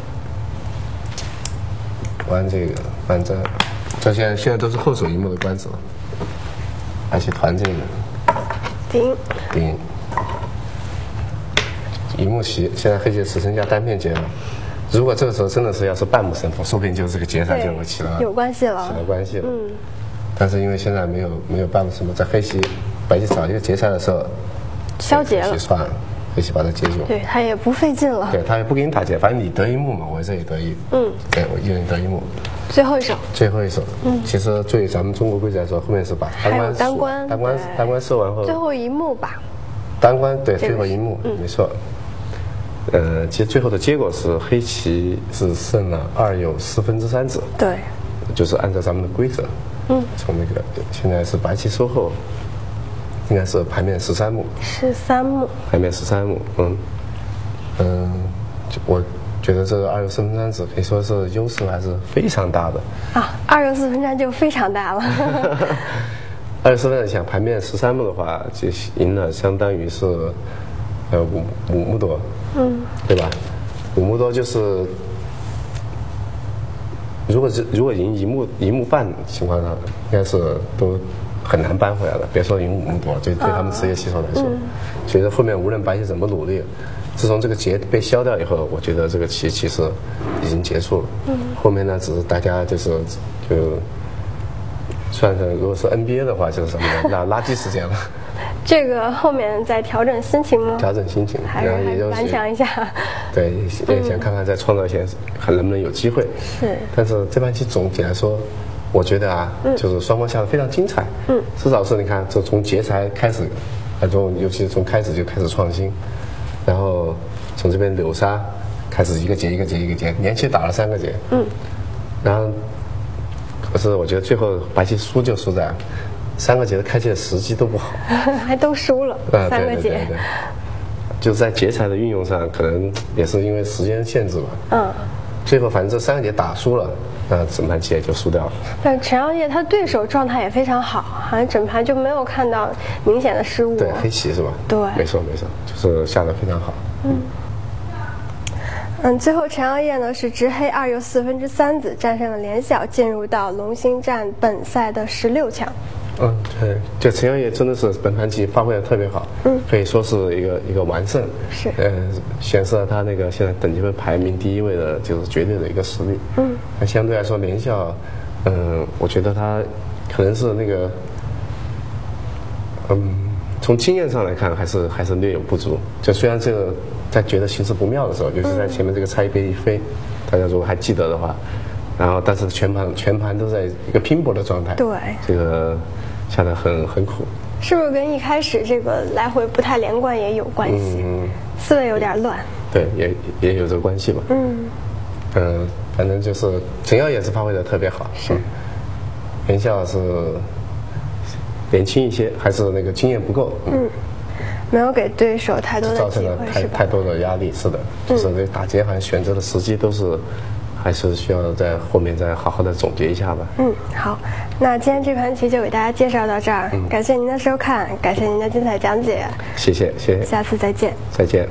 弯这个弯粘，这现在现在都是后手一目的关手，白棋团这个顶，顶，一目棋，现在黑棋只剩下单片劫了。如果这个时候真的是要是半目胜负，说不定就这个劫财就起了有关系了起了关系了。嗯，但是因为现在没有没有半目胜负，在黑棋白棋找一个劫财的时候，消解了黑棋，算了，黑棋把它接住。对，他也不费劲了。对他也不给你打劫，反正你得一目嘛，我这也得一。嗯，对我一人得一目。最后一首，最后一首，嗯，其实对咱们中国规则来说，后面是把单关收单关。单关对。单关收完后，最后一幕吧。单关对最后一幕，嗯。没错。呃，其实最后的结果是黑棋是胜了二有四分之三子，对，就是按照咱们的规则，嗯，从那个现在是白棋收后，应该是牌面十三目，十三目，牌面十三目，嗯。嗯，我觉得这个二六四分之三子可以说是优势还是非常大的。啊，二六四分占就非常大了。二十四分想盘面十三目的话，就赢了相当于是呃五五目多，嗯，对吧？五目多就是如果是如果赢一目一目半情况下，应该是都很难扳回来了。别说赢五目多，就对他们职业棋手来说，所以说后面无论白棋怎么努力，自从这个结被消掉以后，我觉得这个棋其实已经结束了。后面呢，只是大家就是就算是如果是 NBA 的话，就是什么呢？垃垃圾时间了。这个后面再调整心情吗？调整心情，还是还是顽强一下。对，也想看看再创造一些还能不能有机会。是。但是这盘棋总体来说，我觉得啊，就是双方下的非常精彩。嗯。至少是你看，这从劫财开始，那从尤其是从开始就开始创新，然后从这边柳沙开始一个劫一个劫一个劫，连续打了三个劫。嗯。然后，可是我觉得最后白棋输就输在。三个结的开机的时机都不好，还都输了。三个结，就是在劫财的运用上，可能也是因为时间限制吧。嗯。最后反正这三个节打输了，那整盘棋也就输掉了。但陈耀烨他对手状态也非常好，好像整盘就没有看到明显的失误。对，黑棋是吧？对，没错没错，就是下的非常好。嗯。嗯，最后陈耀烨呢是执黑二又四分之三子，战胜了连晓，进入到龙兴战本赛的十六强。嗯，对，就陈耀烨真的是本盘棋发挥的特别好，嗯，可以说是一个一个完胜，是，嗯，显示了他那个现在等级分排名第一位的就是绝对的一个实力，嗯，那相对来说连笑，嗯，我觉得他可能是那个，嗯，从经验上来看还是还是略有不足，就虽然这个在觉得形势不妙的时候，就是在前面这个差一杯一飞，大家如果还记得的话，然后但是全盘全盘都在一个拼搏的状态，对，这个。下得很很苦，是不是跟一开始这个来回不太连贯也有关系？嗯，思维有点乱。对，也也有这个关系吧。嗯，嗯，反正就是陈耀也是发挥的特别好。是，袁笑是年轻一些，还是那个经验不够。嗯，没有给对手太多的造成了太太多的压力。是的，就是那打劫好像选择的时机都是。还是需要在后面再好好的总结一下吧。嗯，好，那今天这盘棋就给大家介绍到这儿，感谢您的收看，感谢您的精彩讲解。谢谢，谢谢。下次再见。再见。